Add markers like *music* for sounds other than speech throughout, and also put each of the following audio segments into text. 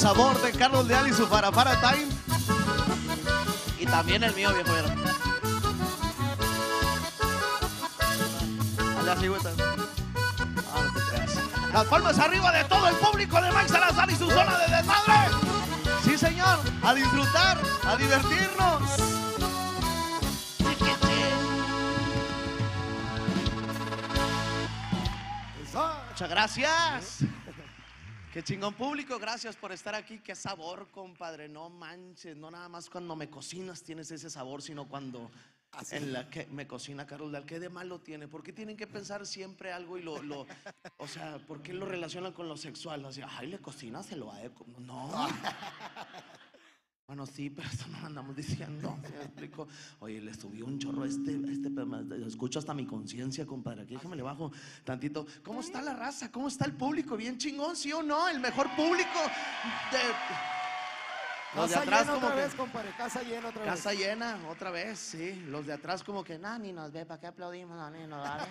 sabor de Carlos Leal y su para time. Y también el mío, viejo. Dale así, güey. Las palmas arriba de todo el público de Mike Salazar y su zona de desmadre. Sí, señor. A disfrutar, a divertirnos. Muchas gracias. Qué chingón público, gracias por estar aquí. Qué sabor, compadre. No manches, no nada más cuando me cocinas tienes ese sabor, sino cuando en la que me cocina Carlos Leal. ¿Qué de malo tiene? ¿Por qué tienen que pensar siempre algo y lo, lo o sea, ¿por qué lo relacionan con lo sexual? Así, ay, le cocina, se lo va a de co-". No. *laughs* Bueno, sí, pero eso no lo andamos diciendo. ¿sí *laughs* me explico? Oye, le subió un chorro a este, a este, escucho hasta mi conciencia, compadre. Aquí déjame le bajo tantito. ¿Cómo está la raza? ¿Cómo está el público? ¿Bien chingón, sí o no? El mejor público de. Los de atrás llena como otra que. vez, compadre. Casa llena otra vez. Casa llena, otra vez, sí. Los de atrás como que, nah, ni nos ve, ¿para qué aplaudimos? No, ni nos vale".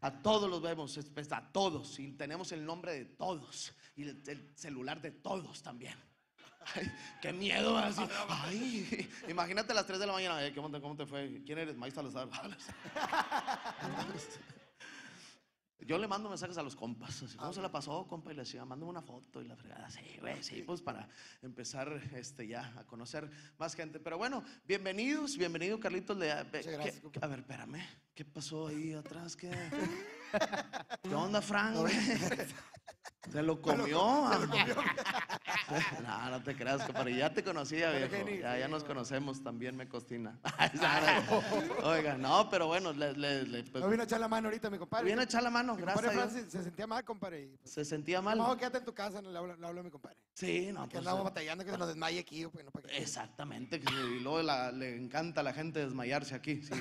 A todos los vemos, a todos. Y tenemos el nombre de todos. Y el celular de todos también. Ay, qué miedo. Así. Ay, imagínate a las 3 de la mañana. "Eh, ¿cómo, te, ¿Cómo te fue? ¿Quién eres? Mike Salazar. Yo le mando mensajes a los compas. así, ¿Cómo se la pasó, compa? Y le decía, mándame una foto y la fregada. Sí, güey, sí, pues para empezar este, ya a conocer más gente. Pero bueno, bienvenidos, bienvenido, Carlitos. Le, Muchas gracias, ¿qué- compa. a ver, espérame. ¿Qué pasó ahí atrás? ¿Qué, ¿Qué onda, Frank? *laughs* ¿Se lo comió? *laughs* no, no te creas, compadre. Ya te conocía, viejo. Ya, ya nos conocemos, también me cocina. *laughs* *laughs* Oiga, no, pero bueno, le, le- le- pues, No vino a echar la mano ahorita, mi compadre. viene a echar la mano, Mi gracias. compadre se sentía mal, compadre. pues, Se sentía mal. quédate en tu casa, no le hablo, le hablo a mi compadre. Sí, no, Que pues, andamos eh, batallando que se nos desmaye aquí, pues, no, para que- Exactamente, que y luego la- le encanta a la gente desmayarse aquí. sí.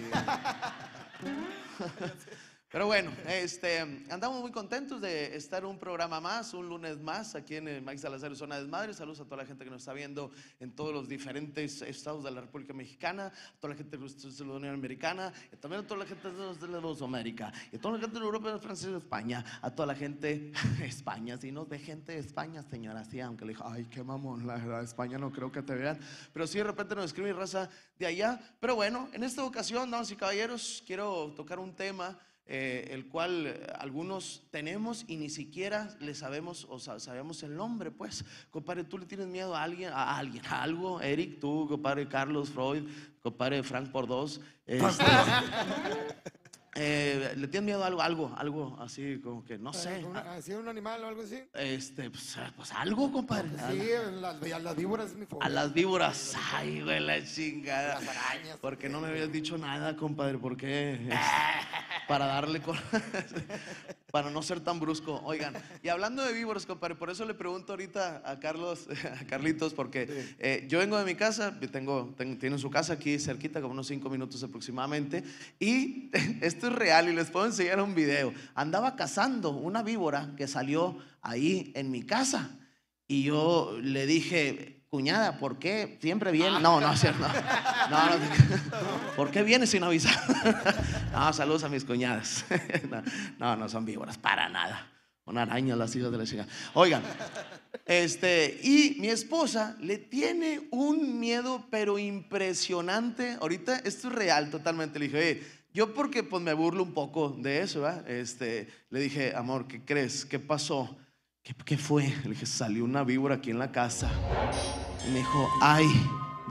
Pero bueno, este, andamos muy contentos de estar un programa más, un lunes más, aquí en el Mike Salazar Zona Desmadre. Saludos a toda la gente que nos está viendo en todos los diferentes estados de la República Mexicana, a toda la gente de la Unión Americana, y también a toda la gente de los de los América, y a toda la gente de Europa, Francia y España, a toda la gente España, si nos ve gente de España, señora, sí, aunque le dijo, ay, qué mamón, la verdad, España no creo que te vean, pero sí de repente nos escribe raza de allá. Pero bueno, en esta ocasión, damas y caballeros, quiero tocar un tema eh, el cual eh, algunos tenemos y ni siquiera le sabemos o sa- sabemos el nombre, pues. Compadre, tú le tienes miedo a alguien, a alguien, a algo, Eric, tú, compadre Carlos Freud, compadre Frank por dos. *laughs* este, eh, ¿Le tienes miedo a algo, algo, algo así como que no sé? Una- así un animal o algo así. Este, pues, pues algo, compadre. Sí, las, a las víboras es mi fobia. A las víboras. Ay, güey, la chingada. Las arañas. ¿Por qué no me habías dicho nada, compadre? ¿Por qué? Es- Para darle. *laughs* Para no ser tan brusco. Oigan, y hablando de víboras, compadre, por eso le pregunto ahorita a Carlos, *laughs* a Carlitos, porque eh, yo vengo de mi casa, tengo, tengo, tienen su casa aquí cerquita, como unos cinco minutos aproximadamente, y *laughs* esto es real y les puedo enseñar un video. Andaba cazando una víbora que salió ahí en mi casa. Y yo le dije, cuñada, ¿por qué siempre viene? No, no, es cierto, no. No, no, ¿Por qué viene sin avisar? *laughs* No, saludos a mis cuñadas. *laughs* No, No, no son víboras, para nada. Una araña las hijas de la chica. Oigan, este, y mi esposa le tiene un miedo, pero impresionante. Ahorita esto es real totalmente. Le dije, oye, yo porque pues me burlo un poco de eso, ¿verdad? Este, le dije, amor, ¿qué crees? ¿Qué pasó? ¿Qué, qué fue? Le dije, salió una víbora aquí en la casa. Y me dijo, ay,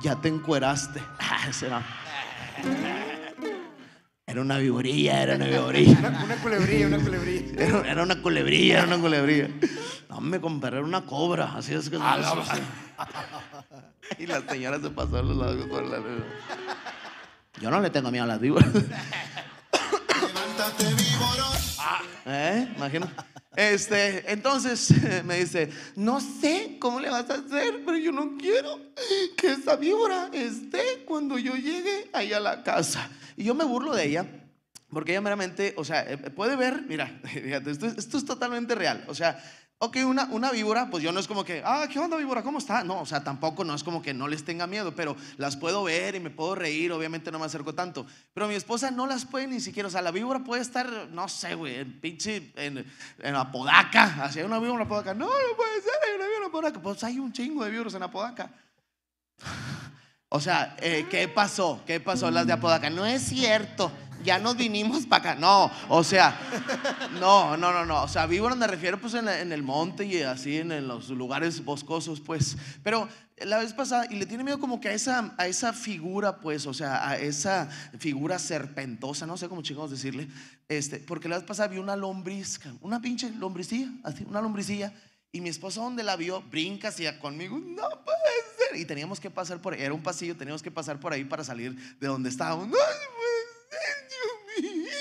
ya te encueraste. *laughs* Ah, era, una viborilla, era una viborilla. Una, una culebrilla, una culebrilla. Era, era una culebrilla, era una culebrilla. No, me compré una cobra, así es que... *laughs* y la señora se pasó a los lados por la... Yo no le tengo miedo a las víboras. Levántate, víborón. ¿Eh? Imagino. Este, entonces *laughs* me dice, no sé cómo le vas a hacer, pero yo no quiero que esa víbora esté cuando yo llegue ahí a la casa. Y yo me burlo de ella, porque ella meramente, o sea, eh, puede ver, mira, *laughs* fíjate, esto, es- esto es totalmente real. O sea, Ok, una, una víbora, pues yo no es como que, ah, ¿qué onda víbora? ¿Cómo está? No, o sea, tampoco no es como que no les tenga miedo, pero las puedo ver y me puedo reír, obviamente no me acerco tanto. Pero mi esposa no las puede ni siquiera, o sea, la víbora puede estar, no sé, güey, en pinche, en, en Apodaca, así una víbora en Apodaca. No, no puede ser, hay una víbora en Apodaca. Pues hay un chingo de víboras en Apodaca. O sea, eh, ¿qué pasó? ¿Qué pasó las de Apodaca? No es cierto. Ya nos vinimos para acá. No, o sea, no, no, no, no. O sea, víboras me refiero pues en, el monte y así en, los lugares boscosos, pues. Pero la vez pasada, y le tiene miedo como que a esa, a esa figura, pues, o sea, a esa figura serpentosa, no sé cómo chingados decirle, este, porque la vez pasada vi una lombriz, una pinche lombricilla, así, una lombricilla. Y mi esposa donde la vio, brinca hacia conmigo, no puede ser. Y teníamos que pasar por, era un pasillo, teníamos que pasar por ahí para salir de donde estábamos. No puede ser, Dios mío.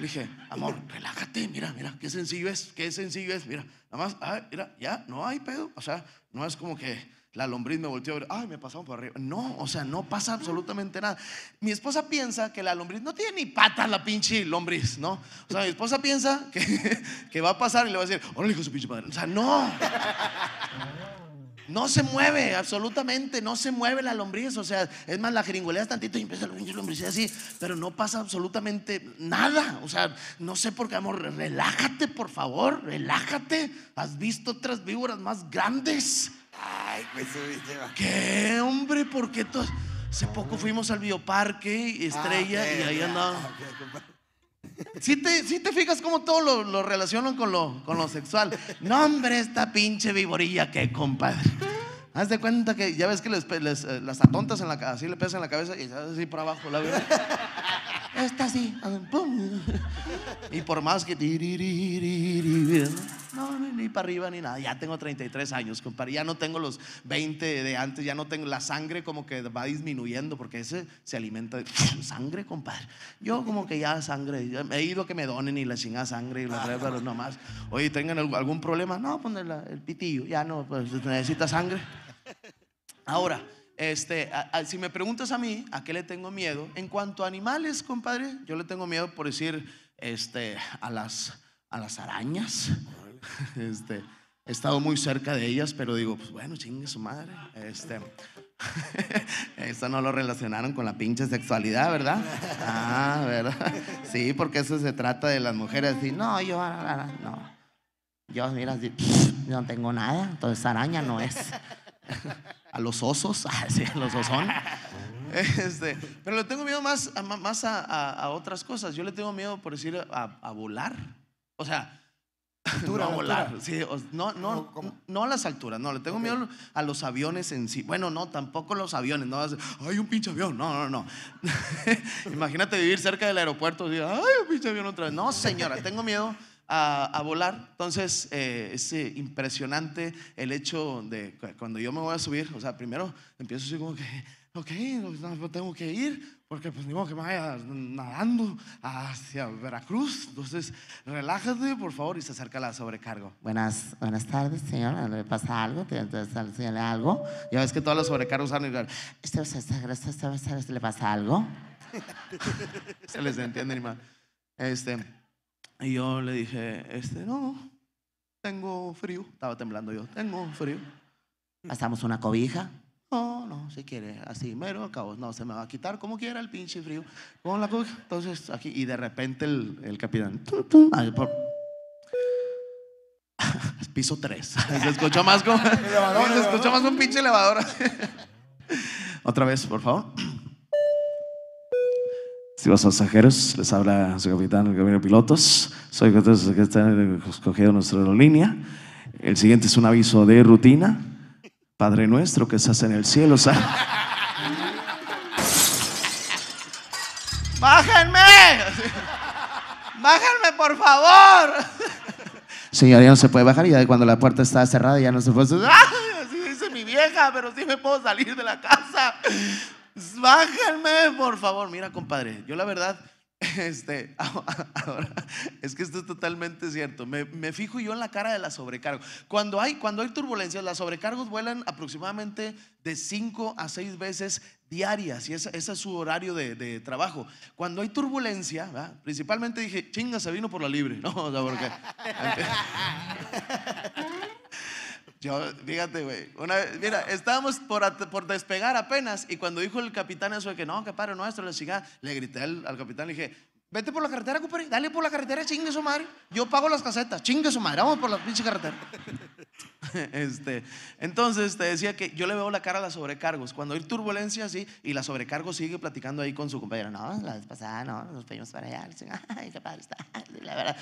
Le dije, amor, relájate, mira, mira, qué sencillo es, qué sencillo es, mira, nada más, ah, mira, ya, no hay pedo, o sea, no es como que la lombriz me volteó a ver, ay, me pasaron por arriba. No, o sea, no pasa absolutamente nada. Mi esposa piensa que la lombriz no tiene ni patas la pinche lombriz, ¿no? O sea, mi esposa piensa que, *laughs* va a pasar y le va a decir, órale, hijo de su pinche padre. O sea, no. No se mueve, absolutamente, no se mueve la lombriz. O sea, es más, la jeringoleas tantito y empieza la pinche lombriz así, pero no pasa absolutamente nada. O sea, no sé por qué, amor, relájate, por favor, relájate. ¿Has visto otras víboras más grandes? Ay, va- ¿Qué, hombre? ¿Por qué todos? Hace poco fuimos al bioparque Estrella Ah, y ahí andaba. ok, compadre. Si te, sí te fijas cómo todo lo, lo relacionan con lo, con lo sexual. No, hombre, esta pinche viborilla que compadre. Haz de cuenta que ya ves que les, les, eh, las atontas en la así le pesan en la cabeza y así por abajo la víbora. *laughs* Esta así, pum. Y por más que no, ni, para arriba ni nada. Ya tengo 33 años, compadre. Ya no tengo los 20 de antes, ya no tengo la sangre como que va disminuyendo porque ese se alimenta de sangre, compadre. Yo como que ya sangre, he ido a que me donen y la chingada sangre y la red, pero no más. Oye, ¿tengan algún- problema? No, pues la- el pitillo, ya no, pues necesita sangre. Ahora, este, a- a- si me preguntas a mí, ¿a qué le tengo miedo? En cuanto a animales, compadre, yo le tengo miedo por decir, este, a las, a las arañas. *laughs* Este, he estado muy cerca de ellas, pero digo, pues bueno, chingue su madre. Este, *laughs* eso no lo relacionaron con la pinche sexualidad, ¿verdad? Ah, ¿verdad? *laughs* Sí, porque eso se trata de las mujeres. Y no, yo, ah, ah, no. Yo, mira, yo no tengo nada, entonces araña no es a los osos, *laughs* sí, a los osón. Este, pero le tengo miedo más, a, más a, a- a otras cosas. Yo le tengo miedo, por decir, a, volar. O sea, *laughs* Altura, no a volar. Sí, no, no, no a las alturas, no, le tengo miedo a los aviones en sí. Bueno, no, tampoco los aviones, no, hay un pinche avión, no, no, no. *laughs* Imagínate vivir cerca del aeropuerto y decir, ay, un pinche avión otra vez. No, señora, tengo miedo a, a volar. Entonces, eh, es eh, impresionante el hecho de cuando yo me voy a subir, o sea, primero empiezo así como que, ok, no, tengo que ir, porque pues modo que me vaya nadando hacia Veracruz. Entonces, relájate, por favor, y se acerca la sobrecargo. Buenas, buenas tardes, señora. ¿Le pasa algo? ¿Te, le algo? Ya ves que todas las sobrecargos salen y ¿Este, este, este, este, ¿Le pasa algo? *laughs* se les entiende más. Este, y yo le dije, este, no, tengo frío. Estaba temblando yo, tengo frío. ¿Pasamos una cobija? No, no, si quiere, así, mero, acabo, no, se me va a quitar como quiera el pinche frío. Con la cobija, entonces aquí, y de repente el, el capitán, tum, tum, ahí por- *laughs* piso 3. *laughs* Se escuchó más como, *laughs* se escuchó más un pinche elevador. Otra vez, por favor. Estimados pasajeros, les habla su capitán, el capitán de pilotos. Soy el que está escogido nuestra aerolínea. El siguiente es un aviso de rutina. Padre nuestro que estás en el cielo. sa- *laughs* ¡Bájenme! ¡Bájenme, por favor! Señor, ya no se puede bajar y ya cuando la puerta está cerrada ya no se puede. *laughs* ¡Ay! Así dice mi vieja, pero sí me puedo salir de la casa. *laughs* Bájenme, por favor. Mira, compadre, yo la verdad *laughs* Este, *laughs* ahora, es que esto es totalmente cierto. Me, me fijo yo en la cara de la sobrecargo. Cuando hay, cuando hay turbulencias, las sobrecargos vuelan aproximadamente de 5 a 6 veces diarias y ese, ese es su horario de, de trabajo. Cuando hay turbulencia, ¿verdad? principalmente dije, chinga, se vino por la libre. No, o sea, porque. Yo, fíjate, güey. Mira, estábamos por, por despegar apenas y cuando dijo el capitán eso de que no, que padre nuestro, la le grité al, al capitán, le dije, vete por la carretera, compadre, dale por la carretera, chingue su madre. Yo pago las casetas, chingue su madre, vamos por la pinche carretera. *laughs* Este, entonces te decía que yo le veo la cara a las sobrecargos. Cuando hay turbulencia así y la sobrecargo sigue platicando ahí con su compañero, no, la vez pasada, no, nos fuimos para allá. *laughs* Ay, qué padre está. *laughs* La verdad,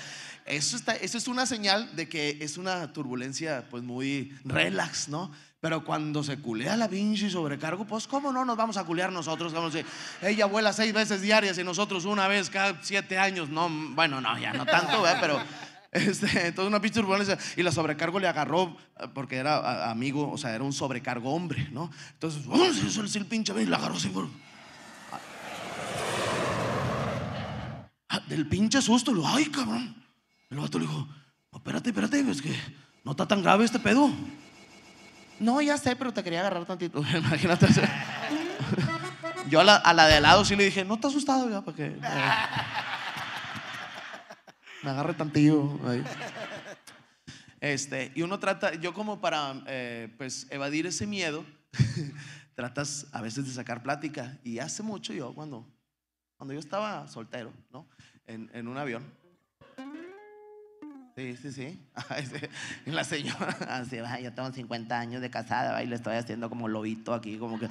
eso, está, eso es una señal de que es una turbulencia pues muy relax, ¿no? Pero cuando se culea la pinche sobrecargo, pues cómo no nos vamos a culear nosotros, como si ella vuela seis veces diarias y nosotros una vez cada siete años, no, bueno, no, ya no tanto, ¿verdad? pero este, entonces una pinche turbulencia y la sobrecargo le agarró eh, porque era amigo, o sea, era un sobrecargo hombre, ¿no? Entonces, ¡oh! sí, el pinche y la agarró así por- Ah, del pinche susto, le digo, ay, cabrón. El vato le dijo, "No, espérate, espérate, es que no está tan grave este pedo. No, ya sé, pero te quería agarrar tantito. *laughs* Imagínate. *laughs* Yo a la, a la de al lado sí le dije, no te asustado ya, para que *laughs* me agarre tantillo. ahí". Este, y uno trata, yo como para eh, pues evadir ese miedo, *laughs* tratas a veces de sacar plática. Y hace mucho yo, cuando, cuando yo estaba soltero, ¿no? En, en un avión. Sí, sí, sí. *laughs* La señora, *laughs* así, "Ay, yo tengo 50 años de casada, y le estoy haciendo como lobito aquí, como que.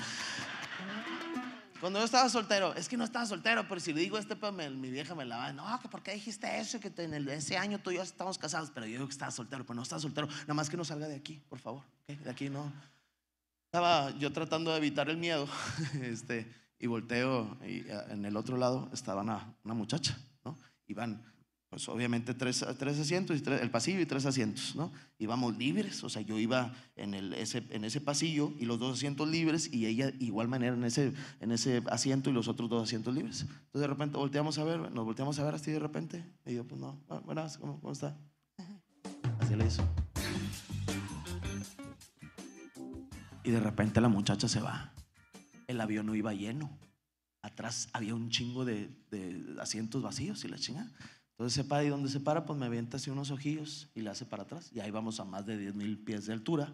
Cuando yo estaba soltero, es que no estaba soltero, pero si le digo este, pues mi vieja me la va, no, que por qué dijiste eso, que en el- ese año tú y yo estamos casados, pero yo digo que estaba soltero, pero no estaba soltero, nada más que no salga de aquí, por favor, ¿ok? de aquí no. Estaba yo tratando de evitar el miedo, *laughs* este, y volteo, y eh, en el otro lado estaba una, una muchacha, ¿no? Iban, pues obviamente tres, tres asientos, y tres- el pasillo y tres asientos, ¿no? Íbamos libres, o sea, yo iba en, el, ese, en ese pasillo y los dos asientos libres, y ella igual manera en ese, en ese asiento y los otros dos asientos libres. Entonces de repente volteamos a ver, nos volteamos a ver así de repente, y yo, pues no, ah, buenas, ¿cómo, cómo está? Así le hizo. Y de repente la muchacha se va. El avión no iba lleno. Atrás había un chingo de, de asientos vacíos y la chinga. Entonces se para y donde se para, pues me avienta así unos ojillos y le hace para atrás. Y ahí vamos a más de 10 mil pies de altura.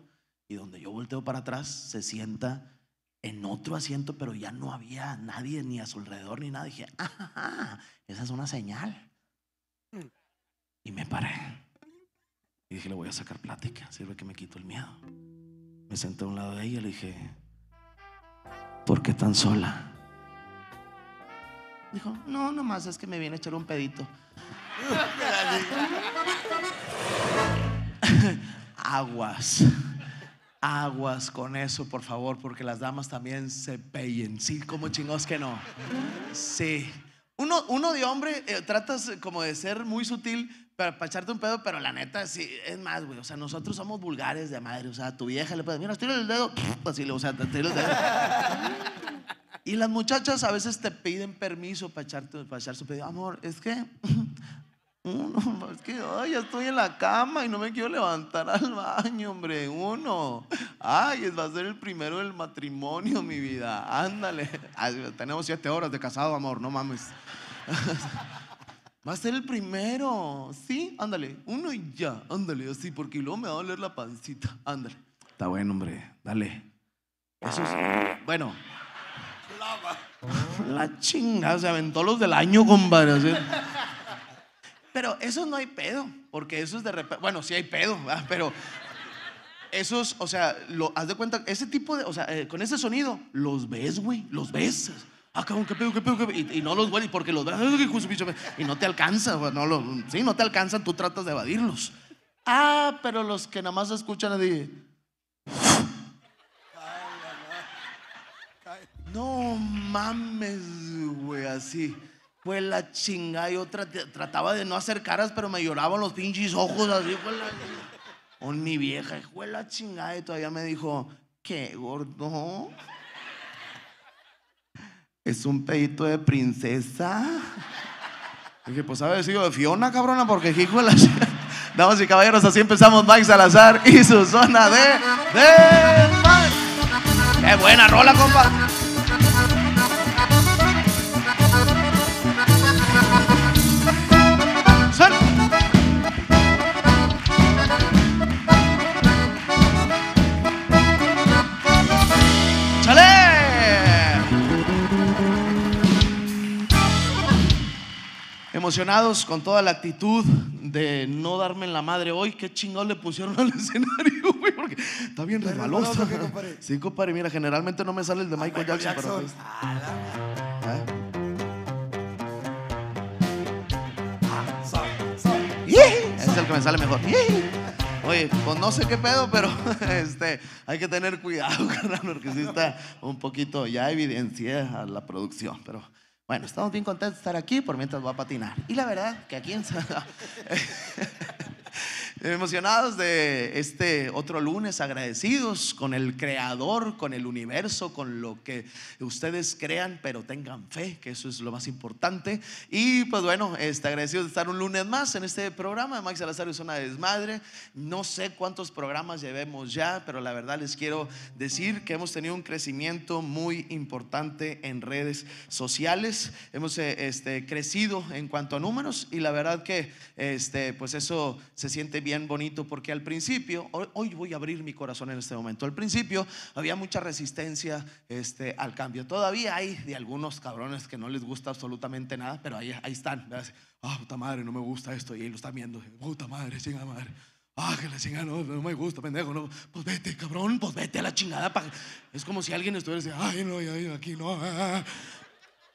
Y donde yo volteo para atrás, se sienta en otro asiento, pero ya no había nadie ni a su alrededor ni nada. dije, ah, esa es una señal. Y me paré. Y dije, le voy a sacar plática, sirve que me quito el miedo. Me senté a un lado de ella y le dije, ¿por qué tan sola? Dijo, no, nomás es que me viene a echar un pedito. *laughs* Aguas, aguas con eso, por favor, porque las damas también se pellen. Sí, como chingados que no. Sí. Uno, uno de hombre eh, tratas como de ser muy sutil para, echarte un pedo, pero la neta, sí, es más, güey. O sea, nosotros somos vulgares de madre. O sea, a tu vieja le puedes, mira, estira el dedo, *laughs* así, o sea, te tira el dedo. Y las muchachas a veces te piden permiso para, echarte, para echar su pedido. Amor, es que, *laughs* uno, es que ay, ya estoy en la cama y no me quiero levantar al baño, hombre. Uno, ay, va a ser el primero del matrimonio, mi vida. Ándale. Ay, tenemos siete horas de casado, amor, no mames. *laughs* Va a ser el primero, sí, ándale, uno y ya, ándale, así, porque luego me va a doler la pancita, ándale. Está bueno, hombre, dale. Eso es, bueno. La chinga, se aventó los del año, compadre. así. Pero eso no hay pedo, porque eso es de repente, bueno, sí hay pedo, pero esos, o sea, lo, haz de cuenta, ese tipo de, o sea, eh, con ese sonido, los ves, güey, los ves. Ah, cabrón, qué pedo, qué pedo, qué pedo. Y, no los hueles porque los ves, y no te alcanza, güey, no lo, sí, no te alcanzan, tú tratas de evadirlos. Ah, pero los que nada más escuchan así. No mames, güey, así. Fue la chingada. Yo trat- trataba de no hacer caras, pero me lloraban los pinches ojos así. Fue la... Con mi vieja, fue la chingada. Y todavía me dijo, ¿qué gordo? ¿Es un pedito de princesa? Dije, pues haber sido de Fiona, cabrona, porque hijo de la... Damas y caballeros, así empezamos Mike Salazar y su zona de... de... ¡Qué buena rola, compa! Emocionados con toda la actitud de no darme en la madre hoy. ¿Qué chingón le pusieron al *laughs* escenario, güey? Porque está bien ¿Está resbaloso. Sí, compadre, mira, generalmente no me sale el de Michael, Jackson, pero pues, ¿eh? Es el que me sale mejor. Oye, pues no sé qué pedo, pero *laughs* este, hay que tener cuidado, *laughs* carnal, porque sí está un poquito, ya evidencia a la producción, pero bueno, estamos bien contentos de estar aquí, por mientras voy a patinar. Y la verdad que aquí en San- *laughs* Emocionados de este otro lunes, agradecidos con el Creador, con el universo, con lo que ustedes crean, pero tengan fe, que eso es lo más importante. Y pues bueno, este, agradecidos de estar un lunes más en este programa Max Salazar Zona de Desmadre. No sé cuántos programas llevemos ya, pero la verdad les quiero decir que hemos tenido un crecimiento muy importante en redes sociales. Hemos eh, este, crecido en cuanto a números y la verdad que este, pues eso se siente bien bonito porque al principio, hoy, voy a abrir mi corazón en este momento, al principio había mucha resistencia este, al cambio. Todavía hay de algunos cabrones que no les gusta absolutamente nada, pero ahí, ahí están. Ah, puta madre, no me gusta esto y ahí lo están viendo. Puta madre, chingada madre. Ah, que la chingada no, no me gusta, pendejo. No. Pues vete, cabrón, pues vete a la chingada. pa- Es como si alguien estuviera diciendo, ay, no, ya, aquí no. ah, ah".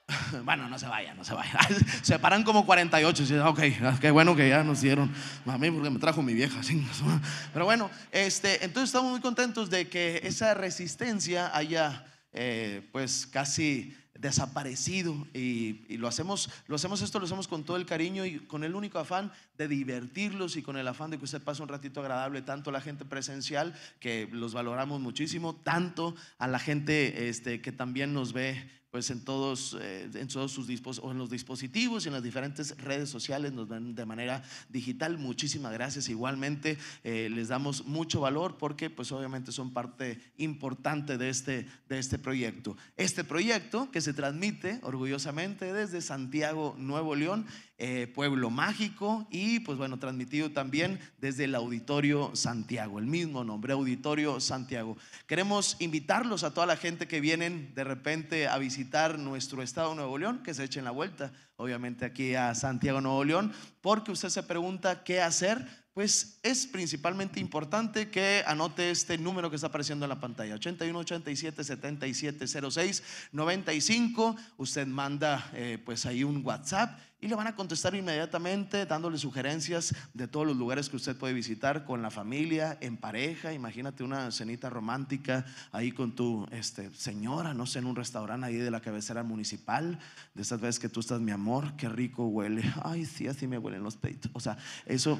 *laughs* Bueno, no se vaya, no se vaya. *laughs* Se paran como 48. y dicen, Ok, ah, qué bueno que ya nos dieron. A mí porque me trajo mi vieja. *laughs* Pero bueno, este, entonces estamos muy contentos de que esa resistencia haya eh, pues casi desaparecido y, y lo hacemos lo hacemos esto lo hacemos con todo el cariño y con el único afán de divertirlos y con el afán de que usted pase un ratito agradable tanto a la gente presencial que los valoramos muchísimo tanto a la gente este, que también nos ve pues en todos, eh, en todos sus dispos o en los dispositivos y en las diferentes redes sociales nos ven de manera digital. Muchísimas gracias. Igualmente eh, les damos mucho valor porque pues obviamente son parte importante de este, de este proyecto. Este proyecto que se transmite orgullosamente desde Santiago, Nuevo León, eh, Pueblo Mágico y pues bueno, transmitido también desde el Auditorio Santiago, el mismo nombre, Auditorio Santiago. Queremos invitarlos a toda la gente que vienen de repente a visitar nuestro estado de Nuevo León, que se echen la vuelta, obviamente aquí a Santiago, Nuevo León, porque usted se pregunta qué hacer. Pues es principalmente importante que anote este número que está apareciendo en la pantalla, 81 87 77 06 95. Usted manda eh, pues ahí un WhatsApp y le van a contestar inmediatamente dándole sugerencias de todos los lugares que usted puede visitar con la familia, en pareja. Imagínate una cenita romántica ahí con tu este, señora, no sé, en un restaurante ahí de la cabecera municipal. De esas veces que tú estás, mi amor, qué rico huele. Ay, sí, así me huelen los peitos. O sea, eso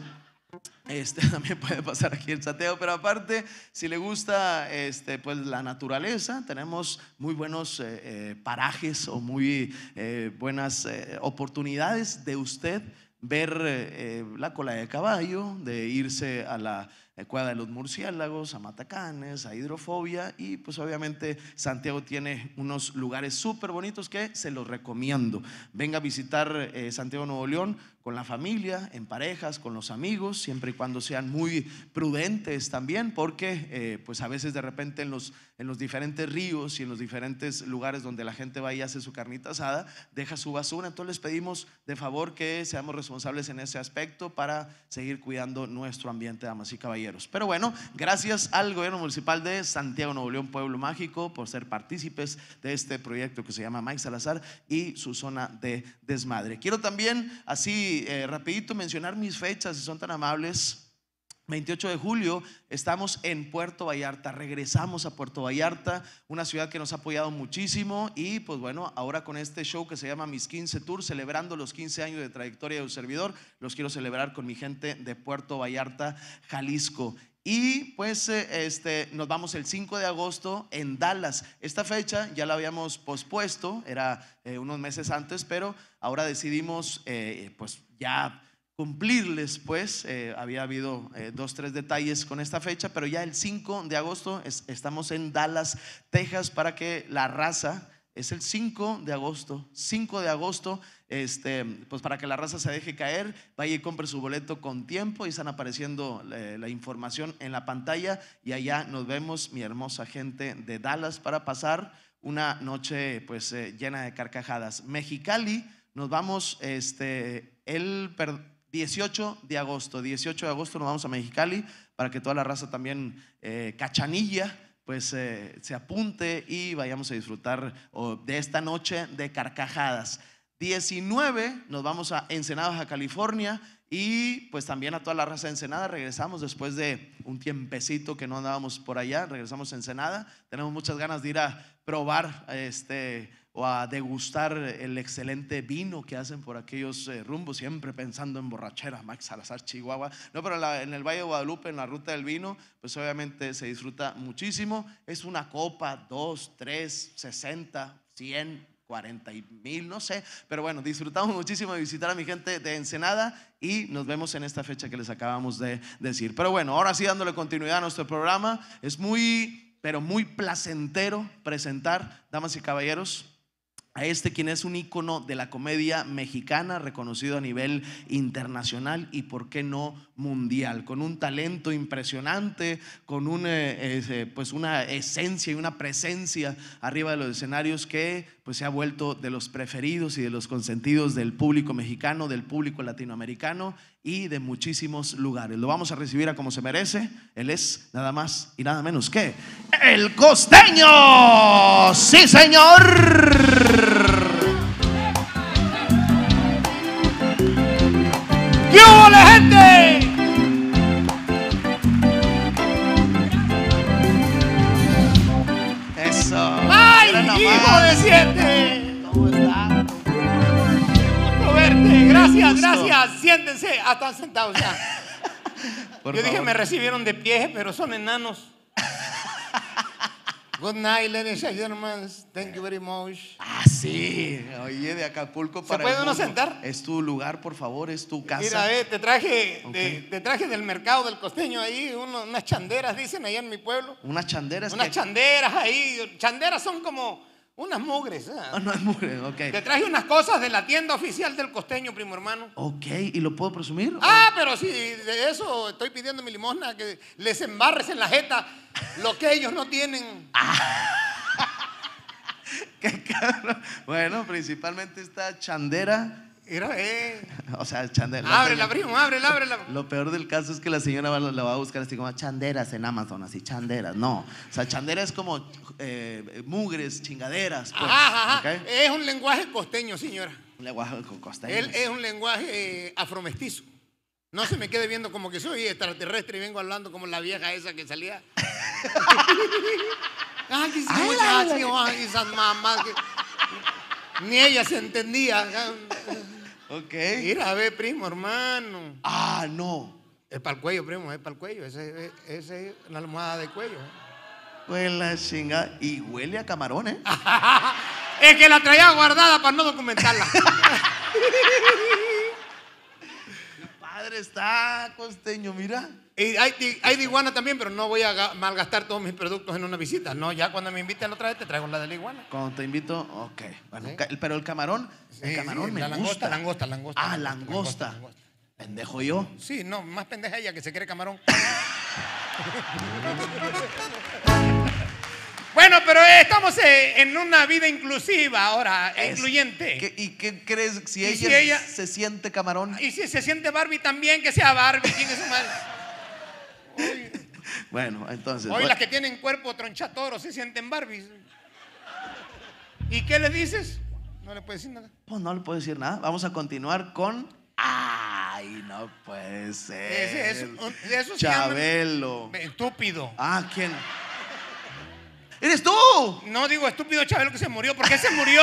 este *laughs* también puede pasar aquí en Santiago, pero aparte, si le gusta este, pues, la naturaleza, tenemos muy buenos eh, eh, parajes o muy eh, buenas oportunidades de usted ver la cola de caballo, de irse a la cueva de los murciélagos, a Matacanes, a Hidrofobia y pues obviamente Santiago tiene unos lugares súper bonitos que se los recomiendo. Venga a visitar eh, Santiago Nuevo León con la familia, en parejas, con los amigos, siempre y cuando sean muy prudentes también, porque eh, pues a veces de repente en los, en los diferentes ríos y en los diferentes lugares donde la gente va y hace su carnita asada, deja su basura. Entonces les pedimos de favor que seamos responsables en ese aspecto para seguir cuidando nuestro ambiente, damas y caballeros. Pero bueno, gracias al gobierno municipal de Santiago Nuevo León, Pueblo Mágico, por ser partícipes de este proyecto que se llama Mike Salazar y su zona de desmadre. Quiero también así eh, rapidito mencionar mis fechas, si son tan amables. 28 de julio estamos en Puerto Vallarta, regresamos a Puerto Vallarta, una ciudad que nos ha apoyado muchísimo y pues bueno, ahora con este show que se llama Mis 15 Tours, celebrando los 15 años de trayectoria de un servidor, los quiero celebrar con mi gente de Puerto Vallarta, Jalisco. Y pues eh, este, nos vamos el 5 de agosto en Dallas. Esta fecha ya la habíamos pospuesto, era eh, unos meses antes, pero ahora decidimos eh, pues ya cumplirles, pues eh, había habido eh, dos, tres detalles con esta fecha, pero ya el 5 de agosto estamos en Dallas, Texas, para que la raza, es el 5 de agosto, 5 de agosto, este, pues para que la raza se deje caer, vaya y compre su boleto con tiempo y están apareciendo eh, la información en la pantalla y allá nos vemos, mi hermosa gente de Dallas, para pasar una noche pues llena de carcajadas. Mexicali, nos vamos este, el... 18 de agosto. 18 de agosto nos vamos a Mexicali para que toda la raza también eh, cachanilla pues eh, se apunte y vayamos a disfrutar de esta noche de carcajadas. 19 nos vamos a Ensenada, California y pues también a toda la raza de Ensenada. Regresamos después de un tiempecito que no andábamos por allá, regresamos a Ensenada. Tenemos muchas ganas de ir a probar este o a degustar el excelente vino que hacen por aquellos eh, rumbos, siempre pensando en borrachera, Max Salazar, Chihuahua. No, pero en el Valle de Guadalupe, en la ruta del vino, pues obviamente se disfruta muchísimo. Es una copa, dos, tres, sesenta, cien, cuarenta y mil, no sé. Pero bueno, disfrutamos muchísimo de visitar a mi gente de Ensenada y nos vemos en esta fecha que les acabamos de decir. Pero bueno, ahora sí dándole continuidad a nuestro programa, es muy, pero muy placentero presentar, damas y caballeros, a este quien es un ícono de la comedia mexicana, reconocido a nivel internacional y por qué no mundial, con un talento impresionante, con un, eh, pues una esencia y una presencia arriba de los escenarios que pues se ha vuelto de los preferidos y de los consentidos del público mexicano, del público latinoamericano y de muchísimos lugares. Lo vamos a recibir a como se merece. Él es nada más y nada menos que el costeño. Sí, señor. ¿Qué la gente? Hijo de siete! ¿Cómo está? verte. Gracias, gracias. Siéntense. Ah, están sentados ya. *laughs* Yo dije, me recibieron de pie, pero son enanos. Good night, ladies and gentlemen. Thank you very much. Ah, sí. Oye, de Acapulco para puede el uno mundo. sentar? Es tu lugar, por favor, es tu casa. Mira, eh, te traje, te traje del mercado del costeño ahí uno- unas chanderas, dicen allá en mi pueblo. Unas chanderas Unas que... chanderas ahí. Chanderas son como unas mugres. ¿ah? Ah, no es mujer, ok. Te traje unas cosas de la tienda oficial del costeño, primo hermano. Ok, ¿y lo puedo presumir? Ah, pero si de eso estoy pidiendo mi limosna, que les embarres en la jeta lo que ellos no tienen. *laughs* Qué cabrón. Bueno, principalmente esta chandera. Mira, eh. *laughs* O sea, chandera. Ábrela, primo, ábrela, ábrela. Lo peor del caso es que la señora va- la va a buscar así como chanderas en Amazon, así chanderas. No, o sea, chandera es como eh, mugres, chingaderas. Pues. Es un lenguaje costeño, señora. Un lenguaje con costeño. Él es un lenguaje eh, afromestizo. No se me quede viendo como que soy extraterrestre y vengo hablando como la vieja esa que salía. *laughs* Ay, qué Ay, muchacho, la- ay, esas mamás que- Ni ella se entendía. Ok. Mira, a ver, primo, hermano. Ah, no. Es para el cuello, primo, es para el cuello. Ese es la almohada de cuello. Pues la chinga. Y huele a camarón, ¿eh? *laughs* Es que la traía guardada para no documentarla. *laughs* *laughs* Padre está costeño, mira. Y hay, di- hay de iguana también, pero no voy a ga- malgastar todos mis productos en una visita. No, ya cuando me inviten otra vez te traigo la de la iguana. Cuando te invito, ok. Bueno, Sí. ca- pero el camarón, el Sí, camarón sí, me la langosta, gusta. langosta, langosta, Ah, langosta, langosta. langosta, Pendejo yo. Sí, no, más pendeja ella que se quiere camarón. *laughs* bueno, pero eh, estamos eh, en una vida inclusiva ahora, Es- incluyente. ¿Qué- ¿Y qué crees si ¿Y ella, si ella- se siente camarón? Y si se siente Barbie también, que sea Barbie, chingue su madre. Bueno, entonces. Hoy las que tienen cuerpo tronchatoro se sienten Barbies. ¿Y qué le dices? No le puedes decir nada. Pues no le puedo decir nada. Vamos a continuar con. ¡Ay! No puede ser. Ese es se Chabelo. Estúpido. Ah, ¿quién? ¡Eres tú! No digo estúpido Chabelo que se murió. ¿Por qué se murió?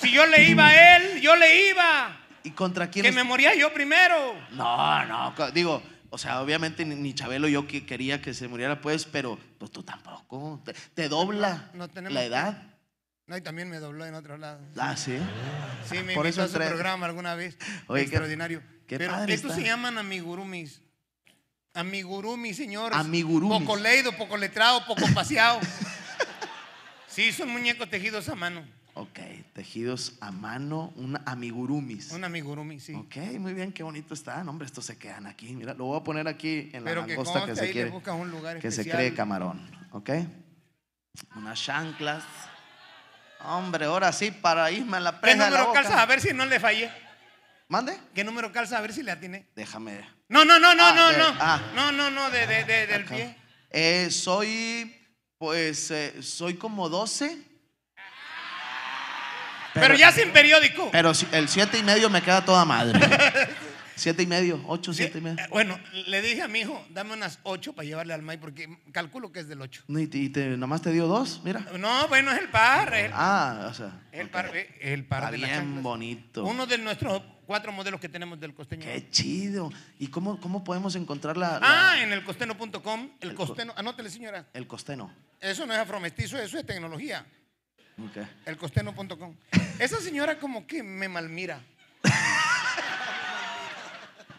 Si yo le iba a él, yo le iba. ¿Y contra quién? Que es- me moría yo primero. No, no, digo, o sea, obviamente ni, Chabelo yo que quería que se muriera, pues, pero pues tú tampoco. Te, te dobla No la edad. No, y también me dobló en otro lado. Ah, sí. Sí, me Por invitó eso a su programa alguna vez. Oye, qué- Extraordinario. qué Pero padre estos está. se llaman amigurumis. Amigurumis, señores. Amigurumis. Poco leído, poco letrado, poco paseado. sí, son muñecos tejidos a mano. Ok, tejidos a mano, un amigurumis. Un amigurumi, sí. Ok, muy bien, qué bonito está. No, hombre, estos se quedan aquí. Mira, lo voy a poner aquí en la Pero que langosta que, conste, se quiere. buscas un lugar Que se cree camarón. Ok. Unas chanclas. Hombre, ahora sí, para irme a la ¿Qué presa de la número boca. calzas? A ver si no le fallé. ¿Mande? ¿Qué número calza? A ver si le atiné. Déjame. No, no, no, no, Ah, no, de- no. ah. No, no, no, de, de- de- del Acá. pie. Eh, soy, pues, eh, soy como 12. Pero, ya sin periódico. Pero si- el siete y medio me queda toda madre. *laughs* siete y medio, ocho, siete y medio. Bueno, le dije a mi hijo, dame unas ocho para llevarle al May porque calculo que es del ocho. No, Y, te, y te- nomás te dio dos, mira. No, bueno, es el par. El, Ah, o sea. el par, eh, el par Está de bien bonito. Uno de nuestros cuatro modelos que tenemos del costeño. Qué chido. ¿Y cómo, cómo podemos encontrar la, la- Ah, en el costeño.com. El El co- costeño, anótele señora. el costeno? Eso no es afromestizo, eso es tecnología. Ok. El costeño.com. Esa señora como que me malmira.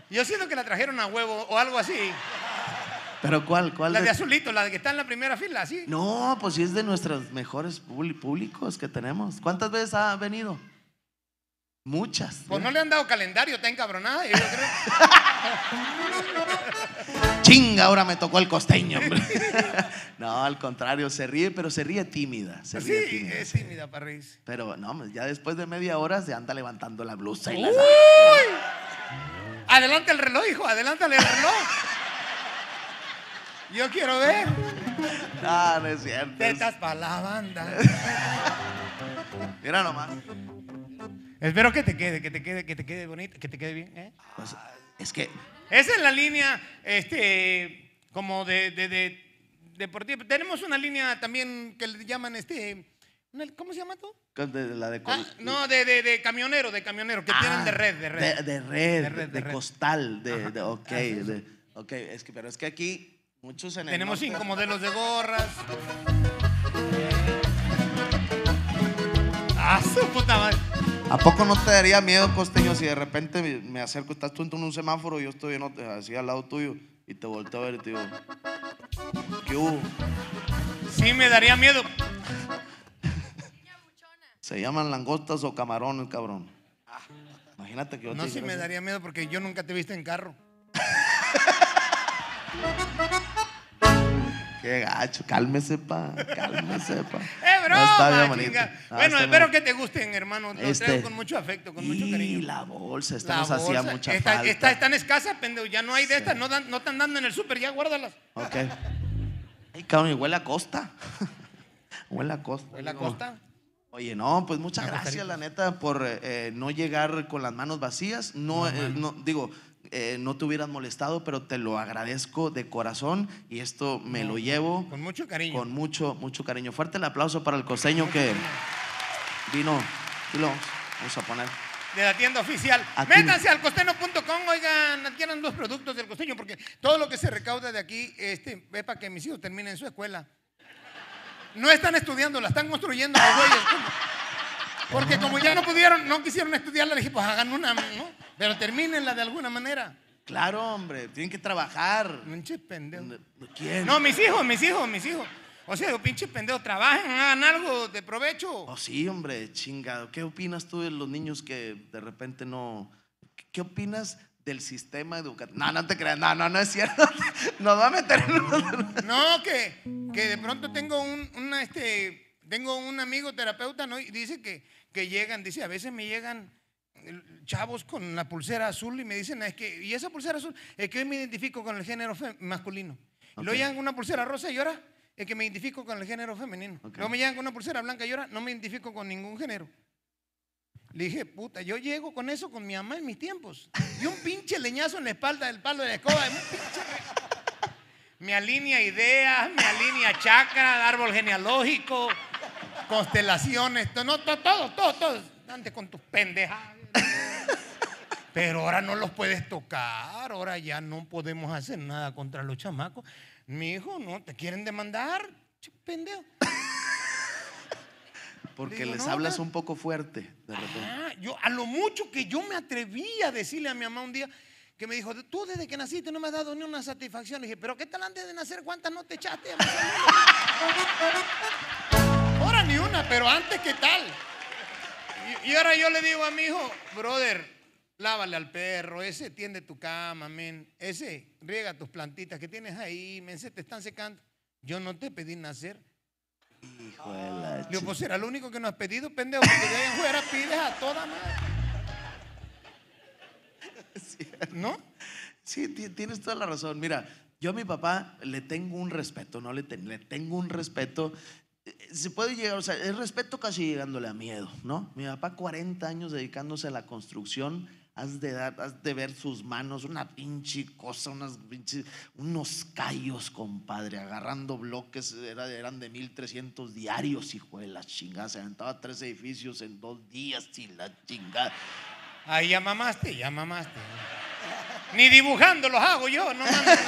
Yo siento que la trajeron a huevo o algo así. ¿Pero cuál? ¿Cuál? La de- de azulito, la que está en la primera fila, así. No, pues sí es de nuestros mejores públicos que tenemos. ¿Cuántas veces ha venido? Muchas. Pues no le han dado calendario, está encabronada. Yo creo. *laughs* Chinga, ahora me tocó el costeño, hombre. *laughs* no, al contrario, se ríe, pero se ríe tímida. Se ríe Sí, tímida. es tímida para reírse. Pero no, ya después de media hora se anda levantando la blusa y la- ¡Uy! Adelante el reloj, hijo, adelántale el reloj. Yo quiero ver. Ah, no es cierto. Tetas para la banda. *laughs* Mira nomás. Espero que te quede, que te quede, que te quede bonito, que te quede bien. ¿eh? Pues, es que Esa es la línea, este, como de, de, de- deportiva. Tenemos una línea también que le llaman, este, ¿cómo se llama tú? de- la de Ah, no, de, de, de camionero, de camionero, que tienen Ah, de red, de red. De, de red, De red, de, red. costal, de, de- ok, Ah, es que, pero es que aquí muchos en el Tenemos norte- cinco modelos de gorras. *laughs* Ah, su puta madre. ¿A poco no te daría miedo, costeño, si de repente me- acerco, estás tú en un semáforo y yo estoy en otro- así al lado tuyo y te volteo a ver y te digo, ¿qué hubo? Sí, me daría miedo. Se llaman langostas o camarones, cabrón. Imagínate que yo No, te sí me daría miedo porque yo nunca te he visto en carro. *laughs* Qué gacho, cálmese, pa, cálmese, pa. *laughs* ¡Eh, broma! No, está bien bonito. chinga! No, bueno, está espero bien. que te gusten, hermano. Los Este- traigo con mucho afecto, con mucho Y cariño. la bolsa, esta La nos hacía bolsa, mucha esta, falta. esta es tan escasa, pendejo. Ya no hay de estas, no, dan- no están dando en el súper, ya guárdalas. Ok. Ay, cabrón, y huele a costa. *laughs* huele a costa. ¿En la digo. costa? Oye, no, pues muchas gracias, la neta, por eh, eh, no llegar con las manos vacías. No, eh, no digo, eh, no te hubieras molestado, pero te lo agradezco de corazón y esto me lo llevo Con mucho cariño. con mucho, mucho cariño. Fuerte el aplauso para el costeño que vino. Y lo vamos a poner. de la tienda oficial. Aquí. Métanse al costeño.com, oigan, adquieran los productos del costeño, porque todo lo que se recauda de aquí este, es para que mis hijos terminen su escuela. No están estudiando, la están construyendo los güeyes. Porque como ya no pudieron, no quisieron estudiarla, le dije, pues hagan una, ¿no? Pero termínenla de alguna manera. Claro, hombre, tienen que trabajar. Pinche pendejo. ¿Quién? No, mis hijos, mis hijos, mis hijos. O sea, pinche pendejo, trabajen, hagan algo de provecho. Oh, sí, hombre, chingado. ¿Qué opinas tú de los niños que de repente no... ¿Qué- ¿Qué opinas del sistema educativo? No, no te creas, no, no, no es cierto. *laughs* Nos va a meter en *laughs* No, que, que de pronto tengo un, una, este, tengo un amigo terapeuta, ¿no? Y dice que, que llegan, dice, a veces me llegan eh, chavos con la pulsera azul y me dicen, es que, y esa pulsera azul, es que hoy me identifico con el género masculino. Y luego llegan con una pulsera rosa y ahora es que me identifico con el género femenino. Ok. Luego me llegan con una pulsera blanca y ahora no me identifico con ningún género. Le dije, puta, yo llego con eso con mi mamá en mis tiempos. Y un pinche leñazo en la espalda del palo de la escoba. un pinche Me alinea ideas, me alinea chakra, árbol genealógico, constelaciones, no, to- todo, todo, todo. Antes con tus pendejas. *laughs* Pero ahora no los puedes tocar, ahora ya no podemos hacer nada contra los chamacos. Mi hijo, no, te quieren demandar, pendejo. Porque Digo, les no, hablas no. un poco fuerte de repente. Ah, yo, a lo mucho que yo me atreví a decirle a mi mamá un día que me dijo, tú desde que naciste no me has dado ni una satisfacción. Le dije, pero ¿qué tal antes de nacer? ¿Cuántas no te echaste? Pero antes ¿qué tal? Y, y ahora yo le digo a mi hijo, brother, lávale al perro, ese tiende tu cama, men, ese riega tus plantitas que tienes ahí, men, se te están secando. Yo no te pedí nacer. Hijo de la digo, pues será lo único que no has pedido, pendejo, porque de ahí en fuera pides a toda madre. ¿No? Sí, ti- tienes toda la razón. Mira, yo a mi papá le tengo un respeto, no le, ten- le tengo un respeto. Se puede llegar, o sea, es respeto casi llegándole a miedo, ¿no? Mi papá 40 años dedicándose a la construcción, has de, dar, has de ver sus manos, una pinche cosa, unas pinches- unos callos, compadre, agarrando bloques, era- eran de 1300 diarios, hijo de la chingada, se aventaba tres edificios en dos días y la chingada. Ahí ya mamaste, ya mamaste. Ni dibujando los hago yo, no mames.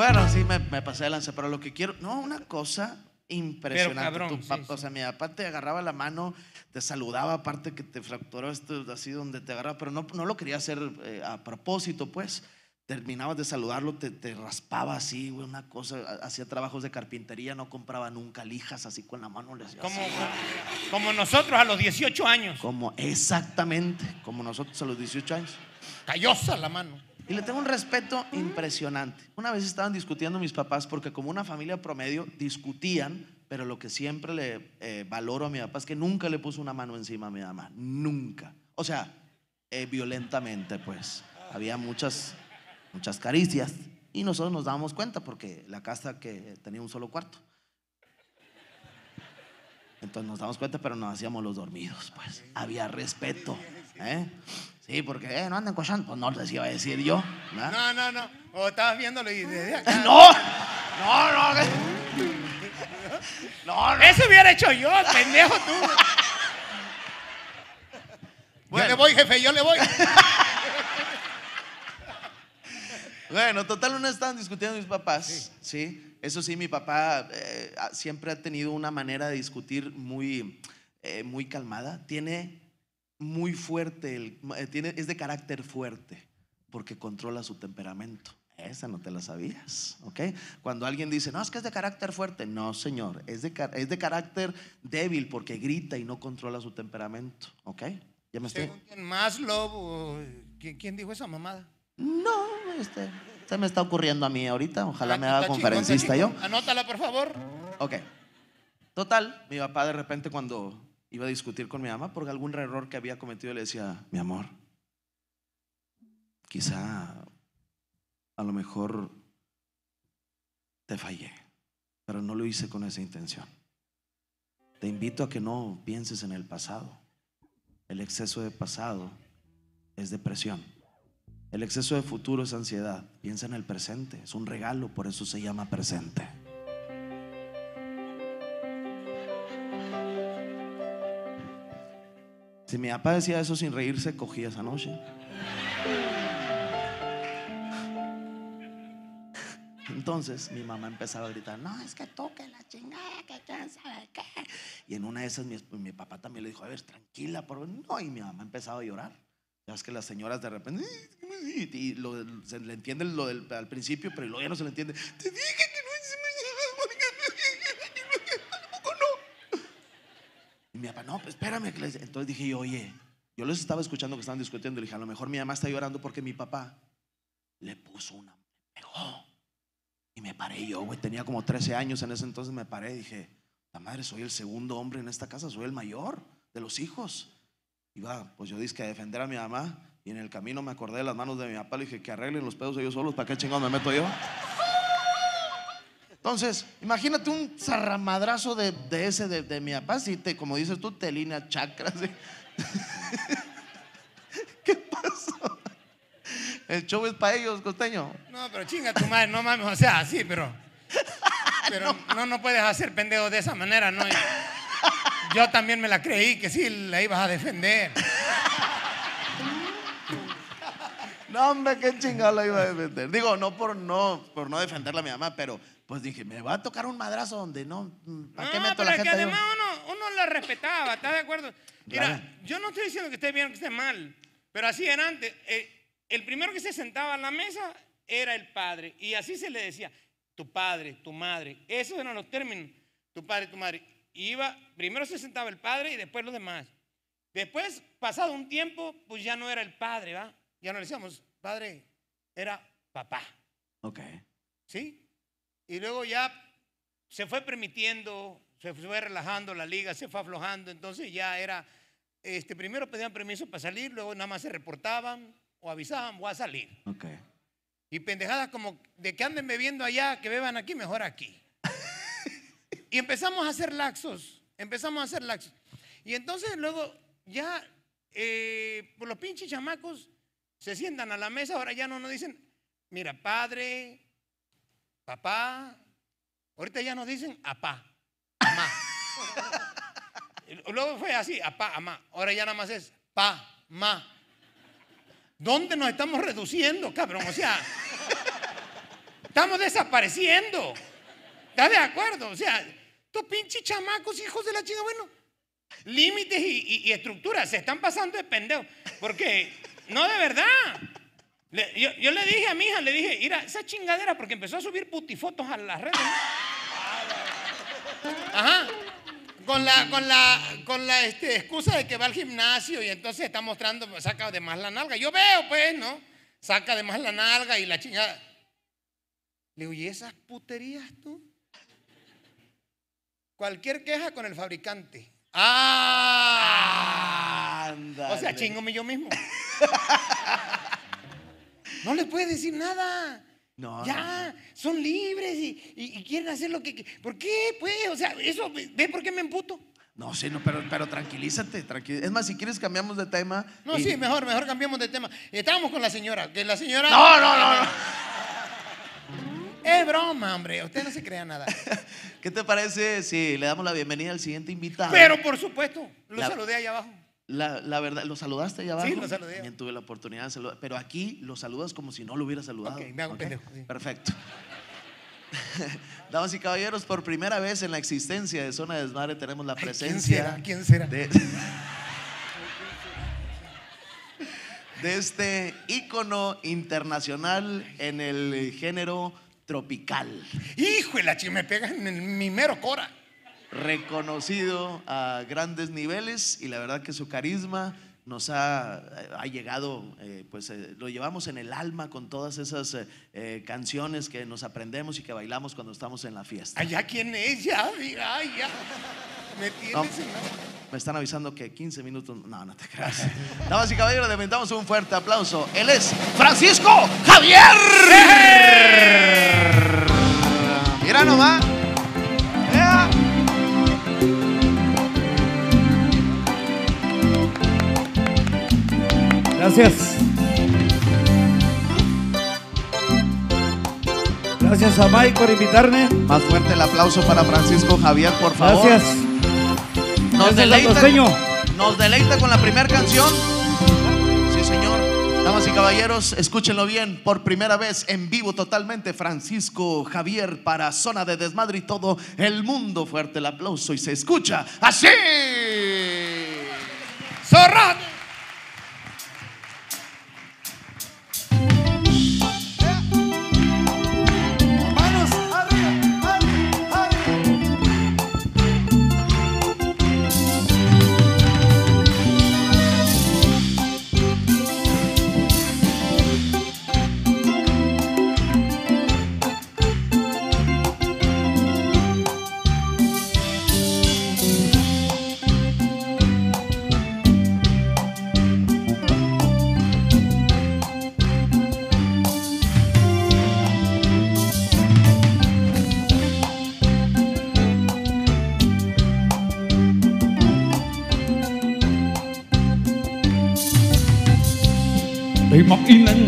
Bueno, sí, me, me pasé de lanza, pero lo que quiero, no, una cosa impresionante. cabrón, Tu sí, papá- sí. O sea, mi papá te agarraba la mano, te saludaba, aparte que te fracturó esto así donde te agarraba, pero no, no lo quería hacer eh, a propósito, pues. Terminabas de saludarlo, te, te raspaba así, güey, una cosa, ha- hacía trabajos de carpintería, no compraba nunca lijas así con la mano, le hacía Como, así. como nosotros a los 18 años. Como exactamente, como nosotros a los 18 años. Callosa la mano. Y le tengo un respeto impresionante. Una vez estaban discutiendo mis papás porque como una familia promedio discutían, pero lo que siempre le eh, valoro a mi papá es que nunca le puso una mano encima a mi mamá. Nunca. O sea, eh, violentamente pues. Había muchas, muchas caricias y nosotros nos dábamos cuenta porque la casa que tenía un solo cuarto. Entonces nos damos cuenta, pero nos hacíamos los dormidos, pues. Había respeto. ¿eh? Sí, porque eh, no anden cochando, pues no les iba a decir yo. ¿verdad? No, no, no. O estabas viéndolo y desde acá. *laughs* No, no, no. No, no. Eso hubiera hecho yo, pendejo tú. Bueno. Yo le voy, jefe, yo le voy. Bueno, total, una estaban discutiendo mis papás, sí. Eso sí, mi papá eh, siempre ha tenido una manera de discutir muy, eh, muy calmada. Tiene muy fuerte, el- eh, tiene, es de carácter fuerte porque controla su temperamento. Esa no te la sabías, ¿ok? Cuando alguien dice, no, es que es de carácter fuerte. No, señor, es de, ca- es de carácter débil porque grita y no controla su temperamento, ¿ok? Ya me estoy... Quién, Maslow, o- ¿quién, quién dijo esa mamada? No, este, se me está ocurriendo a mí ahorita. Ojalá Ah, me haga conferencista yo. Anótala, por favor. Ok. Total, mi papá de repente cuando iba a discutir con mi mamá por algún error que había cometido le decía, mi amor, quizá a lo mejor te fallé, pero no lo hice con esa intención. Te invito a que no pienses en el pasado. El exceso de pasado es depresión. El exceso de futuro es ansiedad. Piensa en el presente. Es un regalo, por eso se llama presente. Si mi papá decía eso sin reírse, cogía esa noche. Entonces mi mamá empezaba a gritar, no, es que toque la chingada, que quién sabe qué. Y en una de esas mi, mi papá también le dijo, a ver, tranquila, por favor". No, y mi mamá empezaba a llorar. Ya es que las señoras de repente, y lo, se le entiende lo del, al principio, pero luego ya no se le entiende. Te dije que no es tampoco no. Y mi papá, no, pues espérame. que les-". Entonces dije yo, oye, yo les estaba escuchando que estaban discutiendo. Le dije, a lo mejor mi mamá está llorando porque mi papá le puso una, me pegó. Y me paré yo, güey, tenía como 13 años en ese entonces, me paré dije, la madre, soy el segundo hombre en esta casa, soy el mayor de los hijos. Iba, pues yo dije a defender a mi mamá y en el camino me acordé de las manos de mi papá, le dije que arreglen los pedos ellos solos, ¿para qué chingón me meto yo? Entonces, imagínate un zarramadrazo de, de ese de, de mi papá, si te, como dices tú, te alinea chakras. ¿sí? *laughs* ¿Qué pasó? El show es para ellos, costeño. No, pero chinga tu madre, no mames, o sea, sí, pero. Pero *laughs* no, no puedes hacer pendejo de esa manera, ¿no? Yo también me la creí que sí la ibas a defender. No, hombre, qué chingado la iba a defender. Digo, no por no, por no defenderla a mi mamá, pero pues dije, me va a tocar un madrazo donde no. ¿Para qué No, meto pero la que gente? yo? además uno, uno la respetaba, ¿estás de acuerdo? Mira, Claro. yo no estoy diciendo que esté bien o que esté mal, pero así era antes. Eh, el primero que se sentaba a la mesa era el padre, y así se le decía, tu padre, tu madre. Esos eran los términos, tu padre, tu madre. Y iba, primero se sentaba el padre y después los demás. Después, pasado un tiempo, pues ya no era el padre, ¿va? Ya no le decíamos padre, era papá. Ok. ¿Sí? Y luego ya se fue permitiendo, se fue relajando la liga, se fue aflojando, entonces ya era, este, primero pedían permiso para salir, luego nada más se reportaban o avisaban, voy a salir. Ok. Y pendejadas como de que anden bebiendo allá, que beban aquí, mejor aquí. *laughs* y empezamos a hacer laxos, empezamos a hacer laxos. Y entonces luego ya, eh, por los pinches chamacos se sientan a la mesa, ahora ya no nos dicen, mira, padre, papá, ahorita ya nos dicen apá, amá. *laughs* Luego fue así, apá, amá, ahora ya nada más es pa, ma. ¿Dónde nos estamos reduciendo, cabrón? O sea, estamos desapareciendo. ¿Estás de acuerdo? O sea, estos pinches chamacos, hijos de la chinga, bueno, límites y, y- y estructuras se están pasando de pendejo. Porque, no, de verdad. Le- yo, yo le dije a mi hija, le dije, mira, esa chingadera, porque empezó a subir putifotos a las redes. ¿no? Ajá. Con la, con la, con la este, excusa de que va al gimnasio y entonces está mostrando, saca de más la nalga. Yo veo, pues, ¿no? Saca de más la nalga y la chingada. Le digo, ¿y esas puterías tú? Cualquier queja con el fabricante. ¡Ah! O sea, chingome yo mismo. *laughs* No le puedes decir nada. No, ya, son libres y, y- y quieren hacer lo que. ¿Por qué? Pues, o sea, eso, ¿ves por qué me emputo? No, sí, no, pero, pero tranquilízate, tranquil- Es más, si quieres cambiamos de tema. No, y- sí, mejor, mejor cambiamos de tema. Estábamos con la señora, que la señora. No, no, no, no. Es broma, hombre, usted no se crea nada. *laughs* ¿Qué te parece si le damos la bienvenida al siguiente invitado? Pero por supuesto, lo La- saludé ahí abajo. La, la verdad, ¿lo saludaste allá abajo? Sí, lo saludé. También tuve la oportunidad de saludar. Pero aquí lo saludas como si no lo hubiera saludado. Ok, me hago pendejo, sí. Perfecto. *laughs* Damas y caballeros, por primera vez en la existencia de Zona de Desmadre tenemos la Ay, ¿Quién presencia será? ¿Quién será? de, *laughs* de este ícono internacional en el género tropical. Chica, me pegan en mi mero cora. Reconocido a grandes niveles y la verdad que su carisma nos ha, ha llegado, eh, pues eh, lo llevamos en el alma con todas esas eh, canciones que nos aprendemos y que bailamos cuando estamos en la fiesta. Allá quién es, ya, diga, ay, ya. Me tienes No. en la- Me están avisando que 15 minutos, no, no te creas. Damas y caballeros, le damos un fuerte aplauso. Él es Francisco Javier. Mira nomás. Gracias. Gracias a Mike por invitarme. Más fuerte el aplauso para Francisco Javier, por favor. Gracias. Nos deleita, nos deleita con la primera canción. Sí, señor. Damas y caballeros, escúchenlo bien. Por primera vez en vivo totalmente, Francisco Javier para Zona de Desmadre y todo el mundo. Fuerte el aplauso y se escucha así. ¡Zorra!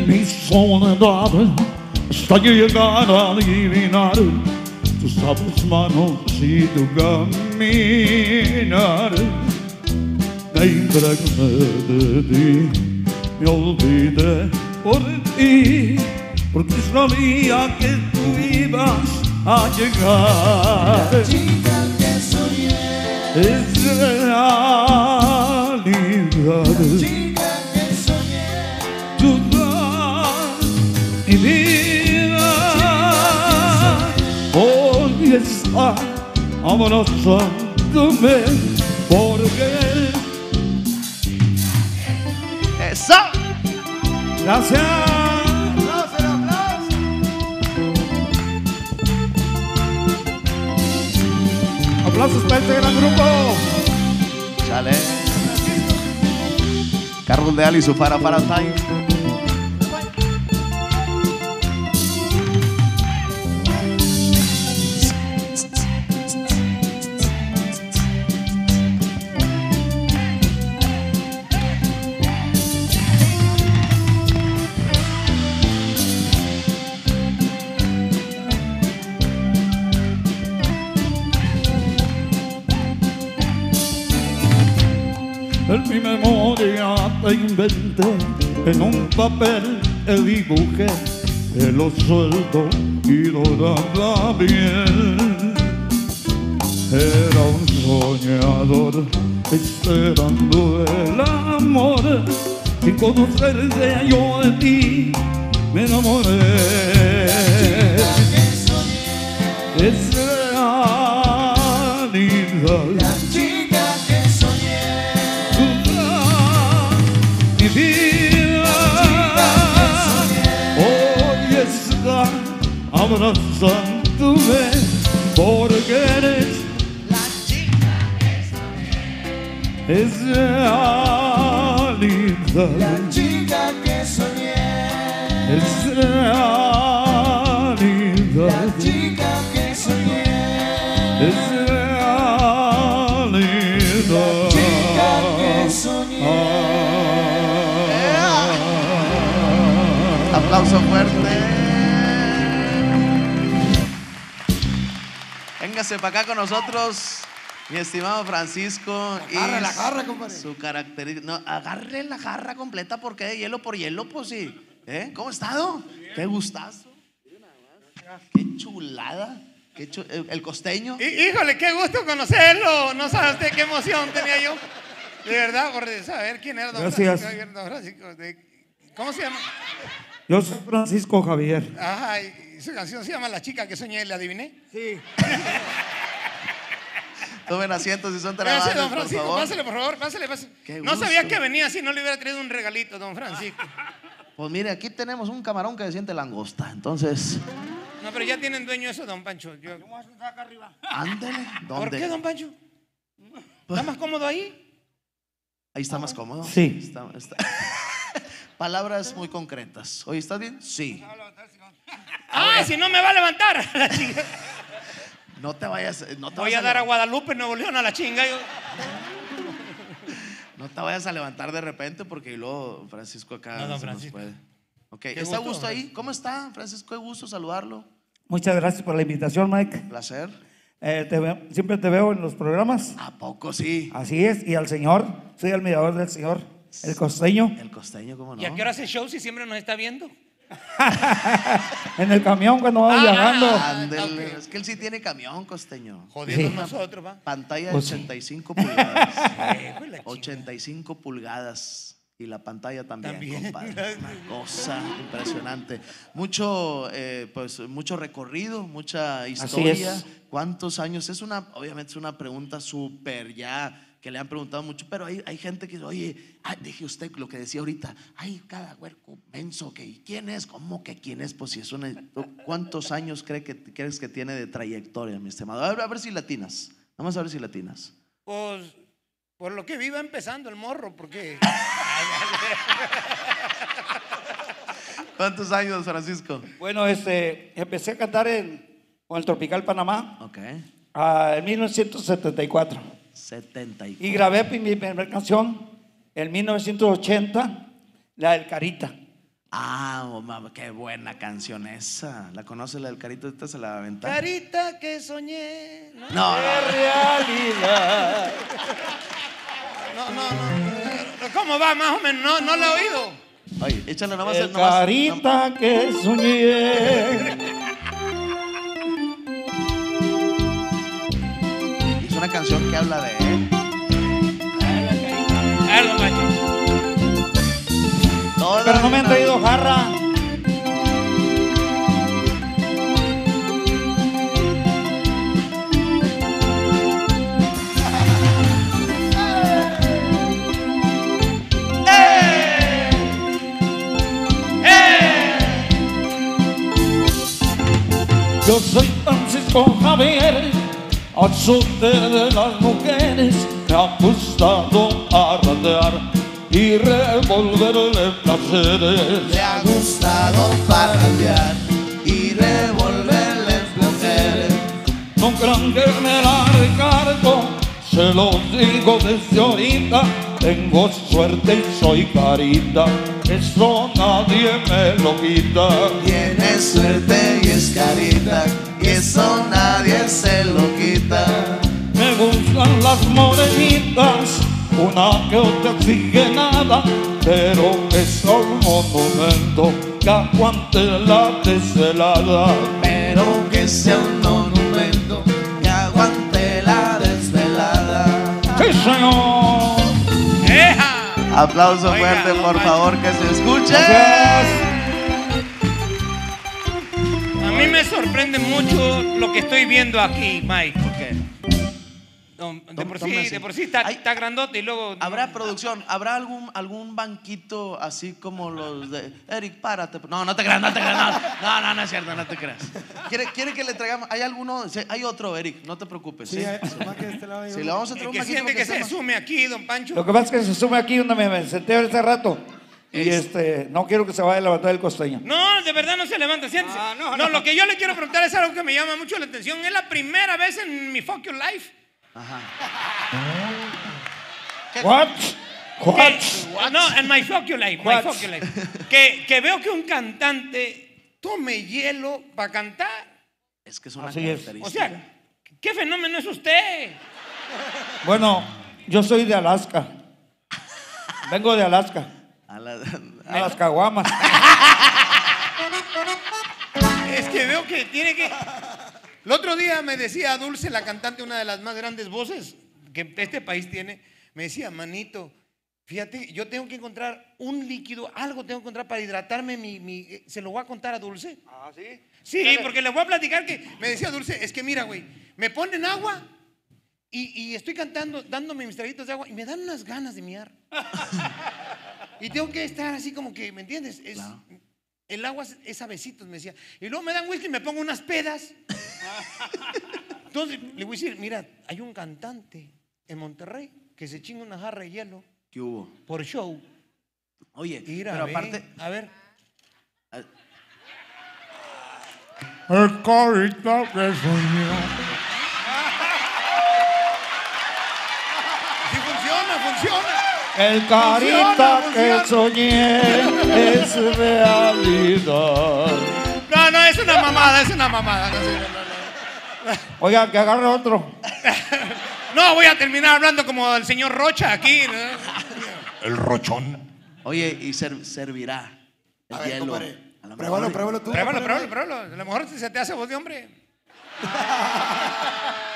Mi soledad hasta llegar a adivinar tus sables manos y tu caminar. Me impregné de ti, me olvidé por ti, porque sabía que tú ibas a llegar. Chica que soñé, Es realidad. Vida hoy está abrazándome porque ¡Eso! Gracias. Aplausos para este gran grupo. Chale. Carlos de Ali, su para para time. Inventé en un papel el dibujé el sueldo y dorada piel era un soñador esperando el amor sin conocerte yo de ti me enamoré. Es abrazándome porque eres La chica es realidad. La chica que soñé, es realidad. La chica que soñé, es realidad. Chica que soñé. Aplauso fuerte. Véngase para acá con nosotros, mi estimado Francisco. Agarre y la jarra, compadre. Su característica. No, agarre la jarra completa porque de hielo por hielo, pues sí. ¿Eh? ¿Cómo ha estado? Qué gustazo. Qué chulada. Qué el, el costeño. Hí- Híjole, qué gusto conocerlo. No sabe usted qué emoción tenía yo. De verdad, por saber quién era don Gracias. Francisco. don Francisco, ¿Cómo se llama? Yo soy Francisco Javier. Ajá, su canción se llama La chica que soñé, ¿la adiviné? Sí. *laughs* Tomen asientos si son Gracias, trabajadores, don por Francisco. favor. Pásale, por favor, pásale, pásale. Qué No sabía que venía así, no le hubiera traído un regalito, don Francisco. *laughs* Pues mire, aquí tenemos un camarón que se siente langosta. Entonces, No, pero ya tienen dueño eso, don Pancho. Yo- ándele. ¿Por ¿Dónde? qué, don Pancho? ¿Está más cómodo ahí? Ahí está más cómodo. Sí. Está- está- *laughs* Palabras muy concretas. Oye, ¿estás bien? Sí. Ah, si no me va a levantar. *laughs* La chinga. No te vayas, no te Voy vayas a dar a levantar- Guadalupe, Nuevo León, a la chinga. yo. No te vayas a levantar de repente porque luego Francisco acá No, se nos Francisco. puede. Ok, Qué ¿está a gusto, gusto ahí? ¿Cómo está, Francisco? Qué gusto saludarlo. Muchas gracias por la invitación, Mike. Placer. Eh, te ve- siempre te veo en los programas. ¿A poco sí? Así es. Y al Señor, soy admirador del Señor, el costeño. El costeño, ¿cómo no? ¿Y a qué hora hace show si siempre nos está viendo? *laughs* En el camión cuando va Ah, viajando. Es que él sí tiene camión, costeño. Jodiendo Sí. nosotros, va. Pantalla de Pues sí. 85 pulgadas. *laughs* Hijo de la chinga. 85 pulgadas. Y la pantalla también, También. compadre. *laughs* Una cosa impresionante. Mucho, eh, pues, mucho recorrido, mucha historia. es. ¿Cuántos años? Es una, obviamente es una pregunta súper ya que le han preguntado mucho, pero hay, hay gente que dice, oye, ah, deje usted lo que decía ahorita, ay, cada huerco menso, que ¿quién es? ¿Cómo que quién es? Pues si es una, ¿cuántos años cree que, crees que tiene de trayectoria, mi estimado? A ver, a ver si latinas. Vamos a ver si latinas. Pues, por lo que viva empezando el morro, porque *laughs* ¿Cuántos años, Francisco? Bueno, este, empecé a cantar en, con el Tropical Panamá Ok. ah, en 1974. 74. Y grabé mi primera canción en 1980, la del Carita. Ah, oh, mamá, qué buena canción esa. ¿La conoce la del carito? Esta se la va a aventar. Carita que soñé. No, No, no. realidad. no, no. no. ¿Cómo va? Más o menos. No, no la he oído. Oye, échale nomás El el nomás- carita que soñé. Una canción que habla de él. Toda Pero no me han traído jarra. *laughs* Yo soy Francisco Javier, azote de las mujeres, me ha gustado arrandear y revolverle placeres. Le ha gustado parrandear y revolverle placeres. No crean que me la recargo, se los digo desde ahorita. Tengo suerte y soy carita, eso nadie me lo quita. Tiene suerte y es carita, y eso nadie se lo quita. Me gustan las morenitas, una que otra oxigenada, pero es un monumento que aguante la desvelada. Pero que sea un monumento que aguante la desvelada. ¡Sí, señor! Aplauso Oiga, fuerte, por favor, que se escuche. Gracias. A mí me sorprende mucho lo que estoy viendo aquí, Mike. Ok. No, de, por sí, de por sí está, Ay. está grandote y luego. ¿Habrá producción? ¿Habrá algún, algún banquito así como los de Eric, párate? No, no te creas, no te creas. No, no, no, no es cierto, no te creas. ¿Quiere, quiere que le traigamos? ¿Hay alguno? Sí, Hay otro, Eric, no te preocupes. Sí, Sí, hay- que este lado hay Sí, le vamos a El traer un que banquito siente que se sume aquí, don Pancho. Lo que pasa es que se sube aquí donde me- senté hace rato. Y Es- este, no quiero que se vaya a levantar el costeño. No, de verdad no se levanta, siéntese. Ah, no, lo que yo le quiero preguntar es algo que me llama mucho la atención. Es la primera vez en mi fuck your life Ajá. What? What? que- no, en my fuck your life, my What? fuck your life. Que, que veo que un cantante tome hielo para cantar. Es que es una Así es. característica. O sea, ¿qué fenómeno es usted? Bueno, yo soy de Alaska. Vengo de Alaska. A la- A las caguamas. Es que veo que tiene que. El otro día me decía Dulce, la cantante, una de las más grandes voces que este país tiene, me decía, manito, fíjate, yo tengo que encontrar un líquido, algo tengo que encontrar para hidratarme. Mi, mi- se lo voy a contar a Dulce. ¿Ah, sí? Sí, porque le voy a platicar que me decía Dulce, es que mira, güey, me ponen agua y, y estoy cantando, dándome mis traguitos de agua y me dan unas ganas de miar. *laughs* y tengo que estar así como que, ¿me entiendes? Es, Claro. El agua es, a besitos, me decía. Y luego me dan whisky y me pongo unas pedas. *laughs* Entonces le voy a decir, mira, hay un cantante en Monterrey que se chinga una jarra de hielo ¿Qué hubo? por show. Oye, Mira, pero ve, aparte, a ver. El carita que soñó. El carita que soñé es realidad. No, no, es una mamada, es una mamada. No, sí, no, no, no. Oiga, que agarre otro. No, voy a terminar hablando como el señor Rocha aquí. ¿no? El rochón. oye, y ser- servirá el A ver, hielo. compadre. A lo Pruébalo, mejor- pruébalo tú. Pruébalo, pruébalo, pruébalo. A lo mejor se te hace voz de hombre. *laughs*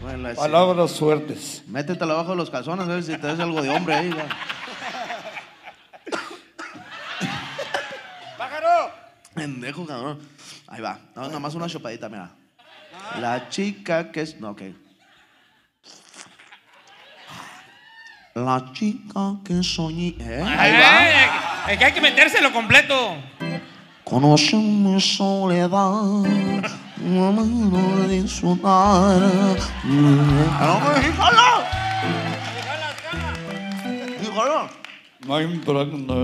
Bueno, así. Palabras suertes. Métetelo abajo de los calzones, a ver si te ves algo de hombre ahí. ya. *coughs* ¡Pájaro! Pendejo, cabrón. Ahí va. No, nada más una chupadita, mira. La chica que es. No, ok. La chica que soñé. ¿eh? Ahí va. Es que hay que metérselo completo. Conoce mi soledad. De. ¡No me híjalo! ¡Híjalo! Me impregné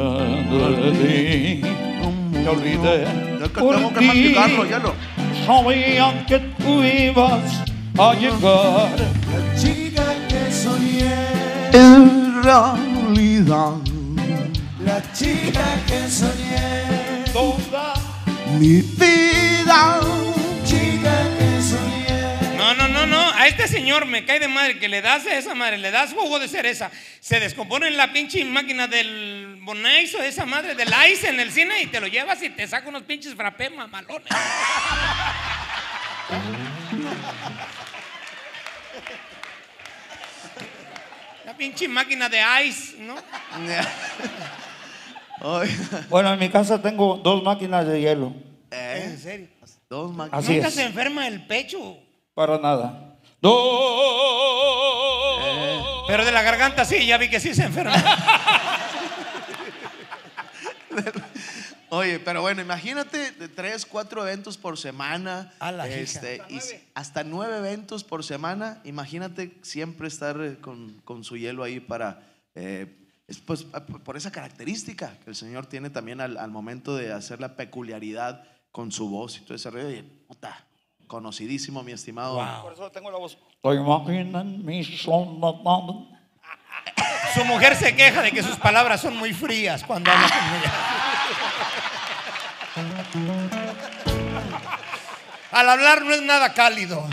de ti. Me olvidé. Es que tengo que ti. masticarlo, hielo. Sabía que tú ibas a llegar. La chica que soñé, En realidad. la la chica que soñé, Toda Mi vida. A este señor me cae de madre que le das a esa madre, le das jugo de cereza. Se descompone en la pinche máquina del Bonais o esa madre del Ice en el cine y te lo llevas y te saca unos pinches frappé mamalones. La pinche máquina de Ice, ¿no? *laughs* Bueno, en mi casa tengo dos máquinas de hielo. ¿eh? En serio. Dos máquinas. Así Nunca es. se enferma el pecho. Para nada. Dos. Pero de la garganta sí, ya vi que sí se enferma. Oye, pero bueno, imagínate de tres, cuatro eventos por semana. A la este, y hasta nueve eventos por semana. Imagínate siempre estar eh, con, con su hielo ahí para. eh, es, pues, p- por esa característica que el Señor tiene también al, al momento de hacer la peculiaridad con su voz y todo ese rollo. Oye, puta, conocidísimo, mi estimado. Wow. Por eso tengo la voz. Te imaginan mi soledad. Su mujer se queja de que sus palabras son muy frías cuando habla con ella. Al hablar no es nada cálido.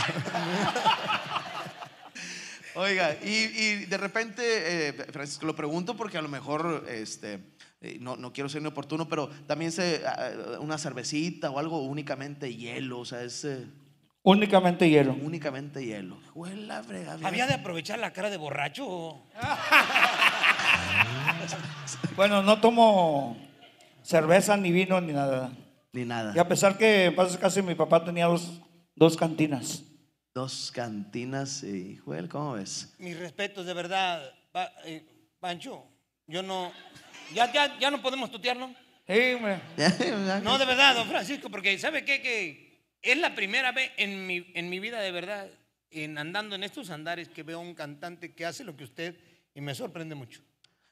Oiga, y, y de repente, eh, Francisco, lo pregunto porque a lo mejor, este, eh, no, no quiero ser inoportuno, pero también se, ah, una cervecita o algo únicamente hielo, o sea, es eh, Únicamente hielo. únicamente hielo. Juela, frega, Había de aprovechar la cara de borracho. *laughs* Bueno, no tomo cerveza, ni vino, ni nada. Ni nada. Y a pesar que en casi mi papá tenía dos, dos cantinas. Dos cantinas y, Juel, ¿cómo ves? Mis respetos, de verdad. Pa- eh, Pancho, yo no. Ya, ya, ya no podemos tutear, ¿no? Sí, hombre. *laughs* No, de verdad, don Francisco, porque ¿sabe qué? Que es la primera vez en mi, en mi vida, de verdad, en andando en estos andares, que veo a un cantante que hace lo que usted y me sorprende mucho.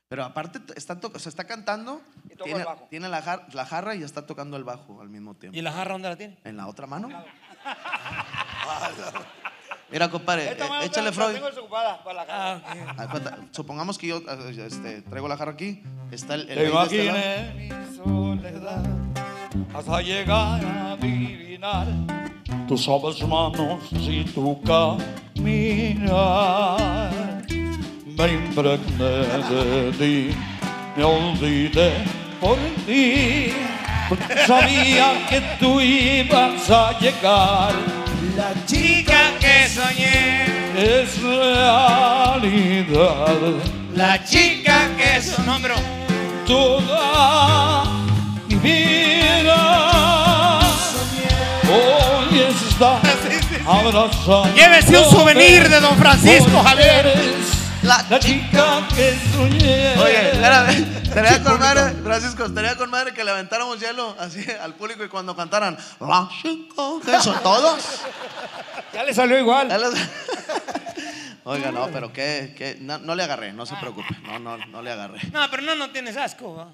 Pero aparte está, o sea, está cantando, Y tiene, el bajo. tiene la, jar- la jarra y está tocando el bajo al mismo tiempo. ¿Y la jarra dónde la tiene? ¿En la otra mano? *laughs* Mira, compadre, eh, mano échale Freud. tengo desocupada para la cara. Ah, ok. Ah, Supongamos que yo eh, este, traigo la jarra aquí. Está el, el Te este mi soledad hasta llegar a adivinar tus suaves manos y tu caminar. Me impregné de ti, me olvidé por ti. Sabía que tú ibas a llegar. La chica que soñé, Es realidad la chica que soñé. Toda vida. Hoy está abrazando. Llévese un souvenir de don Francisco, Javier. La La chica que soñé. Oye, espérame, estaría con madre, Francisco, estaría con madre que le aventáramos hielo así al público y cuando cantaran, la chica que son todos. Ya le salió igual. *laughs* Oiga, no, pero que, no, no le agarré, no se preocupe, no, no, no le agarré. No, pero no, no tienes asco.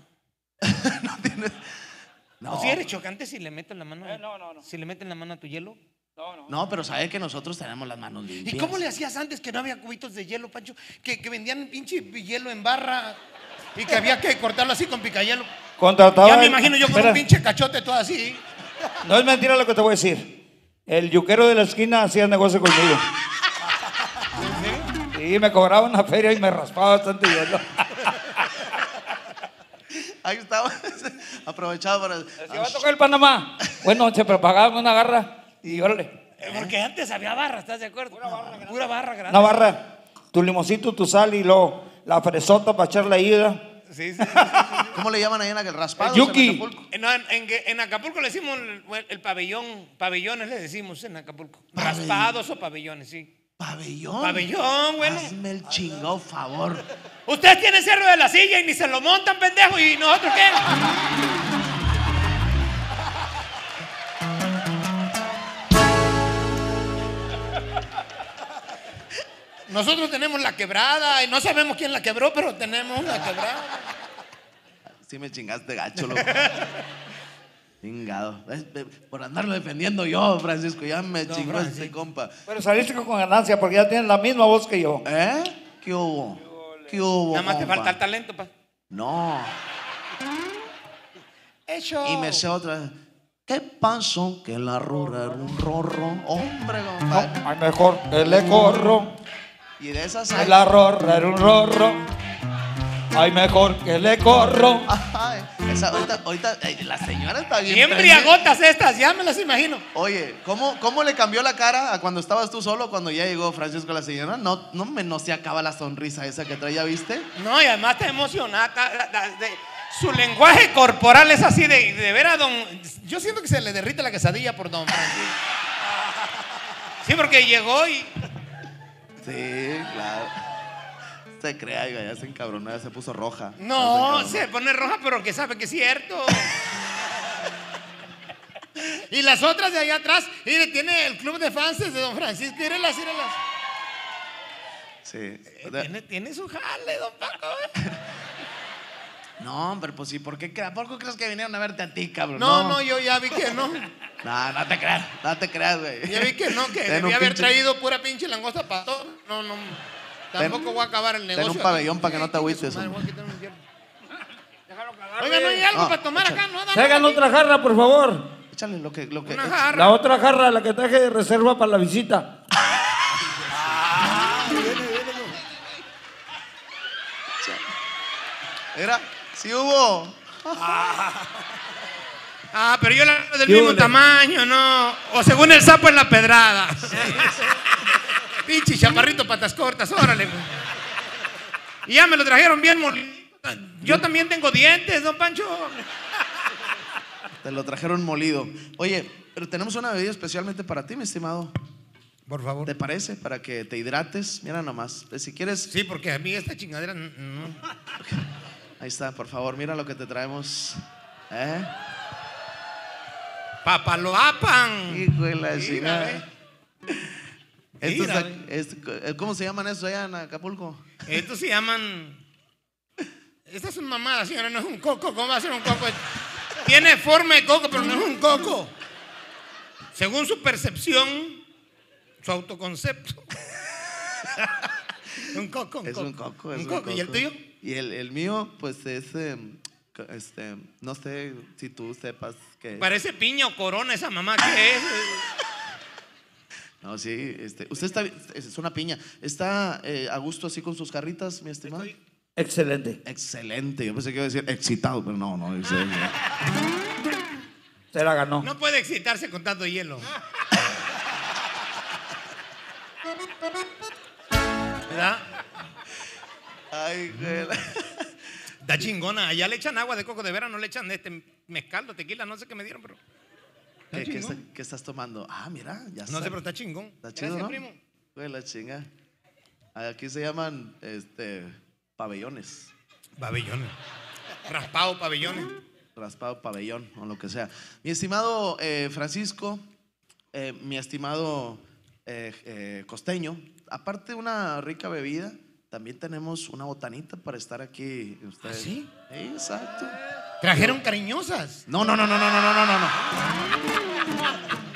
*laughs* No, ¿O si eres chocante si le meten la mano? Eh, no, no, no. Si le meten la mano a tu hielo. No, no. no, pero sabe que nosotros tenemos las manos limpias. ¿Y cómo le hacías antes que no había cubitos de hielo, Pancho? Que, que vendían pinche hielo en barra y que había que cortarlo así con picayelo. Contrataba. Ya me el- imagino yo con Espera, un pinche cachote todo así. No es mentira lo que te voy a decir. El yuquero de la esquina hacía negocio conmigo. *laughs* Sí, me cobraba una feria y me raspaba bastante hielo. *laughs* Ahí estaba, *laughs* aprovechado para... Si va a tocar el Panamá. Bueno, se prepagaban una garra y órale. Eh, Porque antes había barra, ¿estás de acuerdo? Pura barra grande. Pura barra grande. Una barra, tu limoncito, tu sal y luego la fresota para echar la ida. Sí, sí. ¿Cómo le llaman ahí en el raspado? Yuki. En, en- en- en Acapulco le decimos el, el pabellón, pabellones le decimos en Acapulco. Raspados o pabellones, sí. Pabellón. Pabellón, bueno. Hazme el chingado favor. Ustedes tienen cerro de la silla y ni se lo montan, pendejo, ¿y nosotros qué? Nosotros tenemos la quebrada y no sabemos quién la quebró, pero tenemos la quebrada. Sí me chingaste gacho, loco. Chingado. Por andarlo defendiendo yo, Francisco, ya me Don chingó Francisco. este compa. Pero saliste con ganancia porque ya tienes la misma voz que yo. ¿Eh? ¿Qué hubo? ¿Qué hubo? Nada más te compa? falta el talento, pa. No. Eso. Y me sé otra. ¿Qué pasó? Que la rura era un rorro. Hombre, No, compadre. hay mejor que le corro. Y de esas Que hay. la rorra era un rorro. Hay mejor que le corro. Ay, esa, ahorita, ahorita, eh, la señora está bien. Bien prendida. briagotas estas, ya me las imagino. Oye, ¿cómo, ¿cómo le cambió la cara a cuando estabas tú solo, cuando ya llegó Francisco la señora? No, no, me, no se acaba la sonrisa esa que traía, ¿viste? No, y además está emocionada. su lenguaje corporal es así de, de ver a don. Yo siento que se le derrite la quesadilla por don Francisco. *laughs* Sí, porque llegó y. Sí, claro. Se crea, oiga, ya se encabronó, ya se puso roja. No, se se pone roja, pero que sabe que es cierto. Y las otras de allá atrás, mire, tiene el club de fans de don Francisco, mírelas, mírelas. Sí. Tiene, tiene su jale, don Paco. ¿eh? *laughs* No, hombre, pues sí, ¿por qué, ¿por qué crees que vinieron a verte a ti, cabrón? No, no, yo ya vi que no. No, no te creas, no te creas, güey. Ya vi que no, que *laughs* debía haber pinche- traído pura pinche langosta para todo. No, no. Tampoco voy a acabar el ten negocio. un aquí. pabellón para que no te agüites, madre, hombre. voy a quitar un hierro. Oiga, no hay algo No, para tomar acá, ¿no? Traigan otra jarra, por favor. Échale lo que, lo que. Una jarra. La otra jarra, la que traje de reserva para la visita. Era, sí hubo. Ah, pero yo la del ¿Qué mismo tamaño, ¿no? O según el sapo en la pedrada. Pinche chaparrito patas cortas, órale. güey. Y ya me lo trajeron bien molido. Yo también tengo dientes, don Pancho. Te lo trajeron molido. Oye, pero tenemos una bebida especialmente para ti, mi estimado. Por favor. ¿Te parece? Para que te hidrates. Mira nomás. Eh, Si quieres, Sí, porque a mí esta chingadera no. no. ahí está, por favor. Mira lo que te traemos. ¿Eh? Papaloapan. Hijo de la. Esto es- es- ¿Cómo se llaman eso allá en Acapulco? Estos se llaman. Esta es una mamada, señora, no es un coco. ¿Cómo va a ser un coco? Tiene forma de coco, pero no es un coco. Según su percepción, su autoconcepto. *laughs* un coco, un Es coco. un coco. Es Un coco. ¿Y el tuyo? Y el, el mío, pues es. eh, este, no sé si tú sepas que. Parece piña o corona esa mamá. ¿Qué es? No, sí, este, usted está, es una piña. ¿Está eh, a gusto así con sus carritas, mi estimado? Excelente. Excelente. Yo pensé que iba a decir excitado, pero no, no. es- Se la ganó. No puede excitarse con tanto hielo. ¿Verdad? Ay, güey. Da chingona. Allá le echan agua de coco de vera, no le echan este mezcal o tequila, no sé qué me dieron, pero. ¿Qué, qué chingón. está- qué estás tomando? Ah, mira, ya No está. sé, pero está chingón. Está chido, Gracias, ¿no? primo. Güey, la chinga. Aquí se llaman este, pabellones. Pabellones. Raspado pabellones. Raspado pabellón o lo que sea. Mi estimado eh, Francisco, eh, mi estimado eh, eh, costeño, aparte de una rica bebida, también tenemos una botanita para estar aquí. Ustedes. sí? Exacto. Trajeron cariñosas. No, no, no, no, no, no, no, no, no.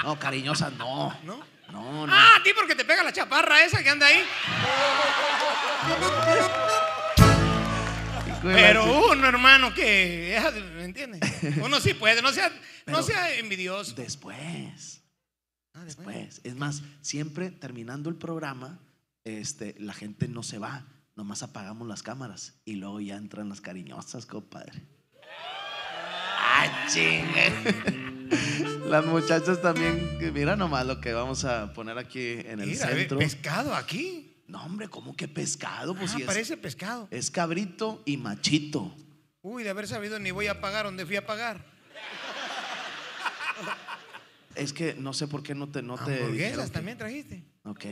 No, cariñosas, no. ¿No? No, no. Ah, a ti porque te pega la chaparra esa que anda ahí. Pero uno, hermano, que. ¿Me entiendes? *laughs* Uno sí puede, no sea, no sea envidioso. Después. Ah, después. Después. Es más, siempre terminando el programa, este, la gente no se va. Nomás apagamos las cámaras y luego ya entran las cariñosas, compadre. ¡Ah, chingue! *laughs* Las muchachas también, mira nomás lo que vamos a poner aquí en el Mira, ve, centro. pescado aquí. No, hombre, ¿cómo que pescado? Pues Ah, si es, parece pescado. es cabrito y machito. Uy, de haber sabido ni voy a pagar donde fui a pagar. Es que no sé por qué no te, no te Hamburguesas también trajiste. Ok.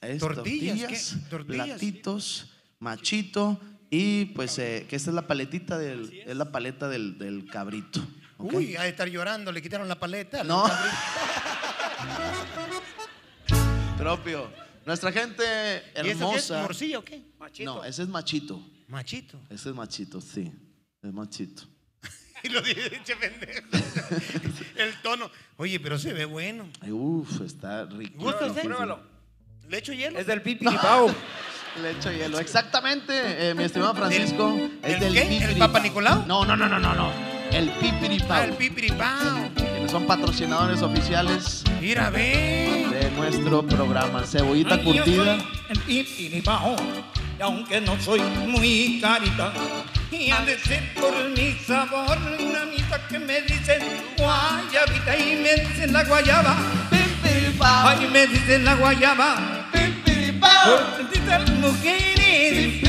Es Tortillas, tortillas, ¿qué? Tortillas. platitos, machito y pues eh, que esta es la paletita del, es la paleta del, del cabrito. Uy, ha de estar llorando, le quitaron la paleta. No. Propio. *laughs* Nuestra gente ¿Y eso qué es? hermosa. ¿Morcilla o qué? No, ese es machito. Machito. Ese es machito, sí. Es machito. *laughs* Y lo dije, pendejo. *laughs* El tono. Oye, pero se ve bueno. Uf, está rico. ¿Gusta usted? Pruébalo. ¿Le echo hielo? Es del pipi pau. *laughs* Le echo hielo. Exactamente, eh, mi estimado Francisco. Es ¿El del qué? ¿El Pipiripao. Papa Nicolau? No, no, no, no, no, no. El Pipiripao. El pipiripao. Quienes son patrocinadores oficiales Mira, ve. de nuestro programa. Cebollita Ay, curtida. el pipiripao, y aunque no soy muy carita, y ha de ser por mi sabor, una amita que me dicen guayabita y me dicen la guayaba. Ay, me dicen la guayaba. Por tantas mujeres,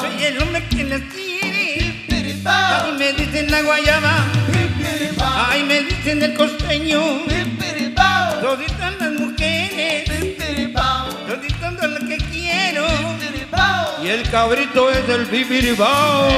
soy el hombre que las tiene. Ay, me dicen la guayaba. Ay, me dicen el costeño. Toditas las mujeres, toditas las que quiero. Y el cabrito es el pipiripao.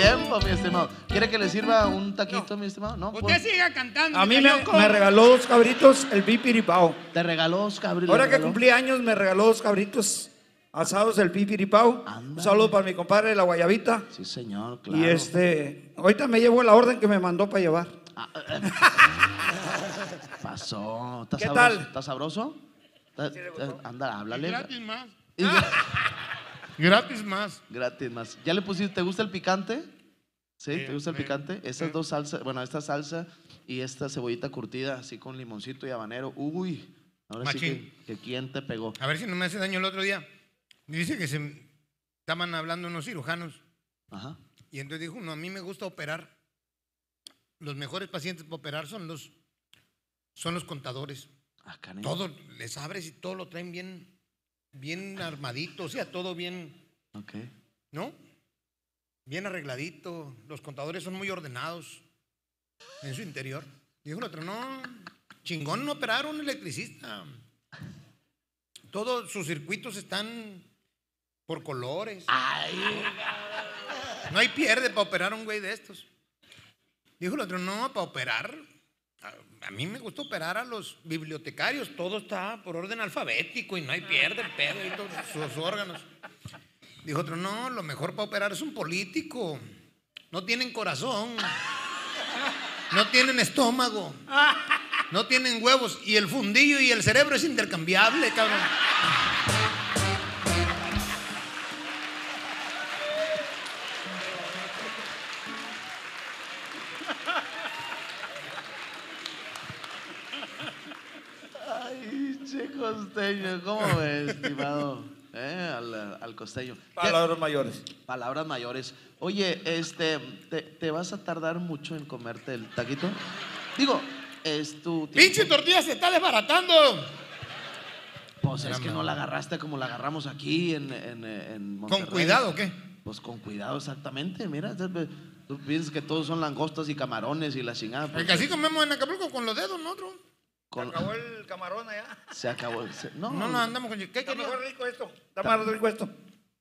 Ah, tiempo, mi estimado. ¿Quiere que le sirva un taquito, mi estimado? No. Usted pues, siga cantando. A mí me, regaló dos cabritos el pipiripao. te regaló dos cabritos. Ahora que cumplí años me regaló dos cabritos asados el pipiripao. Un Ándale. saludo para mi compadre la guayabita. Sí, señor, claro. Y este, ahorita me llevo la orden que me mandó para llevar. Pasó. ¿Está ¿Qué sabroso? tal? ¿Está sabroso? ¿Está- está- Anda, háblale. Gratis más. Y- Gratis más. Gratis más. ¿Ya le pusiste, te gusta el picante? ¿Sí? Sí, ¿Te gusta el sí, picante? Esas sí. dos salsas, bueno, esta salsa y esta cebollita curtida, así con limoncito y habanero. Uy, ahora sí Machín. que, que quién te pegó. A ver si no me hace daño el otro día. Dice que se estaban hablando unos cirujanos. Ajá. Y entonces dijo, no, a mí me gusta operar. Los mejores pacientes para operar son los, son los contadores. Ah, canijo. Todo les abres y todo lo traen bien, bien armadito, o sea, todo bien, Ok. ¿no? Bien arregladito. Los contadores son muy ordenados en su interior. Dijo el otro, no, chingón no operar a un electricista. Todos sus circuitos están por colores. No hay pierde para operar un güey de estos. Dijo el otro, no, para operar. A, mí me gusta operar a los bibliotecarios. Todo está por orden alfabético y no hay pierde, pedo y todos sus órganos. Dijo otro, no, lo mejor para operar es un político. No tienen corazón. No tienen estómago. No tienen huevos. Y el fundillo y el cerebro es intercambiable, cabrón. Costeño, ¿cómo ves, estimado? Eh, al, al costeño. ¿Qué- Palabras mayores. Palabras mayores. Oye, este, ¿te, te vas a tardar mucho en comerte el taquito? Digo, es tu tiempo. Pinche tortilla se está desbaratando. Pues es que no la agarraste como la agarramos aquí en, en, en Monterrey. ¿Con cuidado o qué? Pues con cuidado, exactamente. Mira, tú piensas que todos son langostas y camarones y la chingada. pues, Porque así comemos en Acapulco con los dedos, nosotros. Con- el camarón allá. se acabó. se- no, No, no andamos con. ¿Qué Está quería? mejor rico esto. Está más rico esto.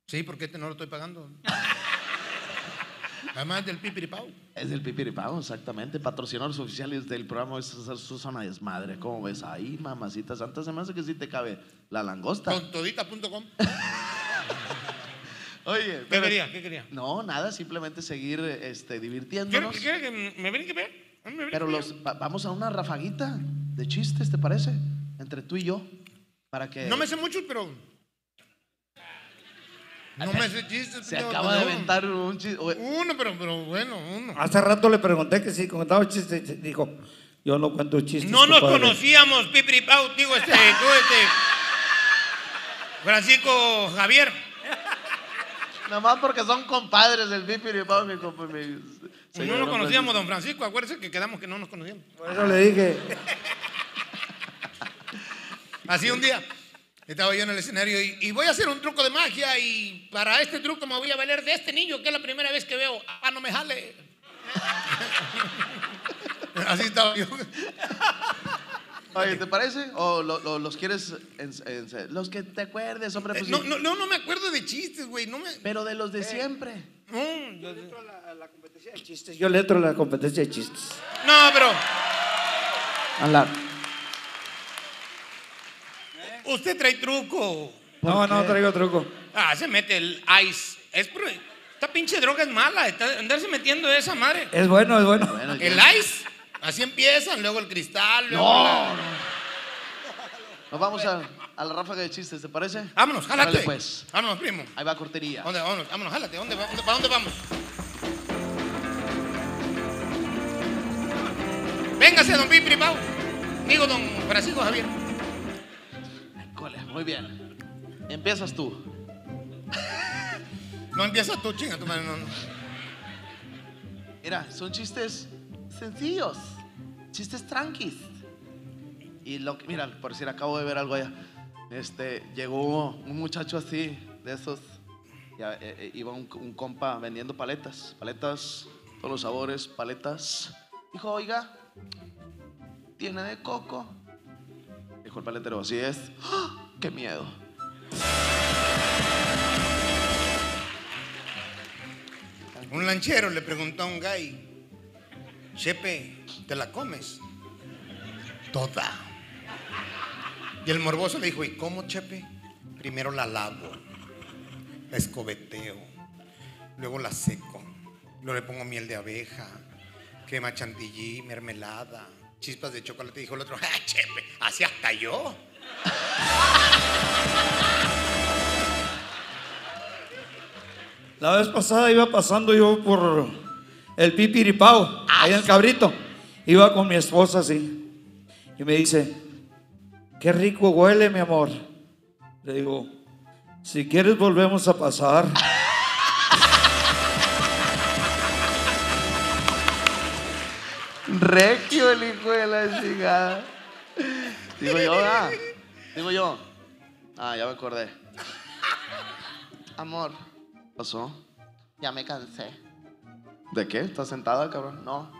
Sí, porque este no lo estoy pagando. *laughs* Además del pipiripau. Es del Pipiripao, exactamente. Patrocinadores oficiales del programa es Susana Desmadre. ¿Cómo ves? Ahí, mamacita santa, se me hace que sí te cabe la langosta. Con todita.com. *laughs* Oye, ¿Qué pero- quería? ¿Qué quería? No, nada, simplemente seguir este, ¿Quiere, divirtiéndonos. quiere que me ven que ver? ¿Me ven Pero que los, va- vamos a una rafaguita de chistes, ¿te parece? Entre tú y yo. Para que No me sé mucho, pero. No me sé chistes. se no, acaba de no. aventar un chiste. Uno, pero, pero bueno, uno. Hace rato le pregunté que si contaba chistes. Dijo, yo no cuento chistes. No nos compadre". conocíamos, Pipiripau, digo, este, *laughs* tú, este. Francisco Javier. Nomás porque son compadres del mi compa. mi no señor lo don conocíamos, don Francisco. Acuérdese que quedamos que no nos conocíamos. Por eso le dije. Así un día estaba yo en el escenario y, y voy a hacer un truco de magia y para este truco me voy a valer de este niño que es la primera vez que veo. Ah, no me jale. *laughs* Así estaba yo. Oye, ¿te parece? ¿O lo- lo- los quieres? en- en- los que te acuerdes, hombre. Pues, No, sí. no, no, no me acuerdo de chistes, güey. No me. Pero de los de siempre. No, yo- Chistes, Yo le entro a la competencia de chistes. no, pero usted trae truco. No, qué? no traigo truco. Ah, se mete el ice. Esta pinche droga es mala. Está, andarse metiendo esa madre. Es bueno, es bueno. el ice. Así empiezan, luego el cristal. Luego no, Nos vamos a, a, la ráfaga de chistes, ¿te parece? Vámonos, jálate. Dale, pues. Vámonos, primo. Ahí va cortería. ¿Dónde, vámonos, vámonos, jálate. ¿Dónde, dónde, ¿Para dónde vamos? Véngase, don Pipri, Pau. Digo, don Francisco Javier. Muy bien. Empiezas tú. *laughs* No empiezas tú, chinga, tu madre, no, no. Mira, son chistes sencillos, chistes tranquis. Y lo que, mira, por decir, acabo de ver algo allá. Este, llegó un muchacho así, de esos. eh, eh, iba un, un compa vendiendo paletas, paletas, todos los sabores, paletas. Dijo, oiga, ¿tiene de coco? Dijo el paletero, así es. ¡Ah! ¡Qué miedo! Un lanchero le preguntó a un gay, Chepe, ¿te la comes? Toda. Y el morboso le dijo, ¿y cómo, Chepe? Primero la lavo, la escobeteo, luego la seco, luego le pongo miel de abeja, crema chantilly, mermelada, chispas de chocolate. Dijo el otro, ¡ah, Chepe! Así hasta yo. La vez pasada iba pasando yo por el Pipiripao, ahí en el cabrito. Iba con mi esposa así. Y me dice, qué rico huele, mi amor. Le digo, si quieres volvemos a pasar. Regio el hijo de la chingada. Digo yo, ah. Digo yo. Ah, ya me acordé. Amor. ¿Qué pasó? Ya me cansé. ¿De qué? ¿Estás sentada, cabrón? No.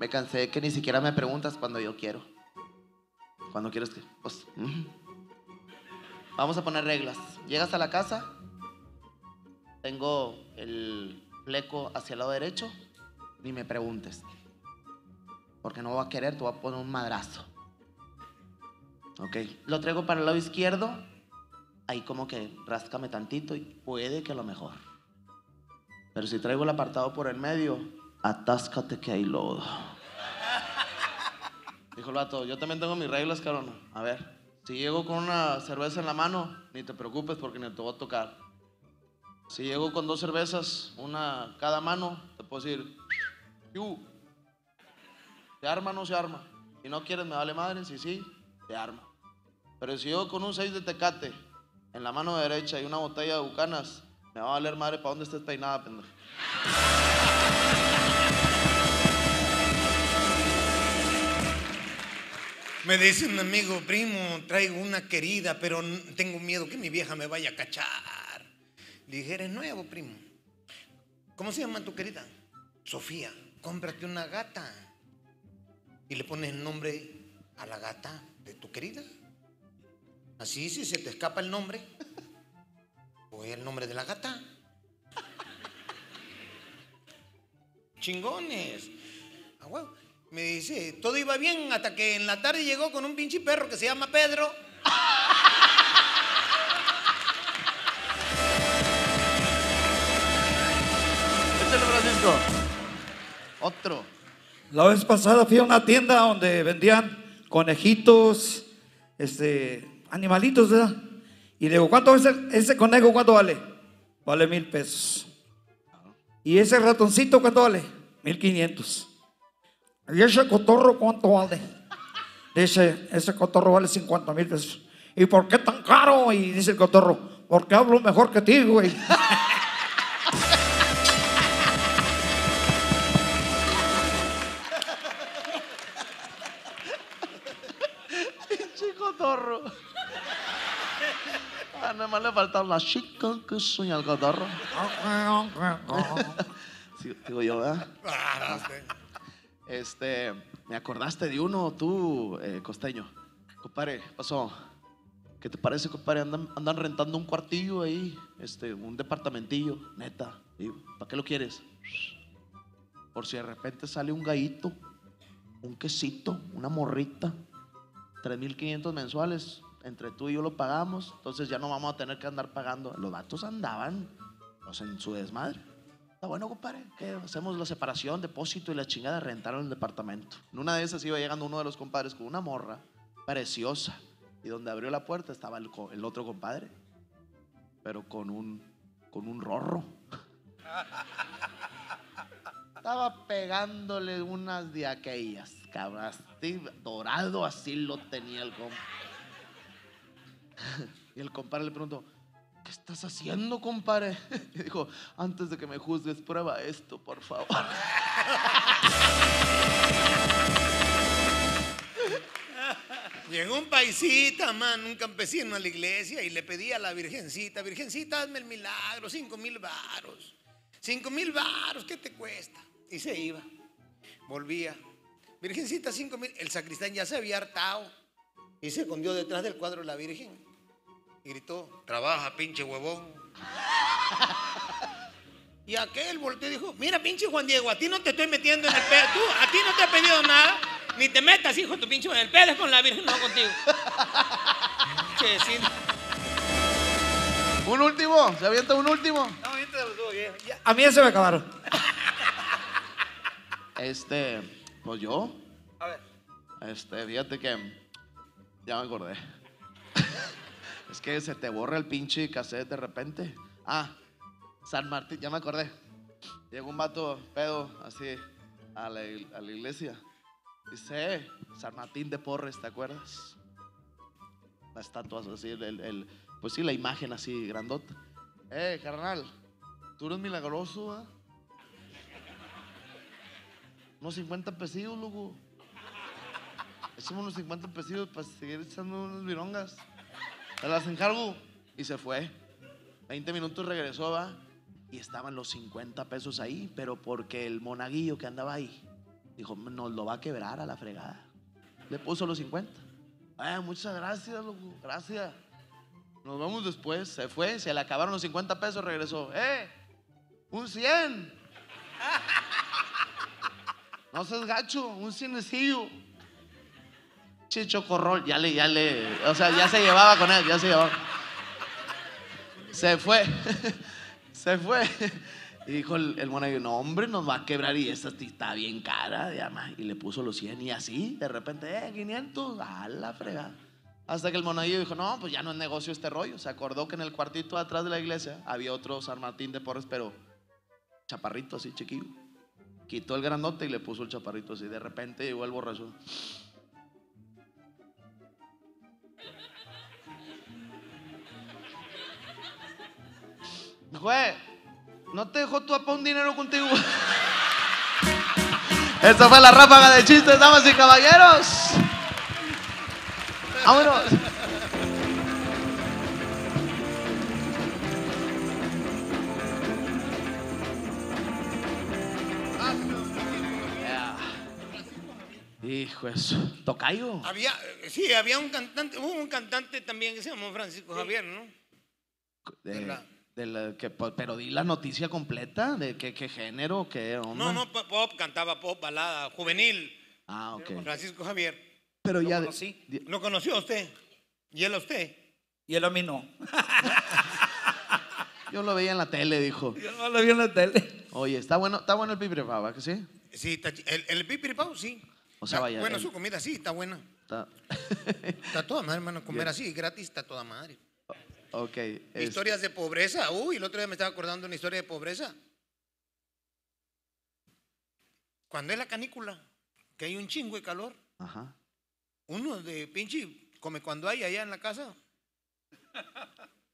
Me cansé que ni siquiera me preguntas cuando yo quiero. ¿Cuándo quieres que? Pues. Vamos a poner reglas. Llegas a la casa. Tengo el fleco hacia el lado derecho. Ni me preguntes. Porque no va a querer, te voy a poner un madrazo. Ok. Lo traigo para el lado izquierdo. Ahí como que ráscame tantito y puede que a lo mejor. Pero si traigo el apartado por el medio, atáscate que hay lodo. *laughs* Dijo el vato, yo también tengo mis reglas, cabrón. A ver, si llego con una cerveza en la mano, ni te preocupes porque ni te voy a tocar. Si llego con dos cervezas, una cada mano, te puedo decir. ¿Se arma o no se arma? Si no quieres, me vale madre. Si sí, se arma. Pero si yo con un 6 de tecate en la mano derecha y una botella de bucanas, me va a valer madre para dónde estés peinada, pendejo. Me dice un amigo, primo, traigo una querida, pero tengo miedo que mi vieja me vaya a cachar. Dije, eres nuevo, primo. ¿Cómo se llama tu querida? Sofía, cómprate una gata. Y le pones el nombre a la gata de tu querida. Así, si se te escapa el nombre, *laughs* pues el nombre de la gata. Chingones. Ah. Me dice, todo iba bien hasta que en la tarde llegó con un pinche perro que se llama Pedro. Otro. La vez pasada fui a una tienda donde vendían conejitos, este, animalitos, ¿verdad? Y le digo, ¿cuánto es el- ese conejo? ¿Cuánto vale? Vale mil pesos. ¿Y ese ratoncito cuánto vale? Mil quinientos. ¿Y ese cotorro cuánto vale? Dice, ese cotorro vale 50 mil pesos. ¿Y por qué tan caro? Y dice el cotorro, porque hablo mejor que ti, güey. *laughs* más le faltaba la chica que sueña el cotorro. Sí, digo yo, ¿verdad? Este, me acordaste de uno, tú, eh, costeño. Compadre, ¿qué pasó? ¿Qué te parece, compadre? Andan, andan rentando un cuartillo ahí, este, un departamentillo, neta. ¿Para qué lo quieres? Por si de repente sale un gallito, un quesito, una morrita, 3.500 mensuales, entre tú y yo lo pagamos, entonces ya no vamos a tener que andar pagando. Los vatos andaban pues, en su desmadre. Está bueno, compadre, hacemos la separación, depósito y la chingada, rentaron el departamento. En una de esas iba llegando uno de los compadres con una morra preciosa. Y donde abrió la puerta estaba el, otro compadre. Pero con un, con un rorro. *laughs* Estaba pegándole unas de aquellas, cabrón. dorado así lo tenía el compa. *laughs* Y el compadre le preguntó, ¿qué estás haciendo, compadre? *laughs* Y dijo, antes de que me juzgues, prueba esto, por favor. *laughs* Llegó un paisita, man, un campesino a la iglesia y le pedía a la virgencita, virgencita, hazme el milagro, cinco mil varos. Cinco mil varos, ¿qué te cuesta? Y se iba. Volvía. Virgencita, cinco mil. El sacristán ya se había hartado y se escondió detrás del cuadro de la Virgen. Y gritó, trabaja, pinche huevón. *laughs* Y aquel volteó y dijo, mira, pinche Juan Diego, a ti no te estoy metiendo en el pedo. Tú, a ti no te he pedido nada. Ni te metas, hijo, tu pinche en el pedo es con la Virgen, no contigo. *laughs* Che, sí. Un último, se avienta un último. No, lo viejo. Ya, A mí ya se me acabaron. *laughs* Este, pues yo, A ver. este, fíjate que ya me acordé. Es que se te borra el pinche cassette de repente. Ah, San Martín, ya me acordé. Llegó un vato pedo así a la, iglesia. Dice, San Martín de Porres, ¿te acuerdas? La estatua así, el, el- pues sí, la imagen así grandota. Eh, carnal, tú eres milagroso, ¿ah? Unos 50 pesillos, loco. Echamos unos 50 pesillos para seguir echando unas virongas. Te las encargo. Y se fue. 20 minutos regresó, va. Y estaban los 50 pesos ahí, pero porque el monaguillo que andaba ahí dijo, nos lo va a quebrar a la fregada. Le puso los 50. Ay, muchas gracias, loco. Gracias. Nos vemos después. Se fue, se le acabaron los 50 pesos, regresó. ¡Eh! ¡Un 100! *laughs* No seas gacho, un cienecillo. Chicho Corrol, ya le, ya le, o sea, ya se llevaba con él, ya se llevaba. Se fue, *laughs* se fue. Y dijo el, el no hombre, nos va a quebrar y esta está bien cara, ma". y le puso los 100 y así, de repente, eh, 500, a la fregada. Hasta que el monaguillo dijo, no, pues ya no es negocio este rollo. Se acordó que en el cuartito atrás de la iglesia había otro San Martín de Porres, pero chaparrito así, chiquillo. Quitó el grandote y le puso el chaparrito así. De repente llegó el borracho. Jue, ¿no te dejó tu papá un dinero contigo? *laughs* Esta fue la ráfaga de chistes, damas y caballeros. Vámonos. Hijo eso. Tocayo. Había, eh, sí, había un cantante, hubo un cantante también que se llamó Francisco Javier, ¿no? De, ¿Verdad? De la que, pues, pero di la noticia completa de qué, qué género, qué onda. No, no, pop, pop, cantaba pop, balada, juvenil, Ah, ok. Francisco Javier. Pero Lo ya. conocí. ¿Lo conoció usted? ¿Y él a usted? Y él a mí no. *laughs* yo lo veía en la tele, dijo. Yo no lo vi en la tele. Oye, está bueno, está bueno el pipiripaba, que sí? Sí, está el, el pipiripau, sí. O sea, Está vaya, Bueno, el- su comida sí, está buena. Está- Está toda madre, hermano. Comer *laughs* así, gratis, está toda madre. Ok. es- Historias de pobreza. Uy, el otro día me estaba acordando una historia de pobreza. Cuando es la canícula, que hay un chingo de calor, Ajá. uno de pinche come cuando hay allá en la casa.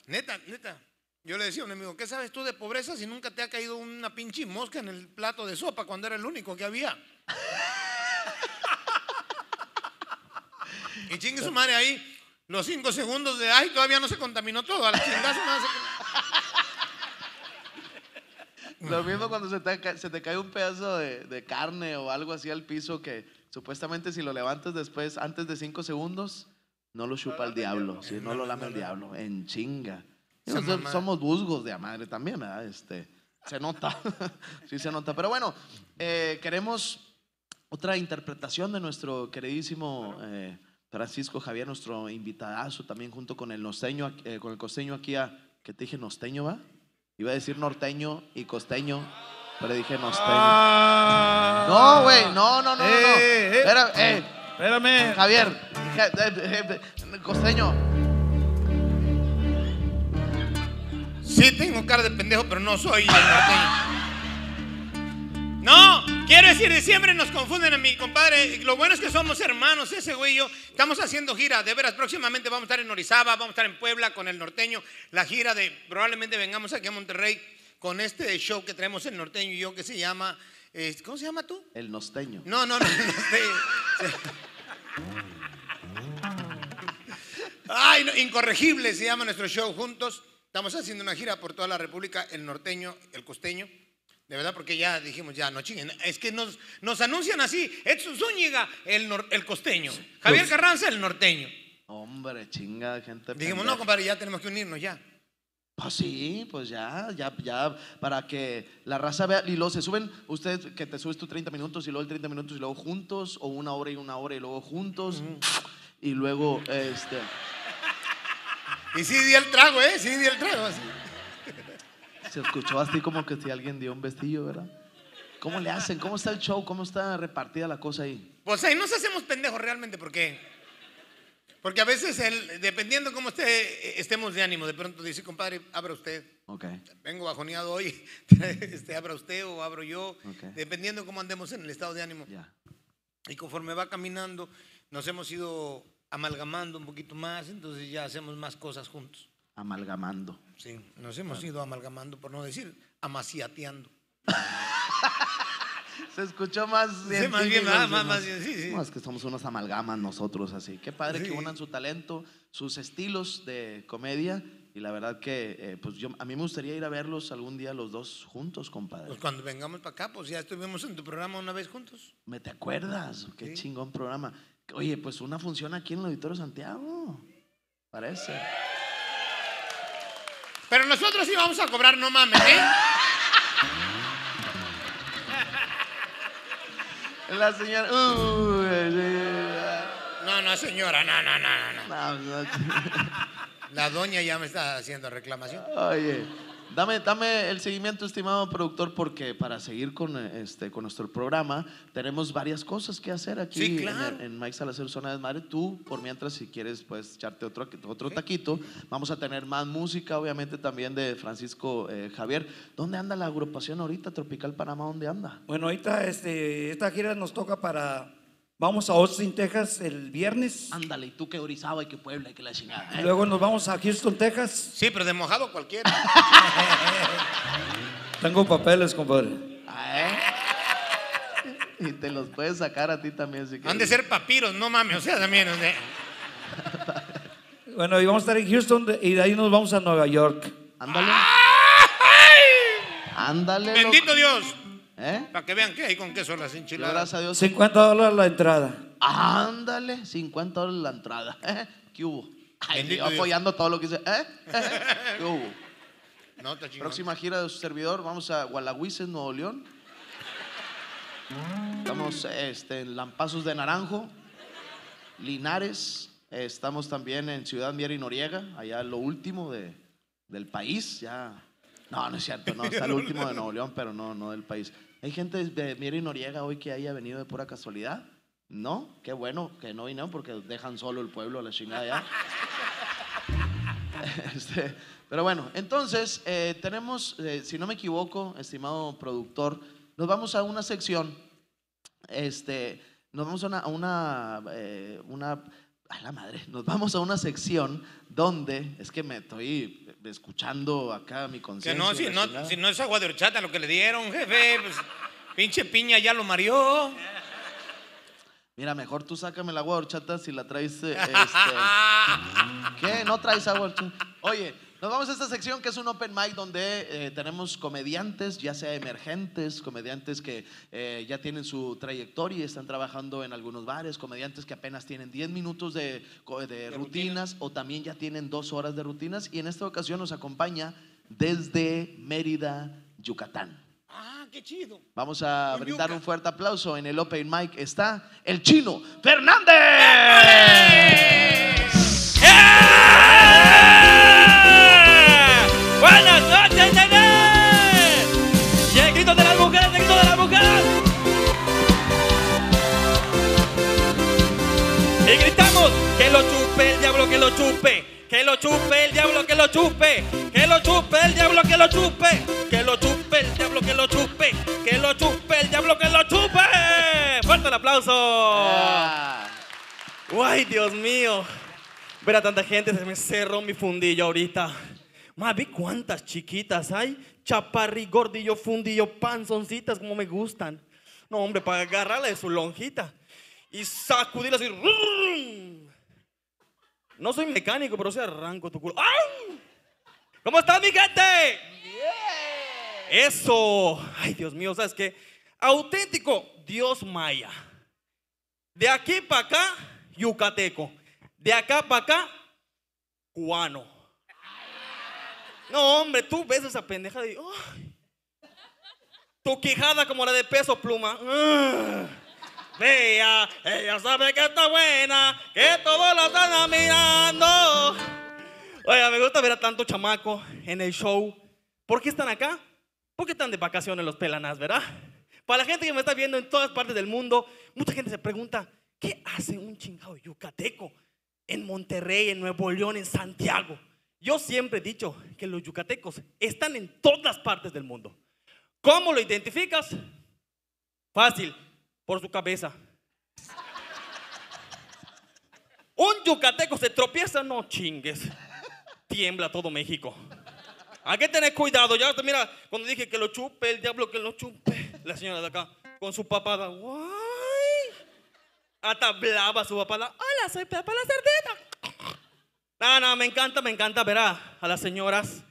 Neta, neta. Yo le decía a un amigo, ¿qué sabes tú de pobreza si nunca te ha caído una pinche mosca en el plato de sopa cuando era el único que había? *laughs* y chingue su madre ahí, los cinco segundos de ay, todavía no se contaminó todo, a la chingada madre se- *laughs* Lo mismo cuando se te, ca- se te cae un pedazo de, de carne o algo así al piso que supuestamente si lo levantas después, antes de cinco segundos, no lo chupa el diablo. Si no lo lame el diablo, en chinga. Nosotros somos busgos de a madre también, ¿verdad? Este, se nota, *laughs* sí se nota. Pero bueno, eh, queremos otra interpretación de nuestro queridísimo eh, Francisco Javier, nuestro invitadazo, también junto con el norteño, eh, con el costeño aquí a, que te dije norteño, ¿va? Iba a decir norteño y costeño, pero dije norteño. No, güey, no, no, no, no. no. Eh, eh. Espera, eh, Espérame. Javier, ja- eh, eh, eh, costeño. Sí, tengo cara de pendejo, pero no soy el norteño. No, quiero decir, siempre nos confunden a mi compadre. Lo bueno es que somos hermanos, ese güey y yo. Estamos haciendo gira, de veras, próximamente vamos a estar en Orizaba, vamos a estar en Puebla con el norteño. La gira de, probablemente vengamos aquí a Monterrey con este show que traemos el norteño y yo que se llama, eh, ¿cómo se llama tú? El nosteño. No, no, no. este, Ay, no, incorregible se llama nuestro show juntos. Estamos haciendo una gira por toda la República, el norteño, el costeño. De verdad, porque ya dijimos, ya no chinguen. Es que nos, nos anuncian así: Edson Zúñiga, el, nor- el costeño. Javier Carranza, el norteño. Hombre, chinga, gente. Dijimos, pendeja. no, compadre, ya tenemos que unirnos ya. Pues sí, pues ya, ya, ya, para que la raza vea. Y luego se suben, usted que te subes tú 30 minutos y luego el 30 minutos y luego juntos, o una hora y una hora y luego juntos. Y luego, este. *laughs* Y sí di el trago, ¿eh? Sí di el trago. así. Se escuchó así como que si alguien dio un vestillo, ¿verdad? ¿Cómo le hacen? ¿Cómo está el show? ¿Cómo está repartida la cosa ahí? Pues ahí nos hacemos pendejos realmente, porque porque a veces, el, dependiendo cómo esté, estemos de ánimo, de pronto dice, compadre, abra usted. Ok. Vengo bajoneado hoy, *laughs* este, abra usted o abro yo, Ok. dependiendo cómo andemos en el estado de ánimo. Ya. Y conforme va caminando, nos hemos ido amalgamando un poquito más, entonces ya hacemos más cosas juntos. Amalgamando. Sí, nos hemos ido amalgamando, por no decir amaciateando. *laughs* Se escuchó más Sí, más bien, más- sí, más- más bien, sí, sí. No, es que somos unos amalgamas nosotros así. Qué padre que unan su talento, sus estilos de comedia. Y la verdad que, eh, pues yo, a mí me gustaría ir a verlos algún día los dos juntos, compadre. Pues cuando vengamos para acá, pues ya estuvimos en tu programa una vez juntos. ¿Me te acuerdas? Qué chingón programa. Oye, pues una función aquí en el Auditorio Santiago. Parece. Pero nosotros sí vamos a cobrar, no mames, ¿eh? La señora. Sí. No, no, señora, no, no, no, no, no. No, no. La doña ya me está haciendo reclamación. Oye, dame, dame el seguimiento, estimado productor, porque para seguir con, este, con nuestro programa tenemos varias cosas que hacer aquí Sí, en claro. el- en, Mike Salazar Zona de Madre. Tú, por mientras, si quieres, puedes echarte otro, otro taquito. Vamos a tener más música, obviamente, también de Francisco eh, Javier. ¿Dónde anda la agrupación ahorita, Tropical Panamá? ¿Dónde anda? Bueno, ahorita este, esta gira nos toca para. Vamos a Austin, Texas el viernes. Ándale, y tú que Orizaba y que Puebla y que la chingada. ¿eh? Luego nos vamos a Houston, Texas. Sí, pero de mojado cualquiera. *laughs* Tengo papeles, compadre. *laughs* Y te los puedes sacar a ti también si quieres. Han de ser papiros, no mames, o sea, también. o sea. *laughs* Bueno, y vamos a estar en Houston y de ahí nos vamos a Nueva York. Ándale. Ándale. loco. Bendito Dios. ¿Eh? Para que vean que hay con queso las enchiladas. gracias a Dios. 50 dólares la entrada. Ándale, 50 dólares la entrada. ¿Eh? *laughs* ¿Qué hubo? Ay, yo Dios. apoyando todo lo que dice. ¿Eh? *laughs* ¿Qué hubo? No. Próxima gira de su servidor, vamos a Gualahuises, Nuevo León. Estamos este, en Lampazos de Naranjo, Linares. Estamos también en Ciudad Miera y Noriega, allá lo último de, del país. Ya. No, no es cierto, no, está el *laughs* último de Nuevo León, pero no, no del país. ¿Hay gente de Miera y Noriega hoy que haya venido de pura casualidad? No, qué bueno que no vinieron porque dejan solo el pueblo a la chingada ya. *laughs* Este, pero bueno, entonces eh, tenemos, eh, si no me equivoco, estimado productor, nos vamos a una sección, este, nos vamos a una, a una, eh, la madre, nos vamos a una sección donde, es que me estoy escuchando acá mi Que conciencia. no si, no, chingada. si no es agua de horchata lo que le dieron, jefe, pues pinche piña ya lo mareó. Mira, mejor tú sácame el agua de horchata si la traes, eh, este, *laughs* ¿Qué? ¿No traes agua? Oye, nos vamos a esta sección que es un open mic donde eh, tenemos comediantes, ya sea emergentes, comediantes que eh, ya tienen su trayectoria y están trabajando en algunos bares, comediantes que apenas tienen 10 minutos de, rutinas o también ya tienen dos horas de rutinas. Y en esta ocasión nos acompaña desde Mérida, Yucatán. Ah, qué chido. Vamos a Con brindar yuca. un fuerte aplauso. En el Open Mic está el chino Fernández. Buenas diablo, que lo chupe. Que lo chupe el diablo, que lo chupe. Que lo chupe el diablo, que lo chupe. Que lo chupe el diablo, que lo chupe, que lo chupe el diablo, que lo chupe. Fuerte el aplauso. Ah. Ay, Dios mío. Ver a tanta gente, se me cerró mi fundillo ahorita. Más, vi cuántas chiquitas hay. Chaparri, gordillo, fundillo, panzoncitas, como me gustan. No, hombre, para agarrarla de su lonjita y sacudirla así. No soy mecánico, pero sí arranco tu culo. ¡Au! ¿Cómo estás, mi gente? Eso. Ay, Dios mío, ¿sabes qué? Auténtico Dios maya. De aquí para acá, yucateco. De acá para acá, cubano. No, hombre, tú ves esa pendeja y. ¡ay! Tu quijada como la de peso pluma. ¡ah! Vea, ella sabe que está buena, que todos la están mirando. Oiga, me gusta ver a tanto chamaco en el show. ¿Por qué están acá? Porque están de vacaciones los pelanas, ¿verdad? Para la gente que me está viendo en todas partes del mundo, mucha gente se pregunta, ¿qué hace un chingado yucateco en Monterrey, en Nuevo León, en Santiago? Yo siempre he dicho que los yucatecos están en todas partes del mundo. ¿Cómo lo identificas? Fácil, por su cabeza. Un yucateco se tropieza, no chingues. Tiembla todo México. Hay que tener cuidado. Ya, mira, cuando dije que lo chupe, el diablo que lo chupe. La señora de acá, con su papada. ¡Guay! Hasta hablaba su papada. Hola, soy Pepa la cerdita. No, no, me encanta, me encanta ver a, a las señoras.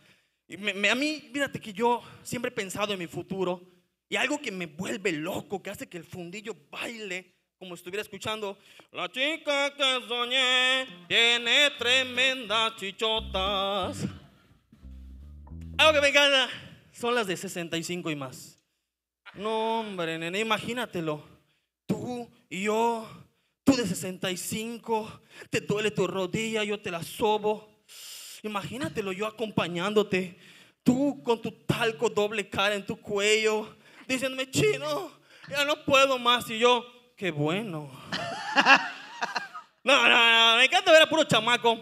Y me- me- a mí, fíjate que yo siempre he pensado en mi futuro. Y algo que me vuelve loco, que hace que el fundillo baile, como estuviera escuchando. La chica que soñé tiene tremendas chichotas. Algo que me encanta son las de 65 y más. No, hombre, nene, imagínatelo. Tú y yo, tú de 65, te duele tu rodilla, yo te la sobo. Imagínatelo yo acompañándote, tú con tu talco doble cara en tu cuello, diciéndome, chino, ya no puedo más. Y yo, qué bueno. No, no, no, me encanta ver a puro chamaco.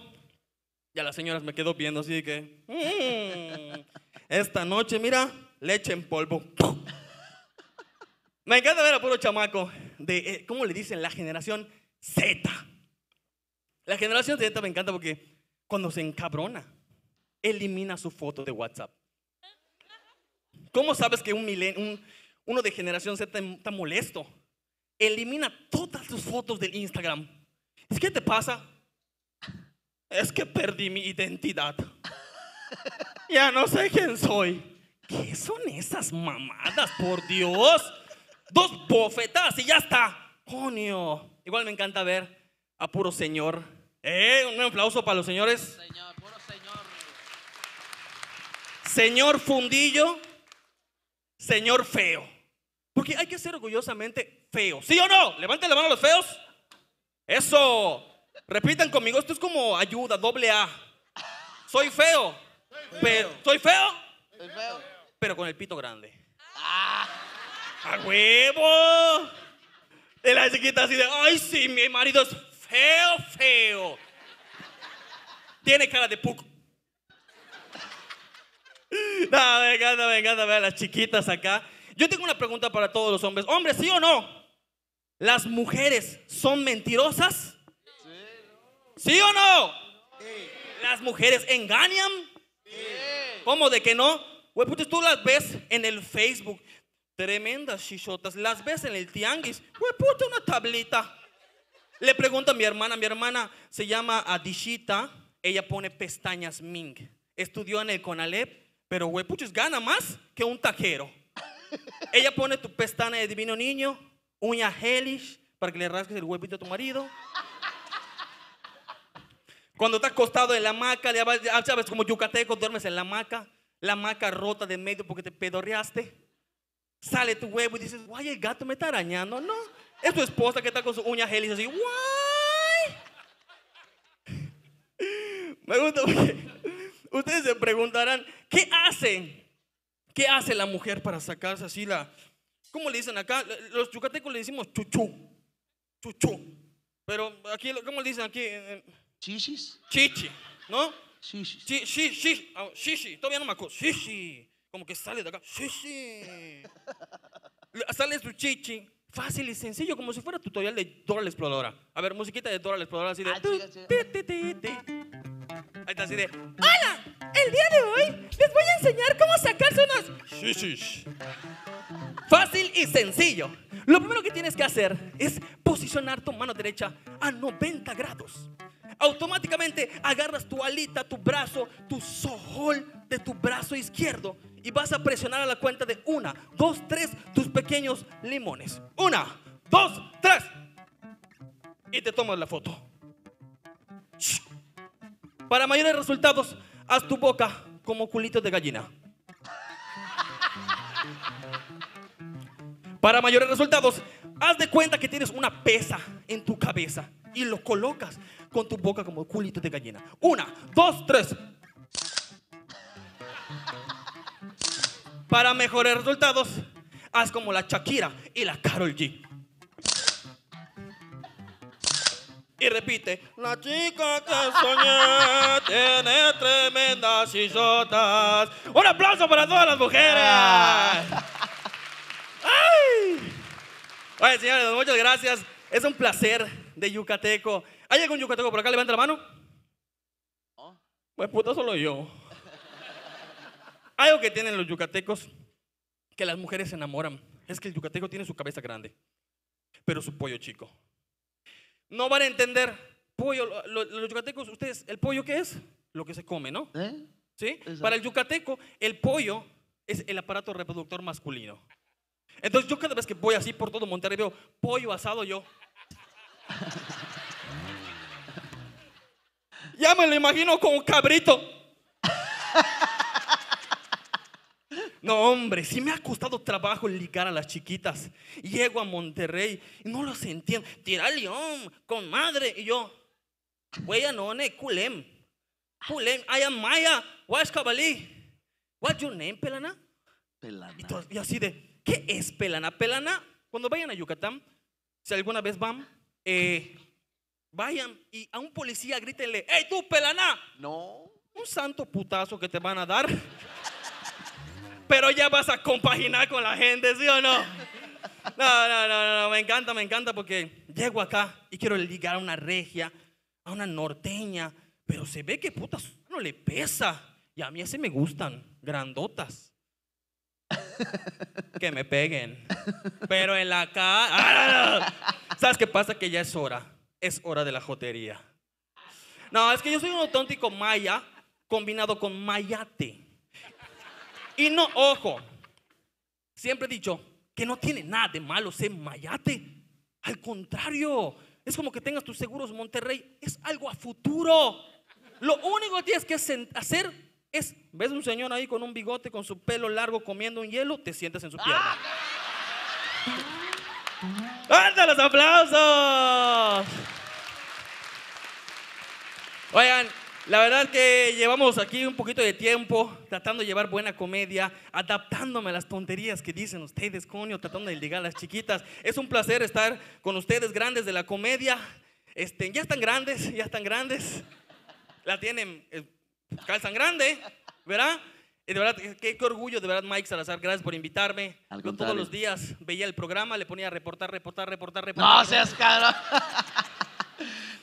Y a las señoras me quedo viendo así que, "Mm, esta noche, mira, leche en polvo. Me encanta ver a puro chamaco de, eh, ¿cómo le dicen? La generación Z. La generación Z me encanta porque cuando se encabrona, elimina su foto de WhatsApp. ¿Cómo sabes que un, milen- un- uno de generación Z está molesto? Elimina todas sus fotos del Instagram. ¿Es que te pasa? Es que perdí mi identidad. Ya no sé quién soy. ¿Qué son esas mamadas, por Dios? Dos bofetadas y ya está. Coño. Igual me encanta ver a puro señor. Eh, un aplauso para los señores. Señor, puro señor. Señor fundillo, señor feo. Porque hay que ser orgullosamente feo. ¿Sí o no? Levanten la mano los feos. Eso. Repitan conmigo. Esto es como ayuda, doble A. Soy feo. Pero, ¿Soy feo? ¿Es feo? Pero con el pito grande. ¡A huevo! De la chiquita así de, ay, sí, mi marido es feo, feo. Tiene cara de puc. *laughs* No, me encanta, me encanta ver las chiquitas acá. Yo tengo una pregunta para todos los hombres. Hombres, ¿sí o no? ¿Las mujeres son mentirosas? ¿Sí o no? ¿Las mujeres engañan? ¿Cómo de que no? Güey, tú las ves en el Facebook. Tremendas chichotas. Las ves en el tianguis. Güey, puta, una tablita. Le pregunto a mi hermana. Mi hermana se llama Adishita. Ella pone pestañas Ming. Estudió en el Conalep. Pero, güey, puchis, gana más que un tajero. *laughs* Ella pone tu pestaña de divino niño, uña hellish, para que le rasques el huevito a tu marido. Cuando estás acostado en la hamaca, sabes, como yucateco, duermes en la hamaca, la hamaca rota de medio porque te pedorreaste. Sale tu huevo y dices, guay, el gato me está arañando. No, es tu esposa que está con su uña hellish así, guay. *laughs* Me gusta porque *laughs* ustedes se preguntarán, ¿qué hacen? ¿Qué hace la mujer para sacarse así la... ¿Cómo le dicen acá? Los yucatecos le decimos chuchú. Chuchú. Pero aquí, ¿cómo le dicen aquí? ¿Chichis? Chichi, ¿no? Chichis. Chi- chi- chi- ah, Shishi, todavía no me acuerdo. Shishi. como que sale de acá. Le- *laughs* Sale su chichi. Fácil y sencillo, como si fuera tutorial de Dora la Exploradora. A ver, musiquita de Dora la Exploradora así de. Ahí está así de. ¡Hola! El día de hoy les voy a enseñar cómo sacarse unos. Shishis. Fácil y sencillo. Lo primero que tienes que hacer es posicionar tu mano derecha a 90 grados. Automáticamente agarras tu alita, tu brazo, tu sojol de tu brazo izquierdo y vas a presionar a la cuenta de una, dos, tres tus pequeños limones. Una, dos, tres. Y te tomas la foto. Para mayores resultados, haz tu boca como culito de gallina. Para mayores resultados, haz de cuenta que tienes una pesa en tu cabeza y lo colocas con tu boca como culito de gallina. Una, dos, tres. Para mejores resultados, haz como la Shakira y la Carol G. Y repite, la chica que soñé *laughs* tiene tremendas chichotas. Un aplauso para todas las mujeres. ¡Ay! Oye, señores, muchas gracias. Es un placer de yucateco. ¿Hay algún yucateco por acá? Levanta la mano. Pues puta, solo yo. Algo que tienen los yucatecos que las mujeres se enamoran es que el yucateco tiene su cabeza grande, pero su pollo chico. No van a entender. Pollo, lo- lo- los yucatecos, ustedes, ¿el pollo qué es? Lo que se come, ¿no? ¿Eh? ¿Sí? Exacto. Para el yucateco, el pollo es el aparato reproductor masculino. Entonces yo cada vez que voy así por todo Monterrey veo pollo asado yo. *laughs* Ya me lo imagino como cabrito. *laughs* No, hombre, sí me ha costado trabajo ligar a las chiquitas. Llego a Monterrey y no los entiendo. Tira león, con madre. Y yo, huella no, ne, culem. Culem, I am Maya, what's Kabali? What's your name, pelana? Pelana. Y, todos- y así de, ¿qué es pelana? Pelana, cuando vayan a Yucatán, si alguna vez van, eh, vayan y a un policía grítenle, ¡Hey tú, pelana! No. Un santo putazo que te van a dar. Pero ya vas a compaginar con la gente, ¿sí o no? No, no, no, no, me encanta, me encanta porque llego acá y quiero ligar a una regia, a una norteña, pero se ve que puta no le pesa. Y a mí así me gustan, grandotas. Que me peguen. Pero en la cara. ¡Ah! ¿Sabes qué pasa? Que ya es hora. Es hora de la jotería. No, es que yo soy un auténtico maya combinado con mayate. Y no, ojo, siempre he dicho que no tiene nada de malo ser mayate. Al contrario, es como que tengas tus seguros Monterrey, es algo a futuro. Lo único que tienes que hacer es, ves un señor ahí con un bigote, con su pelo largo comiendo un hielo, te sientas en su pierna. ¡Anda los aplausos! Oigan, la verdad que llevamos aquí un poquito de tiempo tratando de llevar buena comedia, adaptándome a las tonterías que dicen ustedes, coño, tratando de ligar a las chiquitas. Es un placer estar con ustedes grandes de la comedia. Este, ya están grandes, ya están grandes. La tienen, eh, calzan grande, ¿verdad? Y de verdad, qué, qué orgullo, de verdad, Mike Salazar, gracias por invitarme. Al Yo todos los días veía el programa, le ponía a reportar, reportar, reportar, reportar. No seas cabrón. *laughs*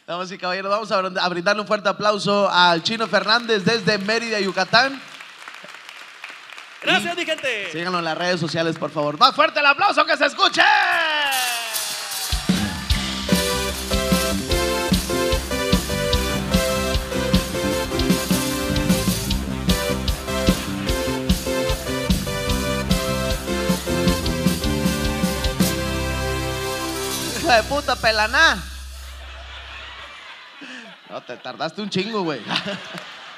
Damas y caballeros, vamos a brin- a brindarle un fuerte aplauso al Chino Fernández desde Mérida, Yucatán. Gracias, mi gente. Síganos en las redes sociales, por favor. Más fuerte el aplauso que se escuche. Hijo de puta pelaná. No, te tardaste un chingo, güey. *laughs*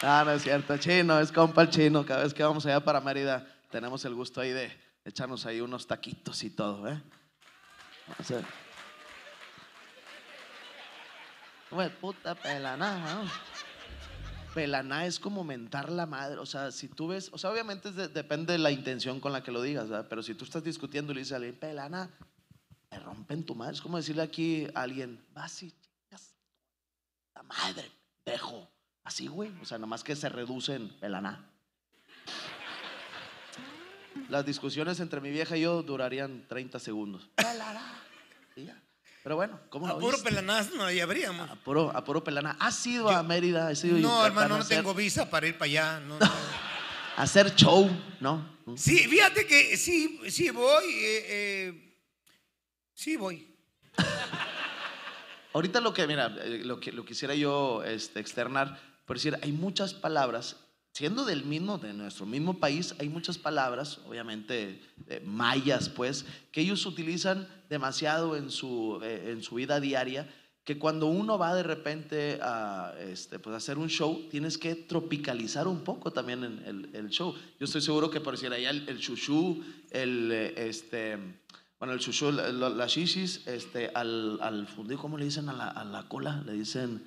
Ah, no es cierto, chino, es compa el chino. Cada vez que vamos allá para Mérida, tenemos el gusto ahí de echarnos ahí unos taquitos y todo, ¿eh? O sea, Güey, puta pelaná, ¿no? Pelaná es como mentar la madre. O sea, si tú ves, o sea, obviamente depende de la intención con la que lo digas, ¿verdad? Pero si tú estás discutiendo y le dices a alguien, pelaná, me rompen tu madre. Es como decirle aquí a alguien, vas y la madre, dejo. Así, güey. O sea, nomás que se reduce en pelaná. las discusiones entre mi vieja y yo durarían 30 segundos. Y ya. Pero bueno, ¿cómo A lo puro viste? pelanazo no habríamos. A puro, a puro pelana. ¿Has ido a Mérida? ¿Has ido a No, Yucatán hermano, a no hacer- tengo visa para ir para allá. no, no. a *laughs* hacer show, ¿no? Sí, fíjate que sí, sí voy. eh, eh, sí voy. Ahorita lo que, mira, eh, lo que lo quisiera yo este, externar, por decir, hay muchas palabras, siendo del mismo, de nuestro mismo país, hay muchas palabras, obviamente eh, mayas, pues, que ellos utilizan demasiado en su, eh, en su vida diaria, que cuando uno va de repente a este, pues, hacer un show, tienes que tropicalizar un poco también el, el show. Yo estoy seguro que, por decir, allá el, el chuchú, el, este, bueno, el la- las shishis, este, al, al fundido, ¿cómo le dicen a la, a la cola? Le dicen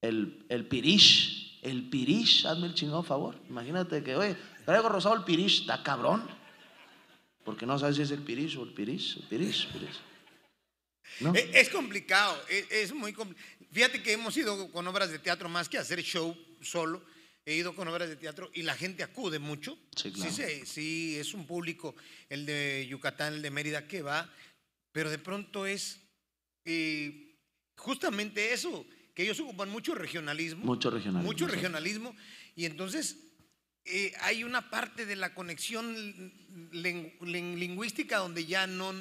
el, el pirish. El pirish, hazme el chingado favor. Imagínate que, oye, traigo rosado el pirish, está cabrón. Porque no sabes si es el pirish o el pirish, el pirish, pirish. ¿No? Eh, Es, complicado, es, es muy complicado. Fíjate que hemos ido con obras de teatro más que hacer show solo. He ido con obras de teatro y la gente acude mucho. Sí, claro. sí, sí, es un público, el de Yucatán, el de Mérida, que va, pero de pronto es eh, justamente eso, que ellos ocupan mucho regionalismo. Mucho regionalismo, Mucho regionalismo. Y entonces eh, hay una parte de la conexión lingüística donde ya no,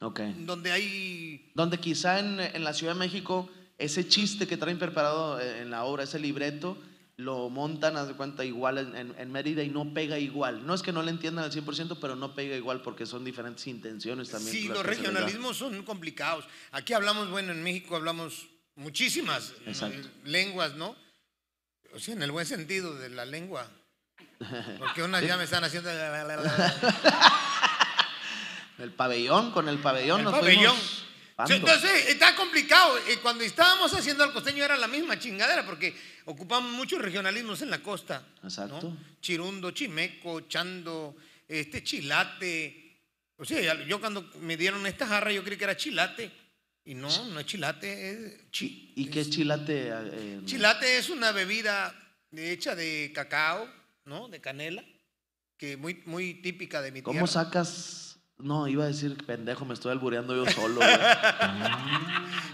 Ok. donde hay Donde quizá en, en la Ciudad de México ese chiste que traen preparado eh, en la obra, ese libreto, lo montan, haz de cuenta, igual en, en- en Mérida y no pega igual. No es que no le entiendan al 100%, pero no pega igual porque son diferentes intenciones también. Sí, los regionalismos son complicados. Aquí hablamos, bueno, en México hablamos muchísimas eh, Exacto. lenguas, ¿no? O sea, en el buen sentido de la lengua. Porque unas *laughs* ya me están haciendo... *laughs* El pabellón, con el pabellón El nos pabellón. fuimos Sí. Entonces está complicado. Y cuando estábamos haciendo el costeño era la misma chingadera porque ocupamos muchos regionalismos en la costa. ¿no? Exacto. Chirundo, chimeco, chando, este chilate. O sea, yo cuando me dieron esta jarra yo creí que era chilate. Y no, no es chilate, es chi- ¿Y qué chilate? eh, Chilate es una bebida hecha de cacao, ¿no? De canela, que muy, muy típica de mi ¿Cómo tierra. sacas? No, iba a decir pendejo, me estoy albureando yo solo. *laughs* güey.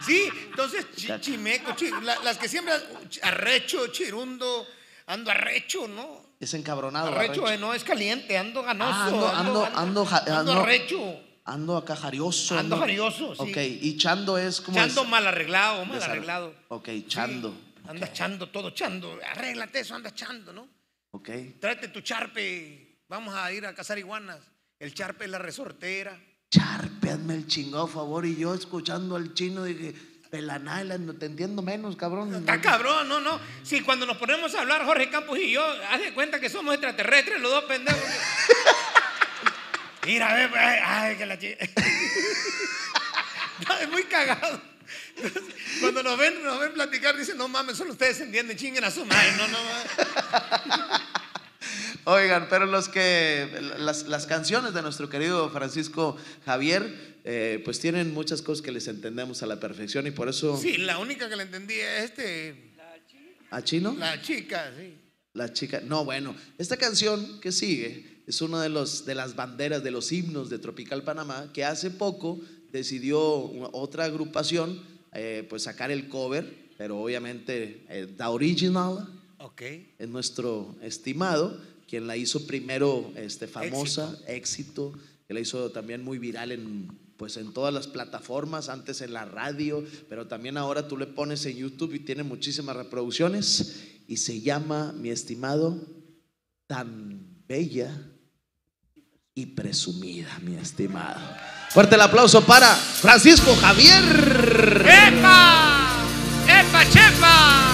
Sí, entonces chi- chimeco, chi- la- las que siembran arrecho, chirundo, ando arrecho, ¿no? es encabronado. Arrecho, arrecho. eh, no es caliente, ando ganoso. Ah, ando- ando- ando ja- ando arrecho, Ando acá jarioso. Ando jarioso, sí. Ok, y chando es como. chando es- mal arreglado, mal Desar- arreglado. Ok, chando. Sí, Andas chando, todo chando. Arréglate eso, andas chando, ¿no? Ok. Tráete tu charpe, vamos a ir a cazar iguanas. El charpe es la resortera. Charpe, hazme el chingado favor. Y yo escuchando al chino dije, pelanaila, no te entiendo menos, cabrón. Está cabrón, no, no. Si cuando nos ponemos a hablar Jorge Campos y yo, haz de cuenta que somos extraterrestres, los dos pendejos. *laughs* Mira, ve, ay, ay, que la. *laughs* No, es muy cagado. Entonces, Cuando nos ven, nos ven platicar, dicen, no mames, solo ustedes entienden, chinguen a su madre. No, no, mames. Oigan, pero los que. Las, las canciones de nuestro querido Francisco Javier, eh, pues tienen muchas cosas que les entendemos a la perfección y por eso. Sí, la única que le entendí es este, ¿A chino? la chica, sí. La chica, no, bueno, esta canción que sigue es una de, los, de las banderas, de los himnos de Tropical Panamá, que hace poco decidió otra agrupación eh, pues sacar el cover, pero obviamente eh, The Original Ok. es nuestro estimado, quien la hizo primero este, famosa, éxito, que la hizo también muy viral en, pues, en todas las plataformas, antes en la radio, pero también ahora tú le pones en YouTube y tiene muchísimas reproducciones y se llama, mi estimado, tan bella y presumida, mi estimado. Fuerte el aplauso para Francisco Javier. ¡Epa! ¡Epa, chepa!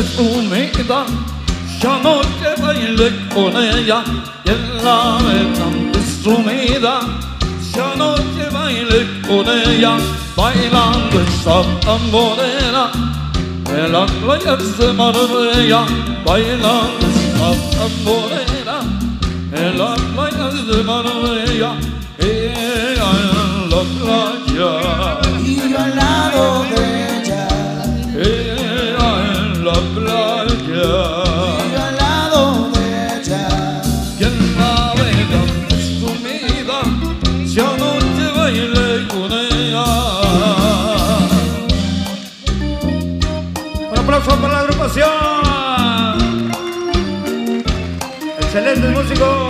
الأميضة شموت ليلك ونيا يلا من السميدة شموت ليلك ونيا بايلان بالشط أمورينا لك ليك زمرية بايلان بالشط أمورينا لك ليك زمرية إيه لك لك يا إيه ella al lado de ella. Quien sabe dónde es tu vida si anoche bailé con ella un aplauso para la agrupación. Excelentes músicos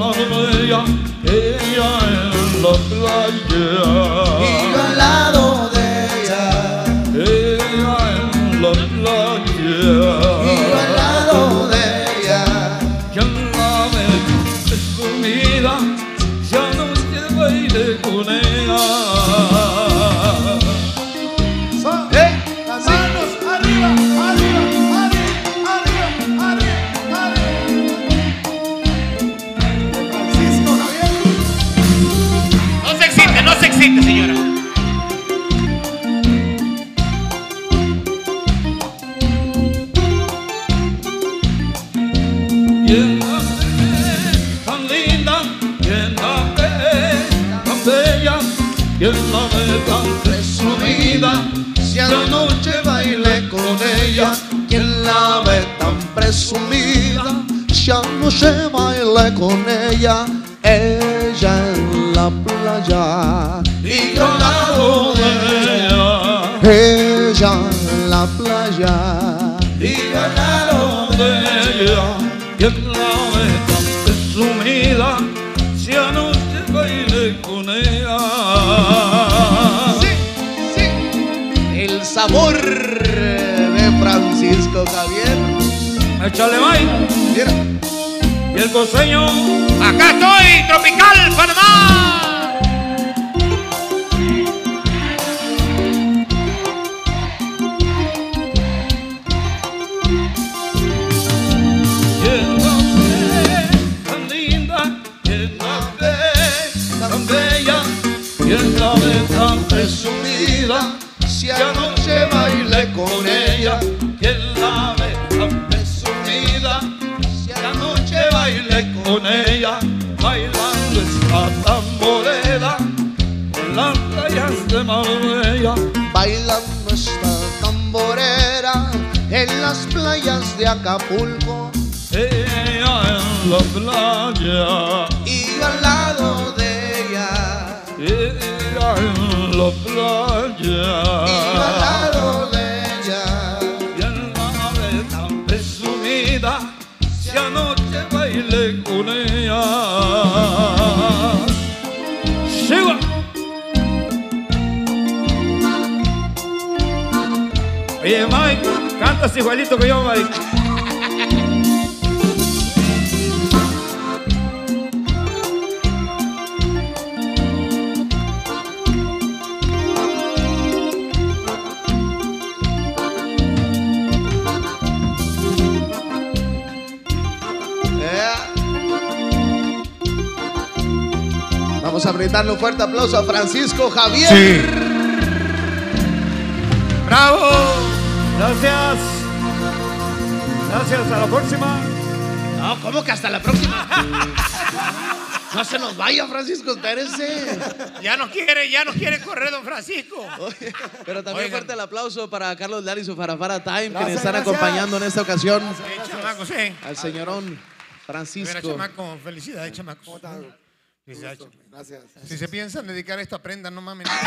another way. Yeah, yeah, I look like you. Vamos a brindarle un fuerte aplauso a Francisco Javier. Bravo. Gracias. Gracias. A la próxima. No, ¿cómo que hasta la próxima? *laughs* No se nos vaya, Francisco, espérese. Ya no quiere, ya no quiere correr, don Francisco. *laughs* Pero también Oigan. fuerte el aplauso para Carlos Lari y su Farafara Time, gracias, que nos están acompañando en esta ocasión. Gracias, Al señorón Francisco. Mira, chamacos, felicidades, chamacos chamacos. Gracias. Si se piensan dedicar a esta prenda, no mames. *laughs*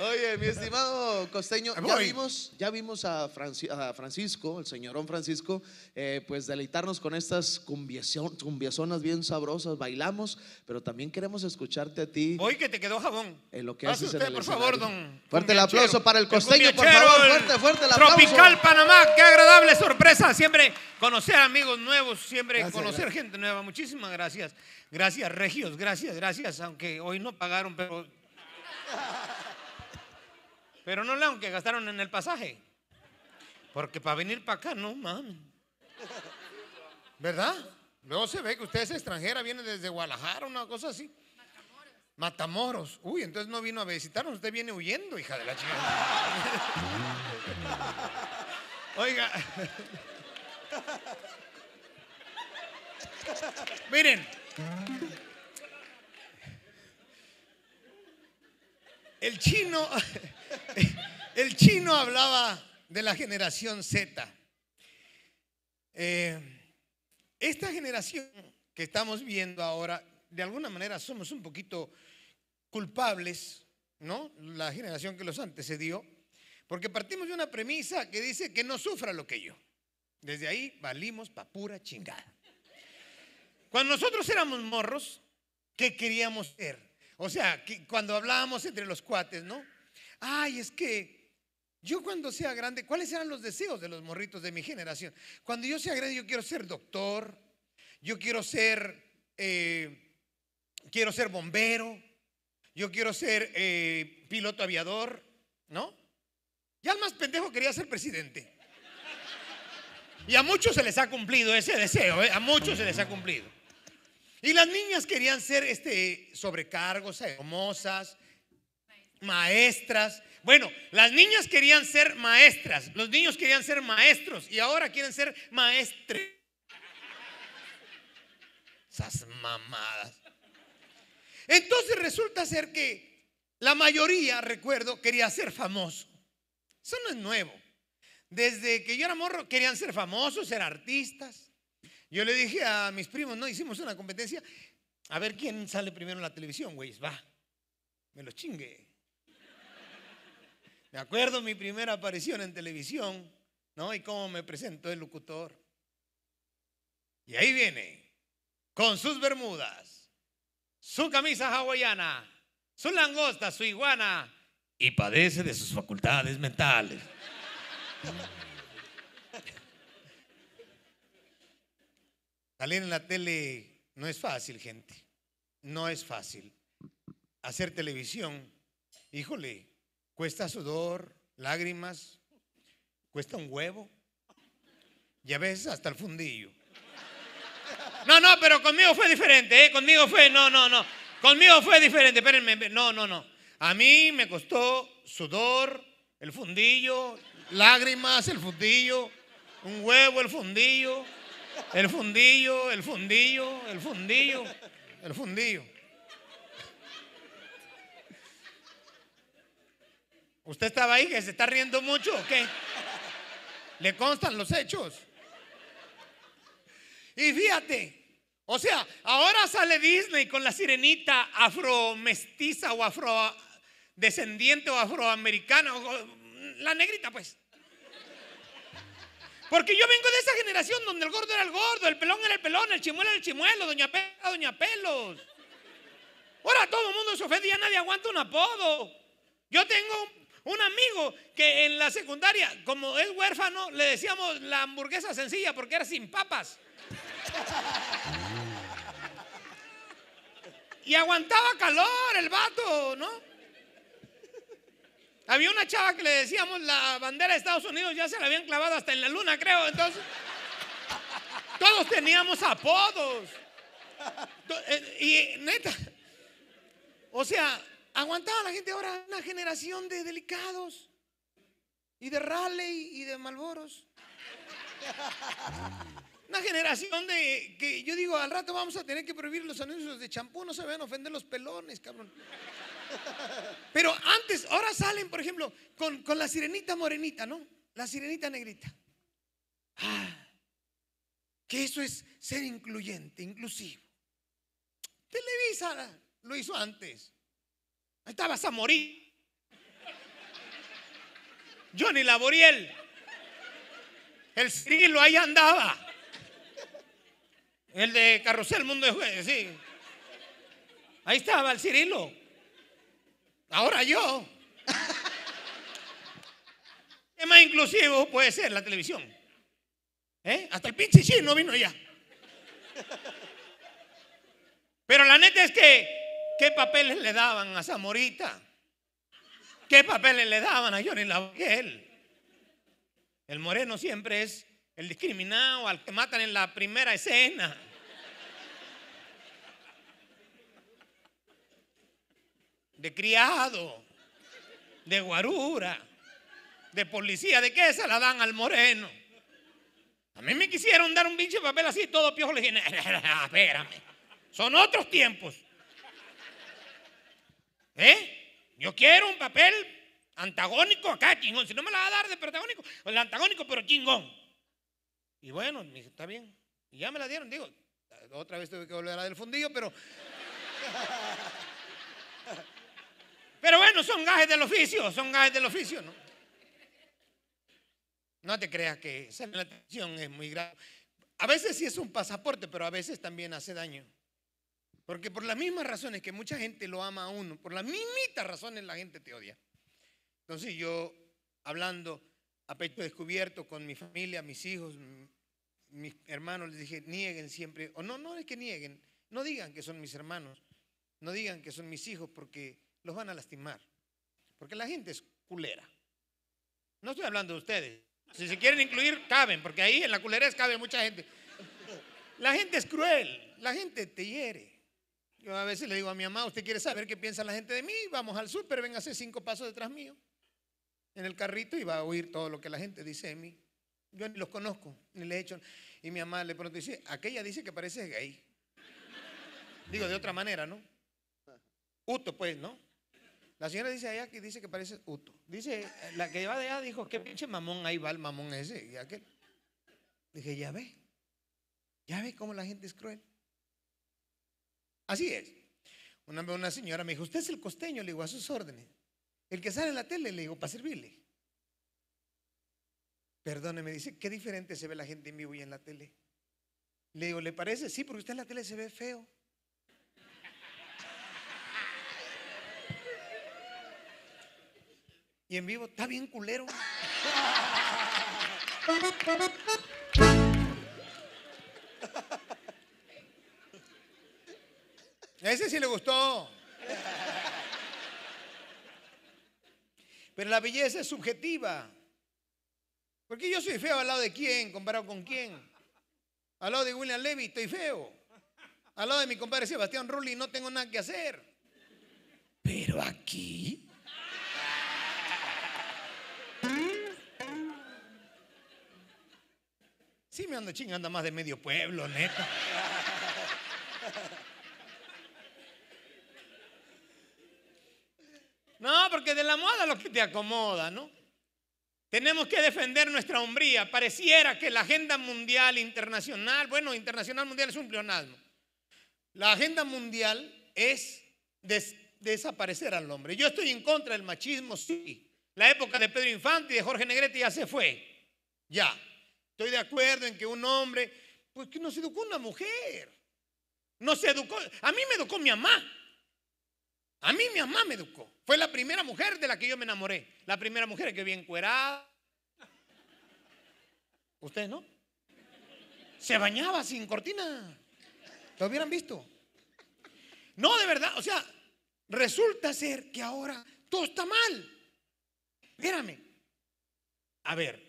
Oye, mi estimado costeño, ya vimos, ya vimos a, Franci- a Francisco, el señorón Francisco, eh, pues deleitarnos con estas cumbiazonas bien sabrosas, bailamos, pero también queremos escucharte a ti Hoy que te quedó jabón. en lo que Pase haces en usted, el por favor, don. Fuerte el aplauso para el costeño, por favor, fuerte, fuerte el aplauso. Tropical Panamá, qué agradable sorpresa. Siempre conocer amigos nuevos, siempre Gracias, conocer gracias. gente nueva. Muchísimas gracias. Gracias, Regios, gracias, gracias. Aunque hoy no pagaron, pero. Pero no le aunque gastaron en el pasaje. Porque para venir para acá, no mames. ¿Verdad? Luego se ve que usted es extranjera, viene desde Guadalajara, una cosa así. Matamoros. Uy, entonces no vino a visitarnos, usted viene huyendo, hija de la chica. *laughs* Oiga. *laughs* Miren. El chino, *laughs* el chino hablaba de la generación Z. Eh, esta generación que estamos viendo ahora, de alguna manera somos un poquito culpables, ¿no? La generación que los antecedió, porque partimos de una premisa que dice que no sufra lo que yo. Desde ahí valimos pa' pura chingada. Cuando nosotros éramos morros, ¿qué queríamos ser? O sea, cuando hablábamos entre los cuates, ¿no? Ay, es que yo cuando sea grande, ¿cuáles eran los deseos de los morritos de mi generación? Cuando yo sea grande, yo quiero ser doctor, yo quiero ser, eh, quiero ser bombero, yo quiero ser eh, piloto aviador, ¿no? Ya el más pendejo quería ser presidente. Y a muchos se les ha cumplido ese deseo, ¿eh? a muchos se les ha cumplido. Y las niñas querían ser este, sobrecargos, hermosas, maestras. Bueno, las niñas querían ser maestras, los niños querían ser maestros y ahora quieren ser maestres. Esas mamadas. Entonces resulta ser que la mayoría, recuerdo, quería ser famoso. Eso no es nuevo. Desde que yo era morro querían ser famosos, ser artistas. Yo le dije a mis primos, no hicimos una competencia, a ver quién sale primero en la televisión, güey. Va, me lo chingue. Me acuerdo mi primera aparición en televisión, ¿no? Y cómo me presentó el locutor. Y ahí viene, con sus bermudas, su camisa hawaiana, su langosta, su iguana, y padece de sus facultades mentales. Salir en la tele no es fácil, gente. No es fácil. Hacer televisión, híjole, cuesta sudor, lágrimas, cuesta un huevo y a veces hasta el fundillo. No, no, pero conmigo fue diferente, ¿eh? Conmigo fue, no, no, no. Conmigo fue diferente, espérenme, no, no, no. A mí me costó sudor, el fundillo, lágrimas, el fundillo, un huevo, el fundillo, el fundillo, el fundillo, el fundillo, el fundillo. ¿Usted estaba ahí que se está riendo mucho o qué? ¿Le constan los hechos? Y fíjate, o sea, ahora sale Disney con la sirenita afromestiza o afrodescendiente o afroamericana, o- la negrita pues. Porque yo vengo de esa generación donde el gordo era el gordo, el pelón era el pelón, el chimuelo era el chimuelo, doña Pela doña Pelos. Ahora todo el mundo se ofende, ya nadie aguanta un apodo. Yo tengo un amigo que en la secundaria, como es huérfano, le decíamos la hamburguesa sencilla porque era sin papas. Y aguantaba calor el vato, ¿no? Había una chava que le decíamos la bandera de Estados Unidos, ya se la habían clavado hasta en la luna, creo. Entonces, todos teníamos apodos. Eh, Y neta, o sea, aguantaba la gente ahora una generación de delicados y de Raleigh y de Malboros. Una generación de que yo digo, al rato vamos a tener que prohibir los anuncios de champú, no se vayan a ofender los pelones, cabrón. Pero antes, ahora salen, por ejemplo, con, con la sirenita morenita, ¿no? La sirenita negrita. Ah, que eso es ser incluyente, inclusivo. Televisa lo hizo antes. Ahí estaba Samorí. Johnny Laboriel. El Cirilo ahí andaba. El de Carrusel Mundo de Jueves, sí. Ahí estaba el Cirilo. Ahora yo. *laughs* ¿Qué más inclusivo puede ser la televisión? ¿Eh? Hasta el pinche chino vino ya. Pero la neta es que, ¿qué papeles le daban a Zamorita? ¿Qué papeles le daban a Johnny Lauriel? El moreno siempre es el discriminado al que matan en la primera escena. De criado, de guarura, de policía, ¿de qué se la dan al moreno? A mí me quisieron dar un pinche papel así, todo piojo. Le dije, espérame, son otros tiempos. ¿Eh? Yo quiero un papel antagónico acá, chingón. Si no me la va a dar de protagónico, el antagónico, pero chingón. Y bueno, me dice, está bien. Y ya me la dieron, digo, otra vez tuve que volver a la del fundillo, pero. *laughs* Pero bueno, son gajes del oficio, son gajes del oficio, ¿no? No te creas que la atención es muy grave. A veces sí es un pasaporte, pero a veces también hace daño. Porque por las mismas razones que mucha gente lo ama a uno, por las mismitas razones la gente te odia. Entonces yo, hablando a pecho descubierto con mi familia, mis hijos, mis hermanos, les dije, nieguen siempre, o no, no es que nieguen, no digan que son mis hermanos, no digan que son mis hijos porque los van a lastimar. Porque la gente es culera. No estoy hablando de ustedes. Si se quieren incluir, caben, porque ahí en la culerez cabe mucha gente. La gente es cruel, la gente te hiere. Yo a veces le digo a mi mamá, ¿usted quiere saber qué piensa la gente de mí? Vamos al súper, venga a hacer cinco pasos detrás mío, en el carrito y va a oír todo lo que la gente dice de mí. Yo ni los conozco, ni le he hecho. Y mi mamá le pronto dice, aquella dice que parece gay. Digo, de otra manera, ¿no? Uto, pues, ¿no? La señora dice allá que dice que parece Uto. Dice, la que va de allá dijo, qué pinche mamón, ahí va el mamón ese y aquel. Dije, ya ve, ya ve cómo la gente es cruel. Así es. Una una señora me dijo, usted es el costeño, le digo, a sus órdenes. El que sale en la tele, le digo, para servirle. Perdone, me dice, qué diferente se ve la gente en vivo y en la tele. Le digo, ¿le parece? Sí, porque usted en la tele se ve feo. Y en vivo está bien culero. *laughs* ese sí le gustó. Pero la belleza es subjetiva. Porque yo soy feo al lado de quién, comparado con quién. Al lado de William Levy estoy feo. Al lado de mi compadre Sebastián Rulli no tengo nada que hacer. Pero aquí. Sí me ando chingando más de medio pueblo, neta. Porque de la moda lo que te acomoda, ¿no? Tenemos que defender nuestra hombría. Pareciera que la agenda mundial internacional, bueno, internacional mundial es un pleonasmo. La agenda mundial es des- desaparecer al hombre. Yo estoy en contra del machismo, sí. La época de Pedro Infante y de Jorge Negrete ya se fue. Ya. Estoy de acuerdo en que un hombre, pues que nos educó una mujer. No se educó. A mí me educó mi mamá. A mí mi mamá me educó. Fue la primera mujer de la que yo me enamoré. La primera mujer que vi encuerada. ¿Ustedes no? Se bañaba sin cortina. ¿Lo hubieran visto? No, de verdad. O sea, resulta ser que ahora todo está mal. Espérame. A ver,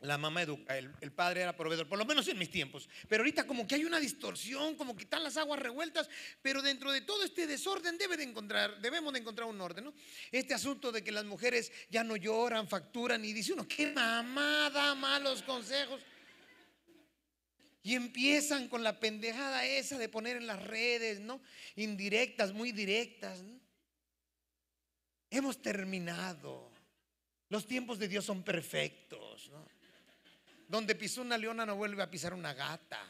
la mamá educa, el, el padre era proveedor, por lo menos en mis tiempos. Pero ahorita como que hay una distorsión, como que están las aguas revueltas, pero dentro de todo este desorden debe de encontrar, debemos de encontrar un orden, ¿no? Este asunto de que las mujeres ya no lloran, facturan y dice uno, qué mamá da malos consejos. Y empiezan con la pendejada esa de poner en las redes, ¿no? Indirectas, muy directas. Hemos terminado. Los tiempos de Dios son perfectos, ¿no? Donde pisó una leona no vuelve a pisar una gata.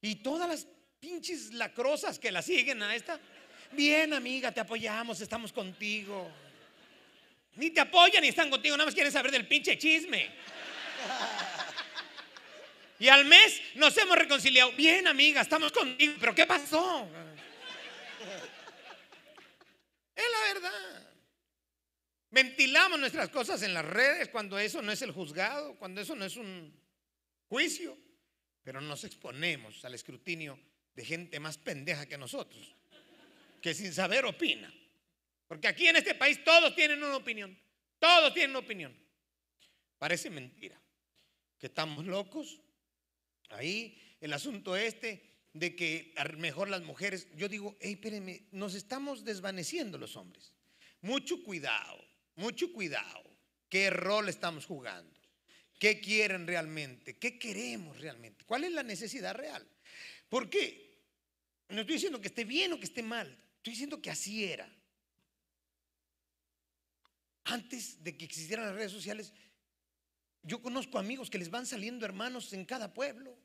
Y todas las pinches lacrosas que la siguen a esta. Bien, amiga, te apoyamos, estamos contigo. Ni te apoyan ni están contigo, nada más quieren saber del pinche chisme. Y al mes nos hemos reconciliado. Bien, amiga, estamos contigo. ¿Pero qué pasó? Es la verdad. Ventilamos nuestras cosas en las redes cuando eso no es el juzgado, cuando eso no es un juicio. Pero nos exponemos al escrutinio de gente más pendeja que nosotros, que sin saber opina. Porque aquí en este país todos tienen una opinión. Todos tienen una opinión. Parece mentira que estamos locos. Ahí el asunto este de que mejor las mujeres, yo digo, hey, espérenme, nos estamos desvaneciendo los hombres. Mucho cuidado, mucho cuidado. ¿Qué rol estamos jugando? ¿Qué quieren realmente? ¿Qué queremos realmente? ¿Cuál es la necesidad real? Porque no estoy diciendo que esté bien o que esté mal, estoy diciendo que así era. Antes de que existieran las redes sociales, yo conozco amigos que les van saliendo hermanos en cada pueblo.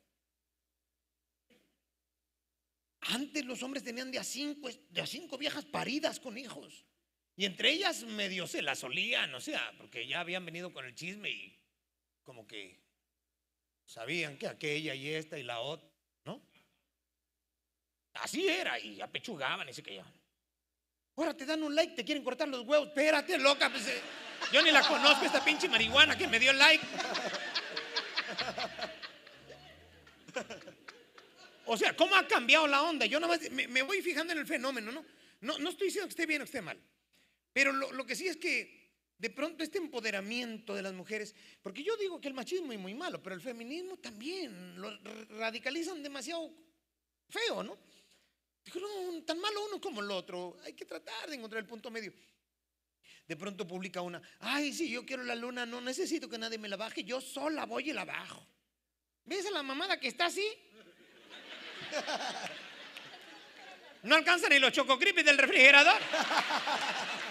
Antes los hombres tenían de a cinco, de a cinco viejas paridas con hijos. Y entre ellas medio se las olían, o sea, porque ya habían venido con el chisme y como que sabían que aquella y esta y la otra, ¿no? Así era, y apechugaban y se callaban. Ahora te dan un like, te quieren cortar los huevos. Espérate, loca. pues, eh, yo ni la conozco, esta pinche marihuana que me dio like. O sea, ¿cómo ha cambiado la onda? Yo nada más me, voy fijando en el fenómeno, ¿no? No, no estoy diciendo que esté bien o que esté mal. Pero lo, que sí es que de pronto este empoderamiento de las mujeres, porque yo digo que el machismo es muy malo, pero el feminismo también lo radicalizan demasiado feo, ¿no? Digo, no, tan malo uno como el otro. Hay que tratar de encontrar el punto medio. De pronto publica una, ay, sí, yo quiero la luna, no necesito que nadie me la baje, yo sola voy y la bajo. ¿Ves a la mamada que está así? *laughs* No alcanza ni los chococripis del refrigerador. *laughs*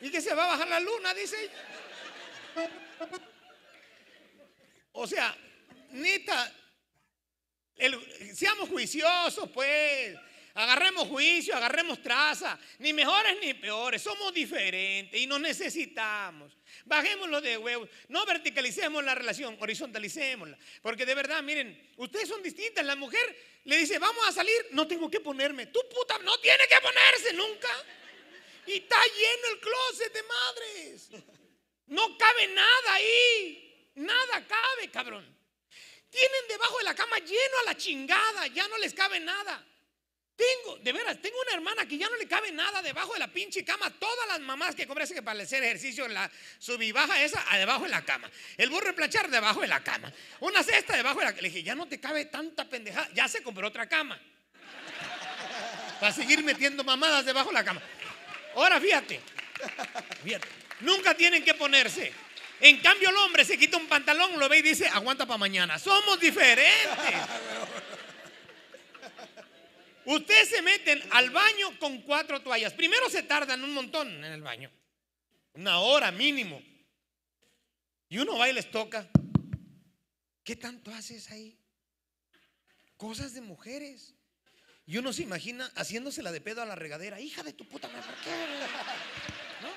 Y que se va a bajar la luna, dice. O sea, neta, seamos juiciosos, pues. Agarremos juicio, agarremos traza. Ni mejores ni peores. Somos diferentes y nos necesitamos. Bajémoslo de huevos. No verticalicemos la relación, horizontalicémosla. Porque de verdad, miren, ustedes son distintas. La mujer le dice, vamos a salir, no tengo que ponerme. Tu puta no tiene que ponerse nunca. Y está lleno el closet de madres. No cabe nada ahí. Nada cabe, cabrón. Tienen debajo de la cama lleno a la chingada. Ya no les cabe nada. Tengo, de veras, tengo una hermana que ya no le cabe nada debajo de la pinche cama. Todas las mamás que cobran que para hacer ejercicio en la sub y baja esa, debajo de la cama. El burro de planchar debajo de la cama. Una cesta debajo de la cama. Le dije, ya no te cabe tanta pendejada. Ya se compró otra cama. Para seguir metiendo mamadas debajo de la cama. Ahora fíjate, fíjate, nunca tienen que ponerse. En cambio el hombre se quita un pantalón, lo ve y dice, aguanta para mañana. Somos diferentes. Ustedes se meten al baño con cuatro toallas. Primero se tardan un montón en el baño. Una hora mínimo. Y uno va y les toca. ¿Qué tanto haces ahí? Cosas de mujeres. Y uno se imagina haciéndosela de pedo a la regadera. Hija de tu puta madre, ¿por qué? *laughs* ¿No?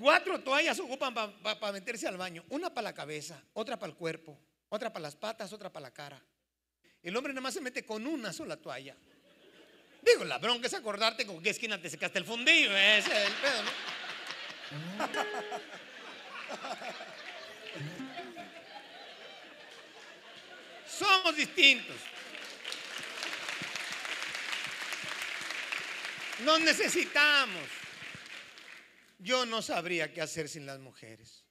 Cuatro toallas ocupan para meterse al baño. Una para la cabeza, otra para el cuerpo, otra para las patas, otra para la cara. El hombre nada más se mete con una sola toalla. Digo, la bronca es acordarte con qué esquina te secaste el fundillo. Ese es el pedo, ¿no? *laughs* Somos distintos. Nos necesitamos. Yo no sabría qué hacer sin las mujeres.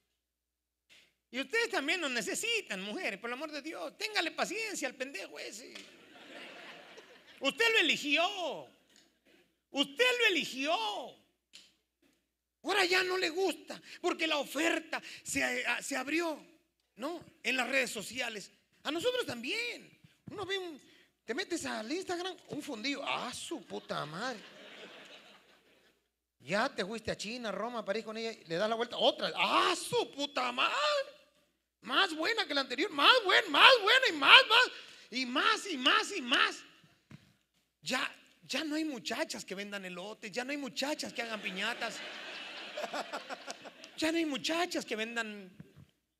Y ustedes también nos necesitan, mujeres, por el amor de Dios. Téngale paciencia al pendejo ese. Usted lo eligió. Usted lo eligió. Ahora ya no le gusta porque la oferta se, se abrió, ¿no? En las redes sociales. A nosotros también. Uno ve un, te metes al Instagram, un fundido. Ah, su puta madre. Ya te fuiste a China, Roma, París con ella, le das la vuelta, otra. Ah, su puta madre. Más buena que la anterior, más buena, más buena y más, más. Y más y más y más. Ya, ya no hay muchachas que vendan elotes, ya no hay muchachas que hagan piñatas. *laughs* Ya no hay muchachas que vendan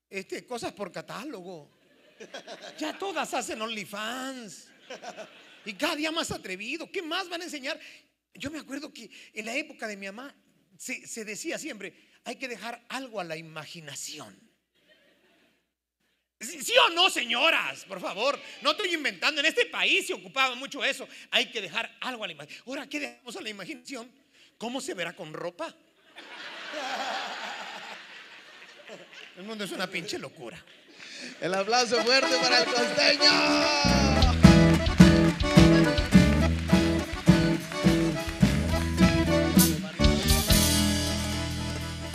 este, cosas por catálogo. Ya todas hacen OnlyFans. Y cada día más atrevido. ¿Qué más van a enseñar? Yo me acuerdo que en la época de mi mamá se, decía siempre, hay que dejar algo a la imaginación. ¿Sí, sí o no, señoras? Por favor, no estoy inventando. En este país se ocupaba mucho eso. Hay que dejar algo a la imaginación. Ahora, ¿qué dejamos a la imaginación? ¿Cómo se verá con ropa? El mundo es una pinche locura. El aplauso fuerte para el costeño.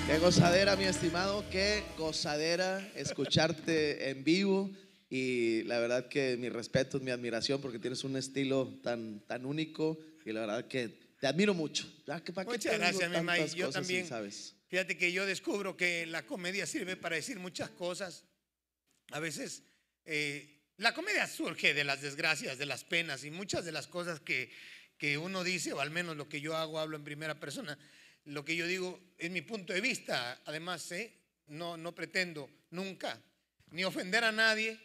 Qué gozadera, mi estimado, qué gozadera escucharte en vivo. Y la verdad que mi respeto, mi admiración, porque tienes un estilo tan, tan único. Y la verdad que te admiro mucho. Ya que, ¿para qué Muchas gracias, mi May. Yo también. sabes? Fíjate que yo descubro que la comedia sirve para decir muchas cosas. A veces eh, la comedia surge de las desgracias, de las penas y muchas de las cosas que, que uno dice, o al menos lo que yo hago, hablo en primera persona. Lo que yo digo es mi punto de vista. Además, ¿eh? no, no pretendo nunca ni ofender a nadie.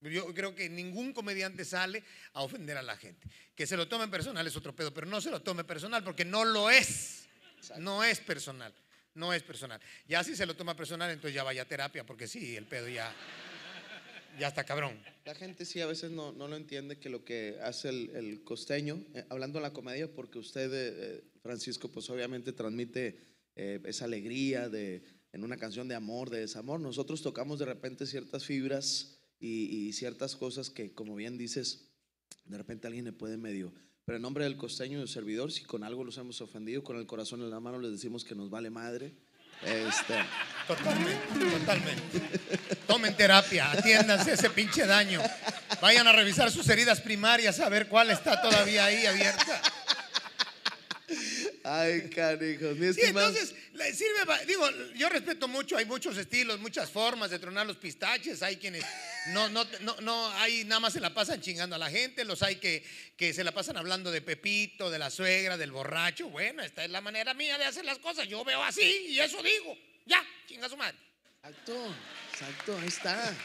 Yo creo que ningún comediante sale a ofender a la gente. Que se lo tome personal es otro pedo, pero no se lo tome personal porque no lo es. No es personal. No es personal. Ya si se lo toma personal, entonces ya vaya a terapia, porque sí, el pedo ya, ya está cabrón. La gente sí a veces no, no lo entiende que lo que hace el, el costeño, eh, hablando de la comedia, porque usted, eh, eh, Francisco, pues obviamente transmite esa alegría de, en una canción de amor, de desamor. Nosotros tocamos de repente ciertas fibras y ciertas cosas que, como bien dices, de repente alguien le puede medio. Pero en nombre del costeño y del servidor, si con algo los hemos ofendido, con el corazón en la mano les decimos que nos vale madre. Este, Totalmente, totalmente. Tomen terapia, atiéndanse ese pinche daño. Vayan a revisar sus heridas primarias a ver cuál está todavía ahí abierta. ay, canijos, mi Sí, entonces, sirve, digo, yo respeto mucho, hay muchos estilos, muchas formas de tronar los pistaches, hay quienes no, no, no, no, hay nada más se la pasan chingando a la gente, los hay que, que se la pasan hablando de Pepito, de la suegra, del borracho, bueno, esta es la manera mía de hacer las cosas, yo veo así y eso digo, ya, chinga su madre. Exacto, exacto, ahí está.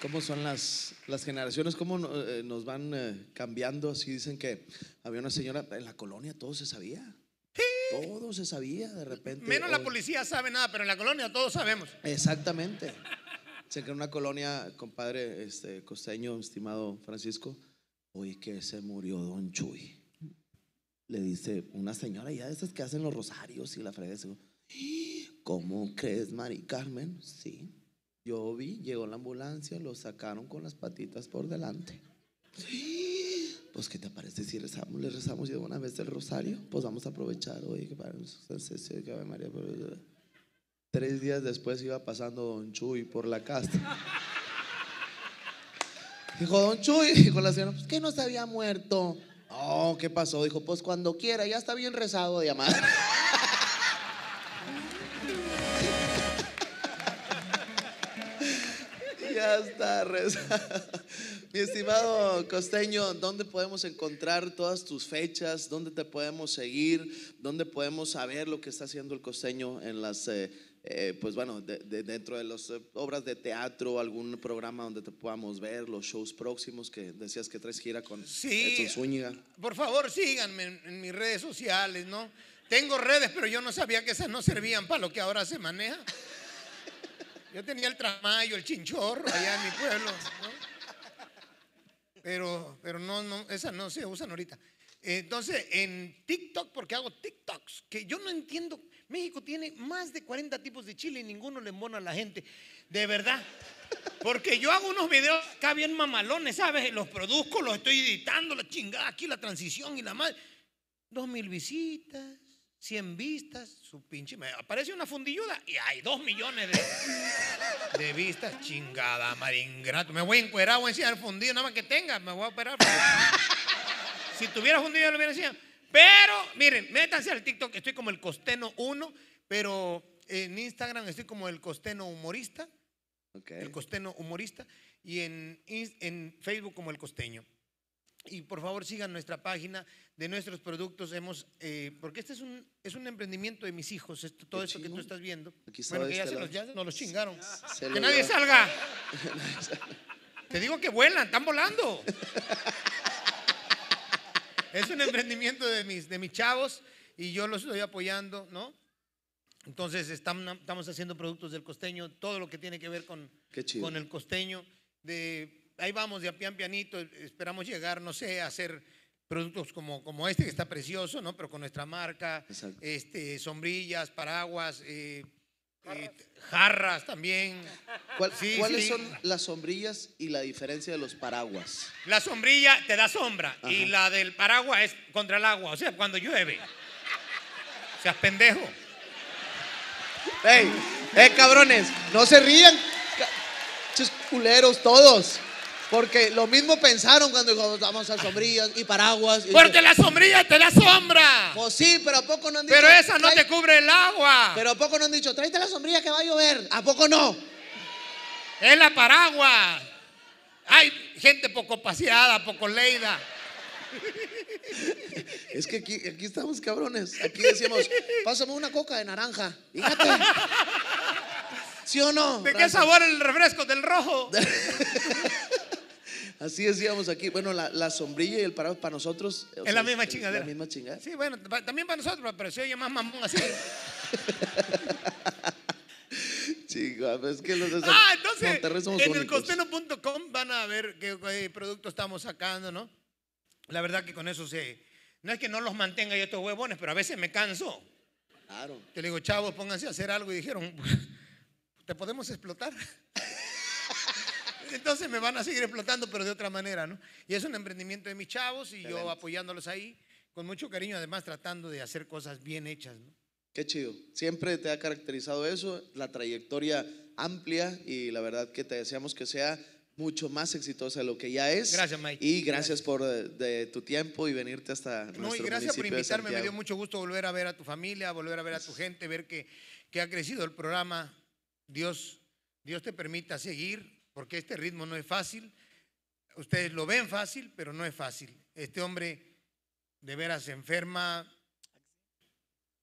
¿Cómo son las, las generaciones? ¿Cómo eh, nos van eh, cambiando? Así dicen que había una señora en la colonia, todo se sabía. Todo se sabía de repente. Menos la policía sabe nada, pero en la colonia todos sabemos. Exactamente. Sé que en una colonia, compadre este, costeño, estimado Francisco, oye, que se murió Don Chuy. Le dice una señora ya de esas que hacen los rosarios y la frega. dice, ¿Cómo crees, Mari Carmen? Sí. Yo vi, llegó la ambulancia, lo sacaron con las patitas por delante. Pues, ¿qué te parece si rezamos? Le rezamos de una vez el rosario. Pues vamos a aprovechar, oye, que para que María. Tres días después iba pasando Don Chuy por la casa. *laughs* Dijo, Don Chuy, dijo la señora, pues que no se había muerto. Oh, ¿qué pasó? Dijo, pues cuando quiera, ya está bien rezado de llamar. *laughs* está rezado. *laughs* Mi estimado costeño, ¿dónde podemos encontrar todas tus fechas? ¿Dónde te podemos seguir? ¿Dónde podemos saber lo que está haciendo el costeño en las, eh, eh, pues bueno, de- de- dentro de las eh, obras de teatro, algún programa donde te podamos ver, los shows próximos que decías que traes gira con Sí. Edson Zúñiga? Por favor, síganme en, en mis redes sociales, ¿no? Tengo redes, pero yo no sabía que esas no servían para lo que ahora se maneja. Yo tenía el tramayo, el chinchorro allá en mi pueblo, ¿no? Pero, pero no, no, esas no se usan ahorita. Entonces, en TikTok, porque hago TikToks, que yo no entiendo. México tiene más de 40 tipos de chile y ninguno le embona a la gente. De verdad. Porque yo hago unos videos acá bien mamalones, ¿sabes? Los produzco, los estoy editando, la chingada, aquí la transición y la madre. Dos mil visitas, 100 vistas, su pinche. Me aparece una fundilluda y hay 2 millones de, de vistas. Chingada, maringrato. Me voy a encuerar, voy a enseñar fundido, nada más que tenga, me voy a operar. si tuviera fundido, lo hubiera enseñado. Pero, miren, métanse al TikTok, estoy como el Costeno 1, pero en Instagram estoy como el Costeno Humorista el costeño humorista, y en Facebook como el costeño. Y por favor sigan nuestra página de nuestros productos. Hemos, eh, porque este es un, es un emprendimiento de mis hijos, esto- todo esto que tú estás viendo. Aquí bueno, que ya este se los, ya nos los chingaron. Se que nadie salga. *laughs* Te digo que vuelan, están volando. es un emprendimiento de mis, de mis chavos y yo los estoy apoyando, ¿no? Entonces estamos, estamos haciendo productos del costeño, todo lo que tiene que ver con, con el costeño. De, ahí vamos de a pian pianito, esperamos llegar, no sé, a hacer productos como, como este que está precioso, ¿no? Pero con nuestra marca, Exacto. este, sombrillas, paraguas, eh, eh, jarras también. ¿Cuál- Sí, ¿Cuáles sí. son las sombrillas y la diferencia de los paraguas? La sombrilla te da sombra y la del paraguas es contra el agua, o sea, cuando llueve. Seas pendejo. ¡Ey! ¡Eh, cabrones! ¡No se rían! Culeros todos. Porque lo mismo pensaron cuando dijo, vamos a usar sombrillas y paraguas. y- Porque la sombrilla te da sombra. Pues sí, pero ¿a poco no han dicho? Pero esa no "Trae- te cubre el agua. Pero ¿a poco no han dicho, tráete la sombrilla que va a llover? ¿A poco no? Es la paraguas. Hay gente poco paseada, poco leída. *laughs* Es que aquí, aquí estamos cabrones. Aquí decíamos, pásame una coca de naranja. Fíjate. *laughs* ¿Sí o no? ¿De qué sabor el refresco? Del rojo. *laughs* Así decíamos aquí. Bueno, la, la sombrilla y el paraguas para nosotros. Es la misma chingadera. La misma chingadera. Sí, bueno, también para nosotros, pero se oye más mamón así. *laughs* Chica, pues es que los de Ah, entonces, Monterrey somos en el únicos. costeño.com van a ver qué, qué productos estamos sacando, ¿no? La verdad que con eso se... No es que no los mantenga yo estos huevones, pero a veces me canso. Claro. Te le digo, chavos, pónganse a hacer algo. Y dijeron, *laughs* ¿te podemos explotar? Entonces me van a seguir explotando, pero de otra manera, ¿no? Y es un emprendimiento de mis chavos y yo Excelente. apoyándolos ahí, con mucho cariño, además tratando de hacer cosas bien hechas, ¿no? Qué chido. Siempre te ha caracterizado eso, la trayectoria amplia y la verdad que te deseamos que sea mucho más exitosa de lo que ya es. Gracias, Mike. Y gracias, Gracias. por eh, de tu tiempo y venirte hasta No, nuestro y gracias por invitarme, me dio mucho gusto volver a ver a tu familia, volver a ver a tu gente, ver que, que ha crecido el programa. Dios, Dios te permita seguir, porque este ritmo no es fácil. Ustedes lo ven fácil, pero no es fácil. Este hombre de veras se enferma.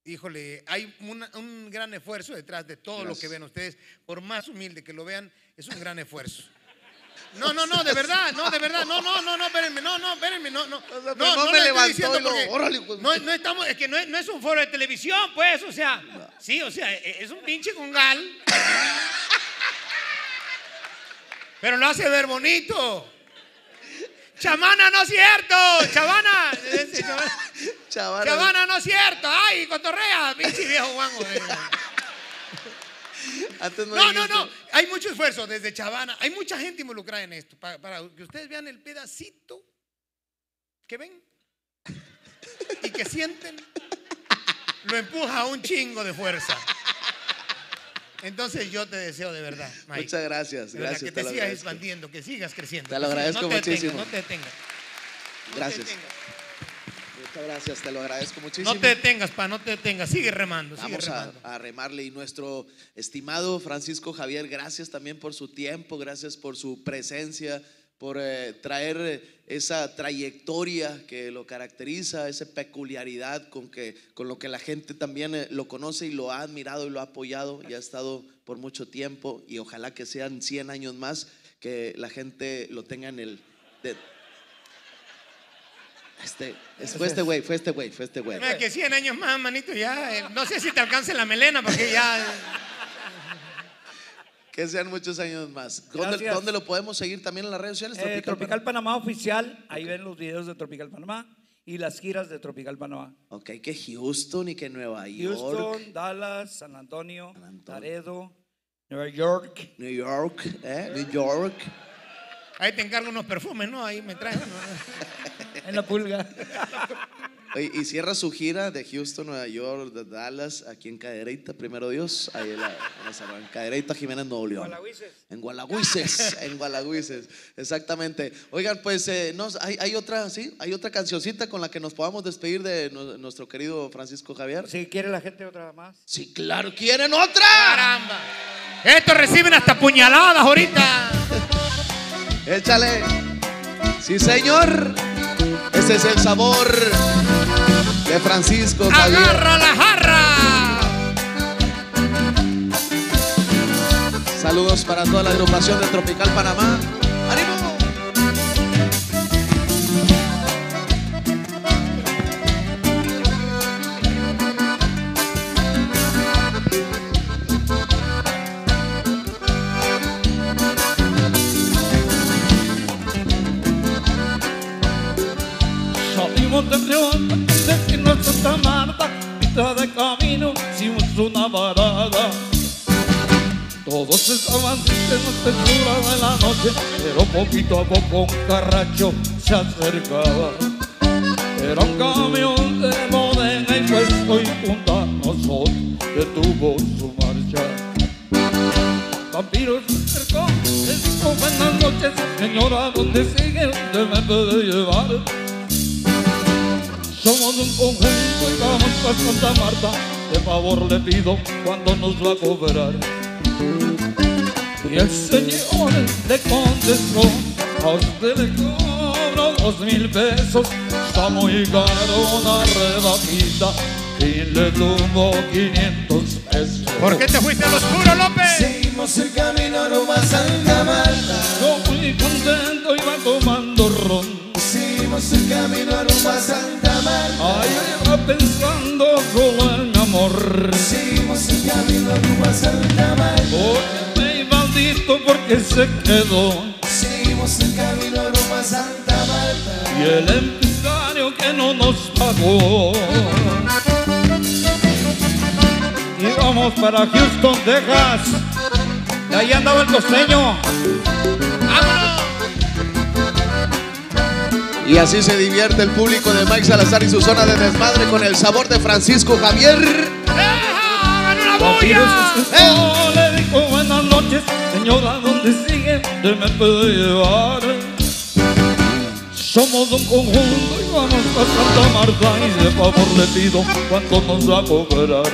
Híjole, hay una- un gran esfuerzo detrás de todo lo que Gracias. ven ustedes. Por más humilde que lo vean, es un gran esfuerzo. No, no, no, de verdad, no, de verdad, no, no, no, no, espérenme, no, no, espérenme, no, no. no, pero no no me lo levantó y porque órale, pues. no, no estamos, es que no es, no es un foro de televisión, pues, o sea, sí, o sea, e- es un pinche congal. Pero lo hace ver bonito. Chamana, no es cierto, chavana. Chavana, no es cierto. Ay, cotorrea, pinche viejo guango. eh. no No, no, no. Hay mucho esfuerzo desde Chavana. Hay mucha gente involucrada en esto. Para, para que ustedes vean el pedacito que ven y que sienten, lo empuja a un chingo de fuerza. Entonces yo te deseo de verdad, Mike, Muchas gracias, de verdad, gracias. que te te sigas agradezco. expandiendo, que sigas creciendo. Te lo agradezco no te muchísimo. No te detengas. No te Gracias. detengas. Muchas gracias, te lo agradezco muchísimo. No te detengas, pa, no te detengas. Sigue remando, sigue Vamos a, remando. a remarle y nuestro estimado Francisco Javier, gracias también por su tiempo, gracias por su presencia, por eh, traer eh, esa trayectoria que lo caracteriza, esa peculiaridad con, que, con lo que la gente también eh, lo conoce y lo ha admirado y lo ha apoyado y ha estado por mucho tiempo y ojalá que sean 100 años más, que la gente lo tenga en el... de- este, es- fue este güey, fue este güey, fue este güey. Que 100 años más, manito, ya. eh, no sé si te alcance la melena, porque ya. Eh, Que sean muchos años más. ¿Dónde, lo podemos seguir también en las redes sociales? Eh, Tropical Panamá Oficial, ahí ven los videos de Tropical Panamá y las giras de Tropical Panamá. Ok, que Houston y que Nueva York, Houston, Dallas, San Antonio, San Antonio. Laredo, Nueva York. New York, ¿eh? New York. Ahí te encargo unos perfumes, ¿no? Ahí me traes. ¿no? *laughs* En la pulga. *laughs* Oye, y cierra su gira de Houston, Nueva York, de Dallas, aquí en Cadereyta, primero Dios, ahí en, la, en, Cadereyta, Jiménez, Nuevo León. En Gualagüises, en Gualagüises, exactamente. Oigan, pues eh, nos- hay, hay otra, sí, hay otra cancioncita con la que nos podamos despedir de nu- nuestro querido Francisco Javier. Si quiere la gente otra más. Sí, claro, ¿quieren otra? Caramba. Estos reciben hasta puñaladas ahorita. Échale. Sí, señor. Ese es el sabor de Francisco Javier. Agarra la jarra. Saludos para toda la agrupación de Tropical Panamá. Estaban tristes, no te de la noche, pero poquito a poco un carracho se acercaba. Era un camión de bodega y puesto y junto a nosotros detuvo su marcha. Vampiro se acercó, le dijo buenas noches, señora, ¿dónde sigue? ¿Dónde me puede llevar? Somos un conjunto y vamos a Santa Marta. De favor le pido cuando nos va a cobrar. Y el señor le contestó, a usted le cobro dos mil pesos. Está muy caro una rebajita y le tumbo 500 pesos. ¿Por qué te fuiste al oscuro, López? Seguimos el camino rumbo a Santa Marta. Yo muy contento iba tomando ron. Seguimos el camino rumbo a Santa Marta. Ay, pensando solo en mi amor. Seguimos el camino rumbo a Santa Marta. Oye, maldito porque se quedó. Seguimos el camino rumbo a Santa Marta. Y el empresario que no nos pagó. Y vamos para Houston, Texas. Y ahí andaba el costeño. Y así se divierte el público de Mike Salazar y su zona de desmadre con el sabor de Francisco Javier. Acercó, le dijo buenas noches, señora, ¿dónde sigue? ¿Dónde me puede llevar? Somos un conjunto y vamos a Santa Marta y de favor le pido cuánto nos va a cobrar.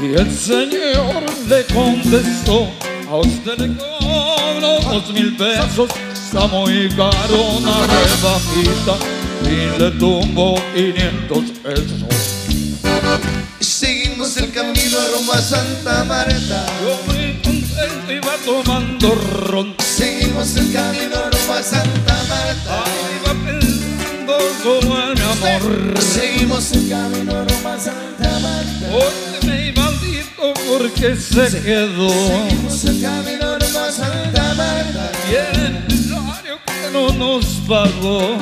Y el señor le contestó, a usted le cobro dos mil pesos, está muy caro una rebajita y le tumbo 500 pesos. Seguimos el camino a Santa Marta. Yo muy contento iba tomando ron. Seguimos el camino a Santa Marta. Ay, iba pensando solo en amor. Seguimos el camino a Santa Marta. Óyeme, maldito, porque se quedó. Seguimos el camino a Santa Marta. Y que no nos pagó.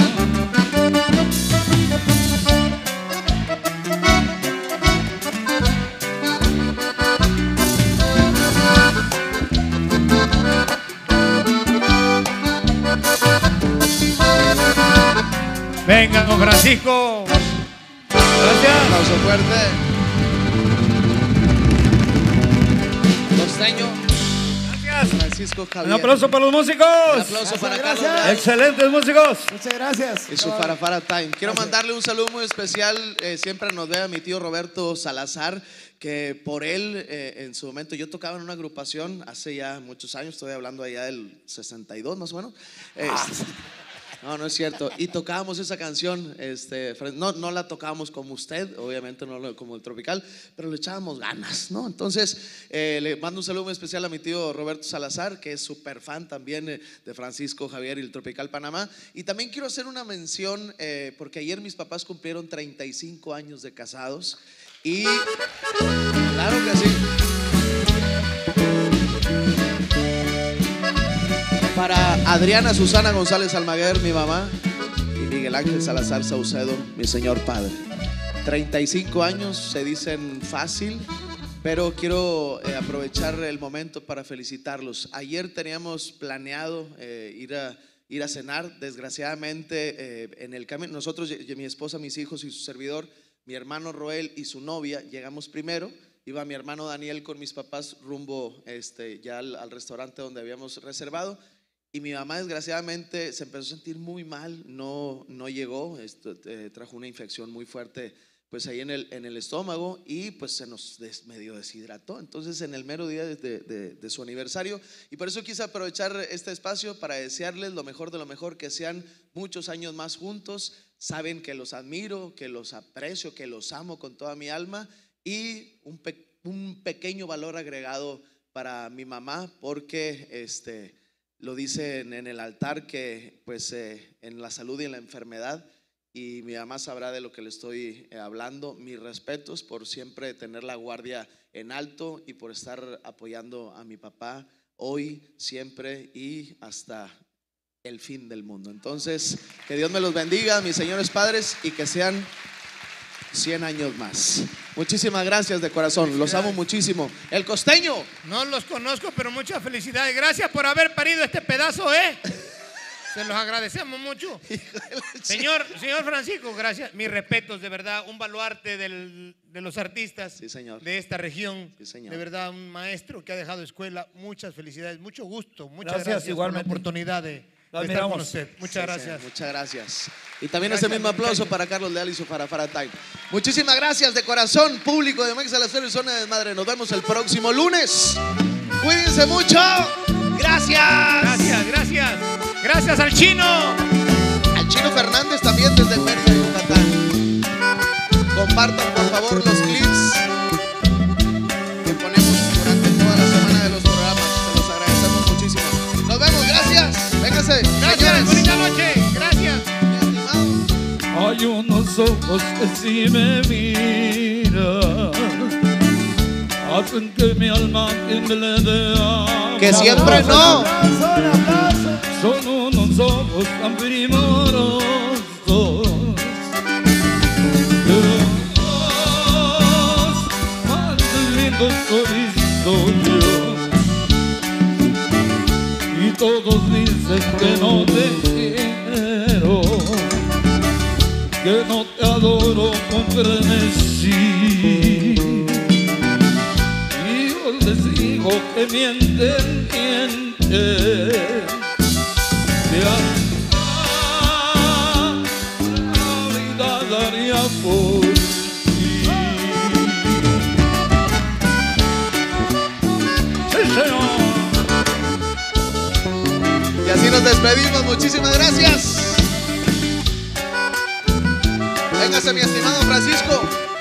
Vengan con Francisco. Gracias. Aplauso fuerte. Costeño. Gracias. Francisco Javier. Un aplauso para los músicos. Un aplauso para Carlos gracias. Blas Excelentes músicos. Muchas gracias. y su Farafara Time. Quiero mandarle un saludo muy especial. eh, siempre nos ve a mi tío Roberto Salazar, que por él, eh, en su momento, yo tocaba en una agrupación hace ya muchos años, estoy hablando allá del 62 más o menos. Este, No, no es cierto. Y tocábamos esa canción, este, no, no la tocábamos como usted, obviamente no como el tropical, pero le echábamos ganas, ¿no? Entonces, eh, le mando un saludo muy especial a mi tío Roberto Salazar, que es súper fan también eh, de Francisco Javier y el Tropical Panamá. Y también quiero hacer una mención, eh, porque ayer mis papás cumplieron 35 años de casados. Y, claro que sí. Adriana Susana González Almaguer, mi mamá, y Miguel Ángel Salazar Saucedo, mi señor padre. 35 años se dicen fácil, pero quiero eh, aprovechar el momento para felicitarlos. Ayer teníamos planeado eh, ir a ir a cenar. Desgraciadamente, eh, en el camino, nosotros, mi esposa, mis hijos y su servidor, mi hermano Roel y su novia, llegamos primero. Iba mi hermano Daniel con mis papás rumbo este, ya al restaurante donde habíamos reservado. Y mi mamá desgraciadamente se empezó a sentir muy mal, no, no llegó, esto, eh, trajo una infección muy fuerte pues ahí en el, en el estómago y pues se nos des- medio deshidrató. Entonces en el mero día de, de- de su aniversario y por eso quise aprovechar este espacio para desearles lo mejor de lo mejor, que sean muchos años más juntos. Saben que los admiro, que los aprecio, que los amo con toda mi alma y un, pe- un pequeño valor agregado para mi mamá porque este lo dice en, el altar que pues eh, en la salud y en la enfermedad y mi mamá sabrá de lo que le estoy eh, hablando. Mis respetos por siempre tener la guardia en alto y por estar apoyando a mi papá hoy, siempre y hasta el fin del mundo. Entonces, que Dios me los bendiga, mis señores padres, y que sean 100 años más. Muchísimas gracias de corazón, los amo muchísimo. El costeño. No los conozco, pero muchas felicidades. Gracias por haber parido este pedazo, ¿eh? Se los agradecemos mucho. *laughs* Señor, señor Francisco, gracias. Mis respetos, de verdad, un baluarte del- de los artistas Sí, señor. de esta región. Sí, señor. De verdad, un maestro que ha dejado escuela. Muchas felicidades, mucho gusto. Muchas Gracias, gracias, igualmente. por la oportunidad de, con usted. Muchas Sí, gracias. señor, Muchas gracias. Y también Gracias, ese mismo aplauso para Carlos Leal y su Farafara Time. Muchísimas gracias de corazón, público de Mex Salacero y Zona de Madre. Nos vemos el próximo lunes. Cuídense mucho. Gracias. Gracias, gracias. Gracias al chino. Al Chino Fernández también desde Mérida, Yucatán. Compartan por favor los clips Hay unos ojos que si me miran hacen que mi alma tiemble. Que siempre no. Son unos ojos tan primorosos. Los más lindos que he visto yo. Y todos dicen que no te quiero que no te adoro con frenesí. Y yo les digo que mienten, mienten. Hasta la vida daría por ti. Y así nos despedimos. Muchísimas gracias. Véngase, mi estimado Francisco.